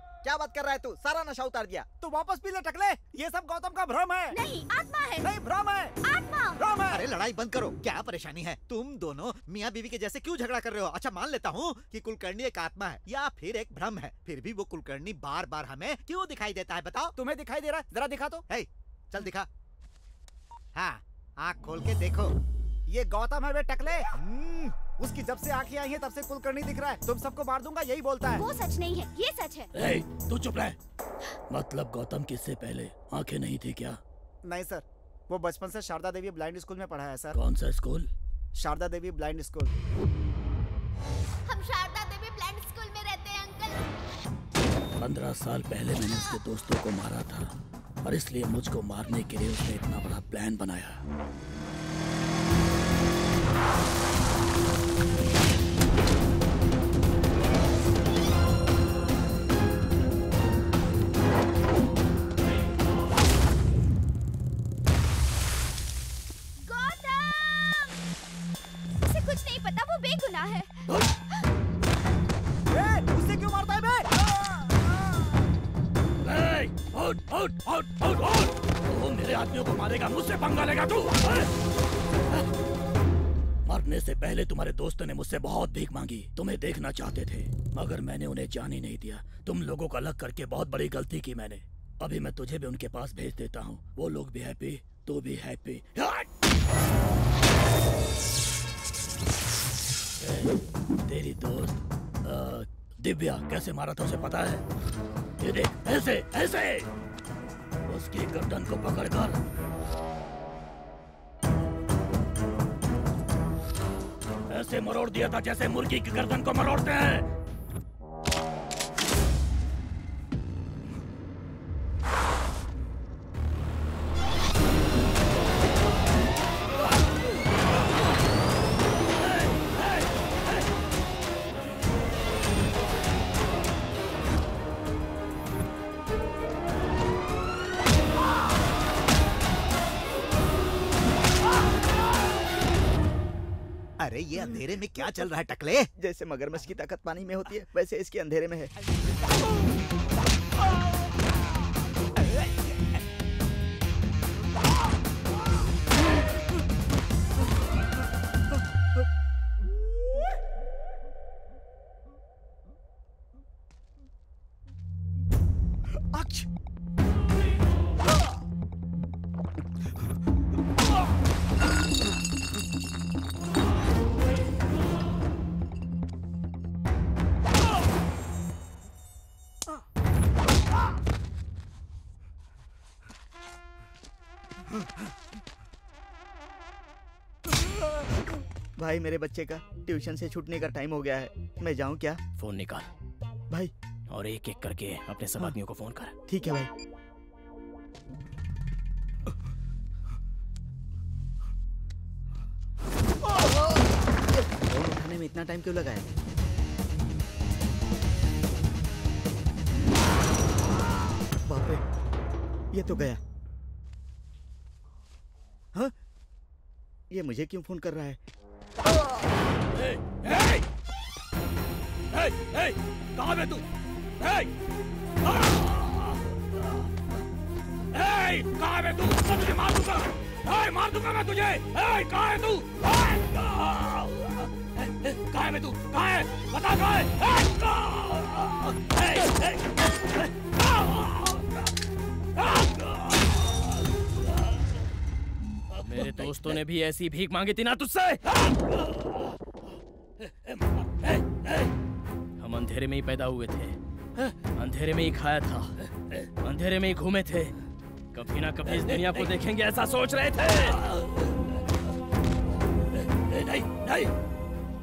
क्या बात कर रहा है तू? सारा नशा उतार दिया। तू वापस पी ले टकले? ये सब गौतम का भ्रम है। नहीं आत्मा है। नहीं भ्रम है। आत्मा। भ्रम है। अरे लड़ाई बंद करो। क्या परेशानी है? तुम दोनों मियाँ बीवी के जैसे क्यों झगड़ा कर रहे हो? अच्छा मान लेता हूँ कि कुलकर्णी एक आत्मा है या फिर एक भ्रम है। फिर भी वो कुलकर्णी बार बार हमें क्यों दिखाई देता है बताओ। तुम्हें दिखाई दे रहा है? जरा दिखा तो। है चल दिखा। हाँ आँख खोल के देखो। ये गौतम है वे टकले। उसकी जब से आँखें आई हैं तब से कुलकर्णी दिख रहा है। तुम सबको मार दूँगा यही बोलता है। वो सच नहीं है ये सच है। ए, तू चुप रह। मतलब गौतम किससे पहले? आँखें नहीं थी क्या? नहीं सर। वो बचपन से शारदा देवी ब्लाइंड स्कूल में पढ़ा है सर। कौन सा school? Sharada Devi blind school. हम शारदा देवी ब्लाइंड स्कूल में रहते हैं अंकल। पंद्रह साल पहले मैंने उसके दोस्तों को मारा था और इसलिए मुझको मारने के लिए उसने इतना बड़ा प्लान बनाया। आउट आउट आउट मेरे आदमियों को मारेगा मुझसे पंगा लेगा तू। मरने से पहले तुम्हारे दोस्तों ने मुझसे बहुत भीख मांगी। तुम्हें देखना चाहते थे, मगर मैंने उन्हें जाने नहीं दिया। तुम लोगों को अलग करके बहुत बड़ी गलती की मैंने। अभी मैं तुझे भी उनके पास भेज देता हूँ। वो लोग भी हैप्पी तू भी हैप्पी तेरी दोस्त दिव्या, कैसे मारा था उसे पता है? ये देख, ऐसे ऐसे! उसकी गर्दन को पकड़कर ऐसे मरोड़ दिया था जैसे मुर्गी की गर्दन को मरोड़ते हैं। अरे, ये अंधेरे में क्या चल रहा है, टकले? जैसे मगरमच्छ की ताकत पानी में होती है, वैसे इसके अंधेरे में है। भाई मेरे बच्चे का ट्यूशन से छूटने का टाइम हो गया है। मैं जाऊँ क्या? फ़ोन निकाल। भाई। और एक एक करके अपने सब आदमियों को फ़ोन कर। ठीक है भाई। फ़ोन उठाने में इतना टाइम क्यों लगा है बाप रे ये तो गया। हाँ? ये मुझे क्यों फ़ोन कर रहा है? ए, ए, कहाँ है तू आ! ए, कहाँ है तू मैं तुझे मार दूँगा ए, मार दूँगा मैं तुझे! ए, कहाँ है तू? कहाँ है तू कहाँ है? बता कहाँ है? ए, आ! ए, ए, मेरे दोस्तों ने भी ऐसी भीख मांगी थी ना तुझसे? हम अंधेरे में ही पैदा हुए थे। अंधेरे में ही खाया था। अंधेरे में ही घूमे थे। कभी ना कभी इस दुनिया को देखेंगे ऐसा सोच रहे थे। नहीं नहीं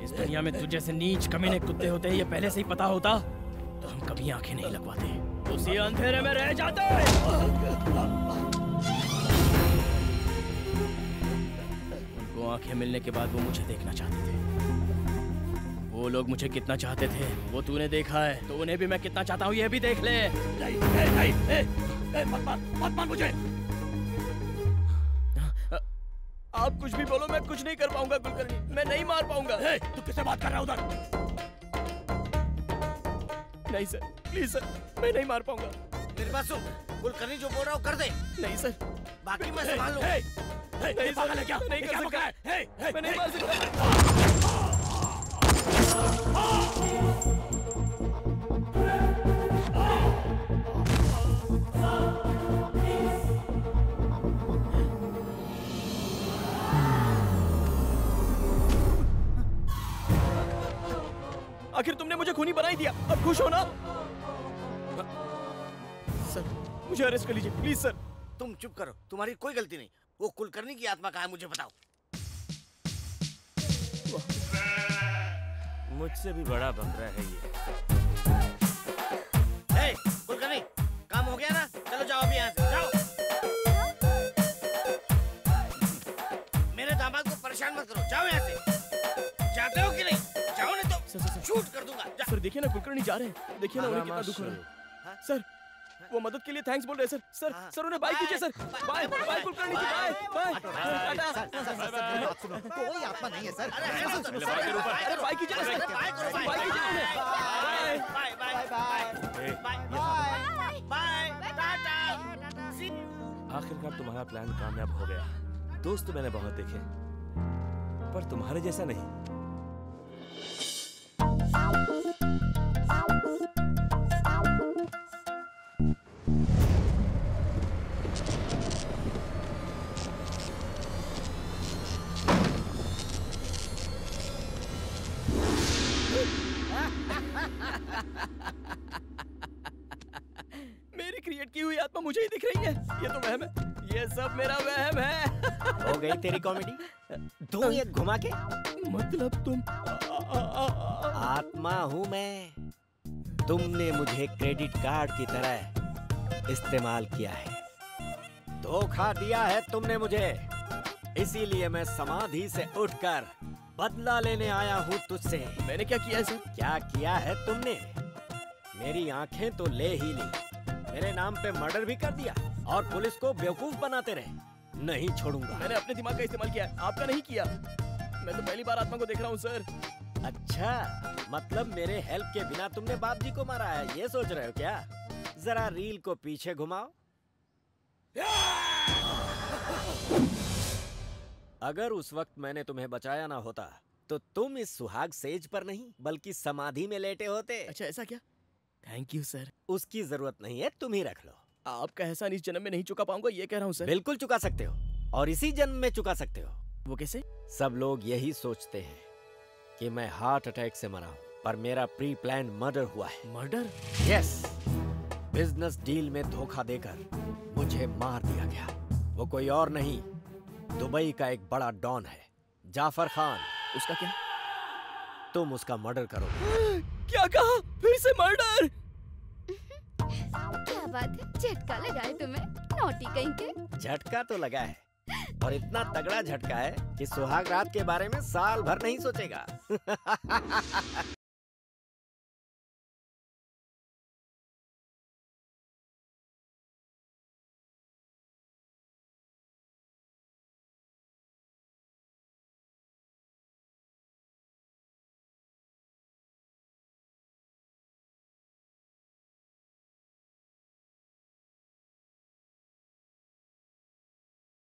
इस दुनिया में तुझे जैसे नीच कमीने कुत्ते होते हैं ये पहले से ही पता होता तो हम कभी आँखें नहीं लगवाते। उसी अंधेरे में रह जाते। आँखें मिलने के बाद वो मुझे देखना चाहते थे। वो लोग मुझे कितना चाहते थे वो तूने देखा है तो उन्हें भी मैं कितना चाहता हूँ ये भी देख ले। नहीं नहीं नहीं ए, ए, मत मार मत मार मुझे। आप कुछ भी बोलो मैं कुछ नहीं कर पाऊँगा कुलकर्णी। मैं नहीं मार पाऊँगा। तू किससे बात कर रहा है उधर? नहीं सर। प्लीज़ सर मैं नहीं मार पाऊँगा। मेरे पास सुन कुलकर्णी जो बोल रहा हो कर दे। नहीं सर। बाकी मैं संभाल लूँगा नहीं पागल है क्या? नहीं कर सकता। है? मैं नहीं मार सकता। आखिर तुमने मुझे खूनी बना ही दिया। अब खुश हो ना? सर मुझे अरेस्ट कर लीजिए प्लीज़ सर तुम चुप करो तुम्हारी कोई गलती नहीं। वो कुलकर्णी की आत्मा कहा है मुझे बताओ। मुझसे भी बड़ा बकरा है ये। ए, कुलकर्णी काम हो गया ना? चलो जाओ अभी यहाँ से जाओ। मेरे दामाद को परेशान मत करो जाओ यहाँ से। जाते हो कि नहीं? जाओ नहीं तो शूट कर दूँगा। सर देखिए ना कुलकर्णी जा रहे हैं। देखिए ना उन्हें कितना दुख हो रहा है। सर वो मदद के लिए थैंक्स बोल रहे सर सर सर उन्हें बाय कीजिए sir bye bye Kulkarni ji bye bye कोई आत्मा नहीं है सर अरे बाय कीजिए ना सर बाय कीजिए उन्हें bye bye bye bye bye bye bye ta-ta आखिरकार तुम्हारा प्लान कामयाब हो गया। दोस्त मैंने बहुत देखे पर तुम्हारे जैसा नहीं। मेरी हुई आत्मा मुझे ही दिख रही है। ये तो वहम है। ये सब मेरा वहम है। हो गई तेरी कॉमेडी तू ये घुमा के? मतलब तुम आत्मा हूँ मैं। तुमने मुझे क्रेडिट कार्ड की तरह इस्तेमाल किया है। धोखा दिया है तुमने मुझे। इसीलिए मैं समाधि से उठकर बदला लेने आया हूँ तुझसे। मैंने क्या किया सर क्या किया है तुमने? मेरी आँखें तो ले ही ली। मेरे नाम पे मर्डर भी कर दिया और पुलिस को बेवकूफ़ बनाते रहे। नहीं छोड़ूँगा। मैंने अपने दिमाग का इस्तेमाल किया आपका नहीं किया। मैं तो पहली बार आत्मा को देख रहा हूँ सर। अच्छा मतलब मेरे हेल्प के बिना तुमने बाप जी को मारा है ये सोच रहे हो क्या? जरा रील को पीछे घुमाओ। अगर उस वक्त मैंने तुम्हें बचाया ना होता तो तुम इस सुहाग सेज पर नहीं बल्कि समाधि में लेटे होते। अच्छा ऐसा क्या? थैंक यू सर उसकी ज़रूरत नहीं है तुम ही रख लो। आपका एहसान इस जन्म में नहीं चुका पाऊँगा ये कह रहा हूँ सर बिल्कुल चुका सकते हो और इसी जन्म में चुका सकते हो। वो कैसे? सब लोग यही सोचते हैं कि मैं हार्ट अटैक से मरा हूँ पर मेरा प्री प्लान मर्डर हुआ है। मर्डर यस बिज़नेस डील में धोखा देकर मुझे मार दिया गया। वो कोई और नहीं दुबई का एक बड़ा डॉन है जाफ़र खान। उसका क्या? तुम उसका मर्डर करो क्या कहा? फिर से मर्डर! क्या बात है? झटका लगा है तुम्हें? नोटी कहीं के झटका तो लगा है। और इतना तगड़ा झटका है कि सुहाग रात के बारे में साल भर नहीं सोचेगा।